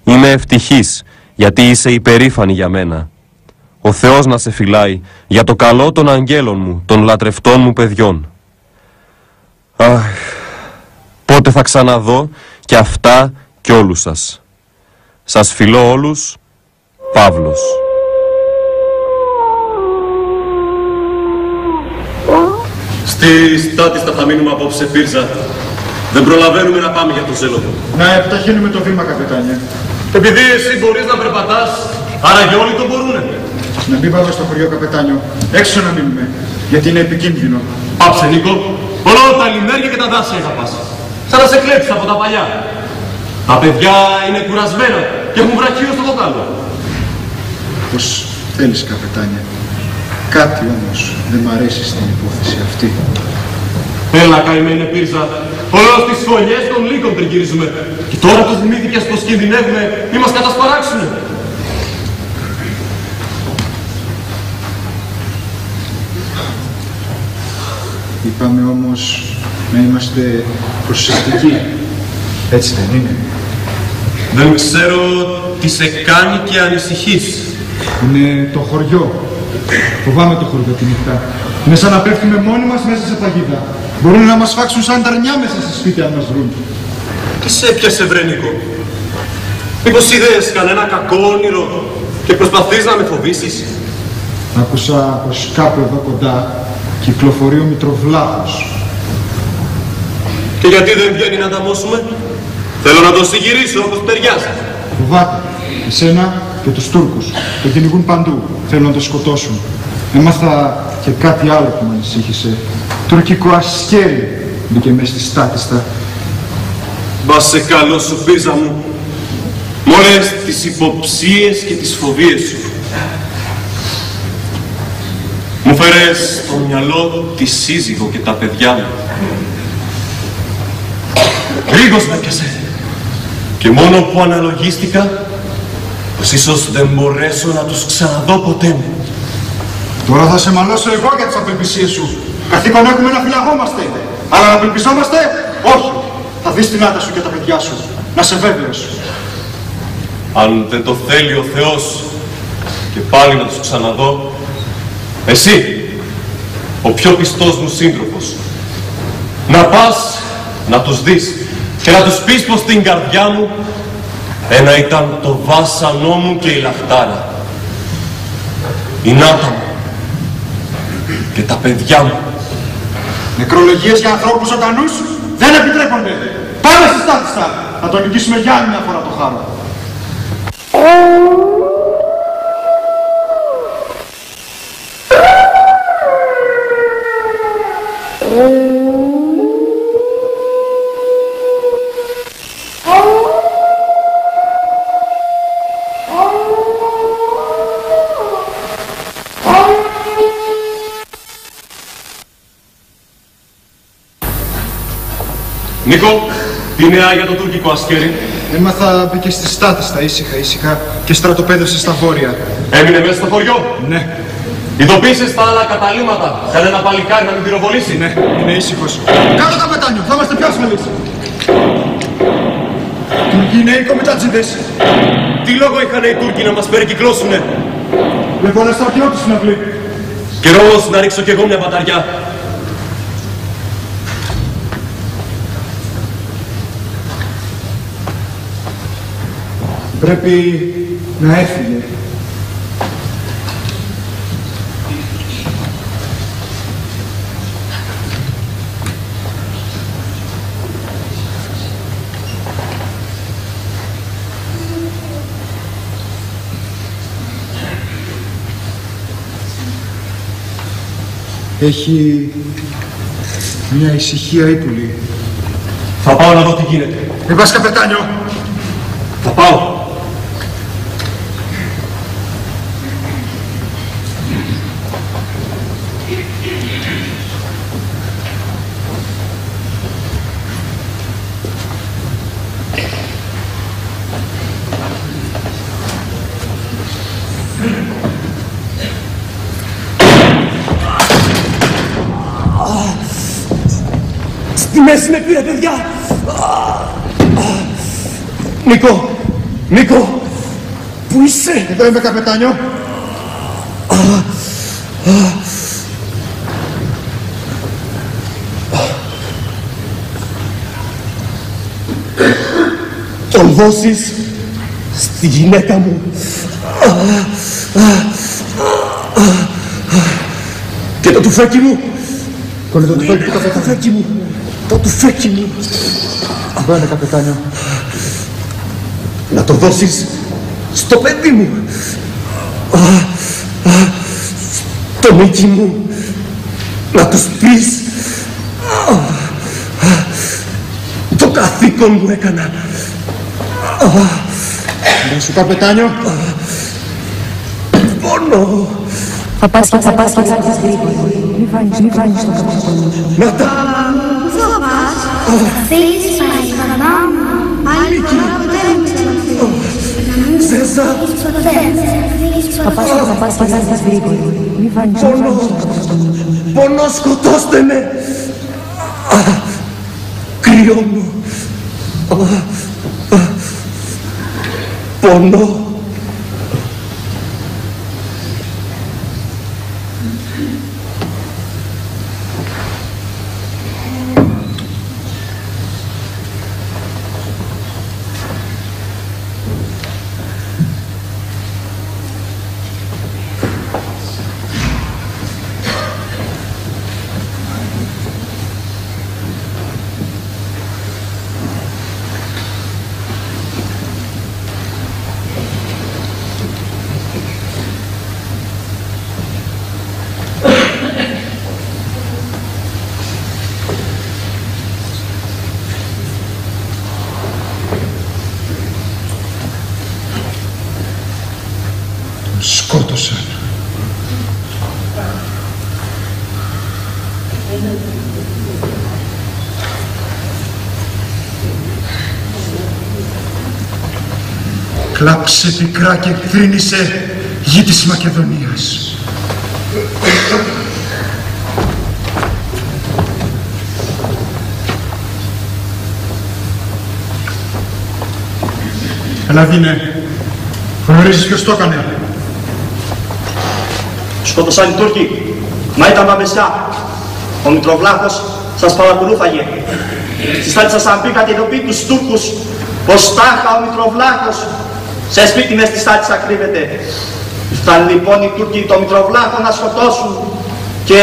[SPEAKER 2] Είμαι ευτυχής, γιατί είσαι υπερήφανη για μένα. Ο Θεός να σε φυλάει για το καλό των αγγέλων μου, των λατρευτών μου παιδιών. Αχ, πότε θα ξαναδώ και αυτά κι όλους σας. Σας φιλώ όλους, Παύλος. Στη Στάτιστα θα μείνουμε απόψε Πύρζα. Δεν προλαβαίνουμε να πάμε για το ζέλο του.
[SPEAKER 14] Να επιταχύνουμε το βήμα, καπετάνιε.
[SPEAKER 2] Επειδή εσύ μπορείς να περπατάς, άρα και όλοι το μπορούνε.
[SPEAKER 14] Να μην πάμε στο χωριό, καπετάνιο. Έξω να μείνουμε. Γιατί είναι επικίνδυνο.
[SPEAKER 2] Πάψε, Νίκο. Όλα τα λιμέρια και τα δάση θα πας. Σαν να σε κλέψεις από τα παλιά. Τα παιδιά είναι κουρασμένα και έχουν βραχείο στο δοκάλο.
[SPEAKER 14] Πώς θέλεις, καπετάνια. Κάτι όμως δεν μ' αρέσει στην υπόθεση αυτή.
[SPEAKER 2] Έλα καημένε πύρσα. Όλα στις φωνιές των λύκων τριγυρίζουμε. Και τώρα που θυμήθηκες πως κινδυνεύουμε, μη μας κατασπαράξουνε.
[SPEAKER 14] Είπαμε όμως να είμαστε προσεκτικοί. Έτσι δεν είναι.
[SPEAKER 2] Δεν ξέρω τι σε κάνει και ανησυχείς.
[SPEAKER 14] Είναι το χωριό. Φοβάμαι το χωριό τη νύχτα. Είναι σαν να πέφτουμε μόνοι μας μέσα σε παγίδα. Μπορούν να μας φάξουν σαν ταρνιά μέσα στη σπίτι αν μας βρουν.
[SPEAKER 2] Τι σε έπιασε βρε Νίκο. Μήπως είδες κανένα κακό όνειρο και προσπαθείς να με φοβήσεις;
[SPEAKER 14] Άκουσα πως κάπου εδώ κοντά κυκλοφορεί ο Μητροβλάχος.
[SPEAKER 2] Και γιατί δεν βγαίνει να ανταμώσουμε. Θέλω να τον συγυρίσω όπως ταιριάζει.
[SPEAKER 14] Φοβάται. Εσένα και τους Τούρκους. Το κυνηγούν παντού. Θέλουν να το σκοτώσουν. Έμαθα και κάτι άλλο που με ανησύχησε. Τουρκικό ασκέρι μπήκε μέσα στη στάτιστα.
[SPEAKER 2] Μπα σε καλό σου πίζα μου. Με όλες τις υποψίες και τις φοβίες σου. Μου φέρες στο μυαλό τη σύζυγο και τα παιδιά μου. Ρίγος με πιασε. Και μόνο που αναλογίστηκα, πως ίσως δεν μπορέσω να τους ξαναδώ ποτέ μου.
[SPEAKER 14] Τώρα θα σε μαλώσω εγώ για τις απελπισίες σου. Καθήκον έχουμε να φυλαγόμαστε. Αλλά να απελπιζόμαστε, όχι. Θα δεις την άντρα σου και τα παιδιά σου. Να σε βέβαιος.
[SPEAKER 2] Αν δεν το θέλει ο Θεός και πάλι να τους ξαναδώ, εσύ, ο πιο πιστός μου σύντροφος, να πας να τους δεις και να τους πεις πως στην καρδιά μου ένα ήταν το βάσανό μου και η λαχτάρα. Η νάτα μου και τα παιδιά μου.
[SPEAKER 14] Νεκρολογίες για ανθρώπους ζωντανούς δεν επιτρέπονται. Πάμε στη στάτιστα. Να το νικήσουμε για άλλη μια φορά το χάρο.
[SPEAKER 2] Νίκο, τι νέα για το τουρκικό ασκέρι.
[SPEAKER 14] Έμαθα μπήκε στη στάτιστα ήσυχα ήσυχα και στρατοπέδευσε στα βόρεια.
[SPEAKER 2] Έμεινε μέσα στο χωριό.
[SPEAKER 14] Ναι.
[SPEAKER 2] Ειδοποίησες τα άλλα καταλήμματα. Κανένα παλικάρι να μην πυροβολήσει;
[SPEAKER 14] Ναι, είναι ήσυχος. Κάτω καπετάνιο, θα είμαστε πιο ασφαλείς. Τουρκοί νέοι κομιτάτζιδες.
[SPEAKER 2] Τι λόγο είχαν οι Τούρκοι να μας περικυκλώσουνε;
[SPEAKER 14] Βλέπω ένα στρατιώτη στην αυλή.
[SPEAKER 2] Καιρός να ρίξω κι εγώ μια μπαταριά.
[SPEAKER 14] Πρέπει να έφυγε. Έχει μια ησυχία ύπουλη.
[SPEAKER 2] Θα πάω να δω τι γίνεται.
[SPEAKER 14] Μην πας καπετάνιο.
[SPEAKER 2] Θα πάω.
[SPEAKER 33] Στη μέση με πήρε, παιδιά! Νίκο! Νίκο! Πού είσαι!
[SPEAKER 14] Εδώ είμαι, καπετάνιο.
[SPEAKER 33] Τον δώσεις στη γυναίκα μου. Και το τουφέκι μου.
[SPEAKER 14] Κολλή το τουφέκι του
[SPEAKER 33] Το
[SPEAKER 14] καπετάνιο.
[SPEAKER 33] τουφέκι μου. Το τουφέκι μου.
[SPEAKER 14] Εδώ είναι, καπετάνιο.
[SPEAKER 33] Να το δώσεις στο παιδί μου. Α, α, Στο Νίκη μου. Να τους πεις. α, α, Το καθήκον μου έκανα. Α,
[SPEAKER 14] Γεια σου, καπετάνιο.
[SPEAKER 33] Πόνο.
[SPEAKER 21] Θα πας και θα πας και θα πας γρήγορα. Μη βάνεις, μη βάνεις το καπιτάνιο σου.
[SPEAKER 33] Να τα...
[SPEAKER 20] Πού θα πας; Θέλεις πάλι, μαμά μου. Άλλη φορά ποτέ δεν μου ξαναφύγεις.
[SPEAKER 33] Ζέζα.
[SPEAKER 21] Θα πας και θα πας και θα πας γρήγορα. Μη βάνεις, μη βάνεις το καπιτάνιο σου.
[SPEAKER 33] Πόνο, σκοτώστε με. Α, Κρυώνω. Α,
[SPEAKER 14] Κλάψε πικρά και εκθρύνησε γη της Μακεδονίας. Ελαδίνε, γνωρίζεις ποιος το έκανε.
[SPEAKER 13] Σκότωσαν οι Τούρκοι. Μα ήταν παπεσιά. Ο Μητροβλάχος σας παρακολούθαγε. Στη στάλη σας αν πήγατε ειδοποιεί τους Τούρκους πως τάχα ο Μητροβλάχος σε σπίτι μες στη στάλη σας κρύβεται. Ήρθαν λοιπόν οι Τούρκοι το Μητροβλάχο να σκοτώσουν και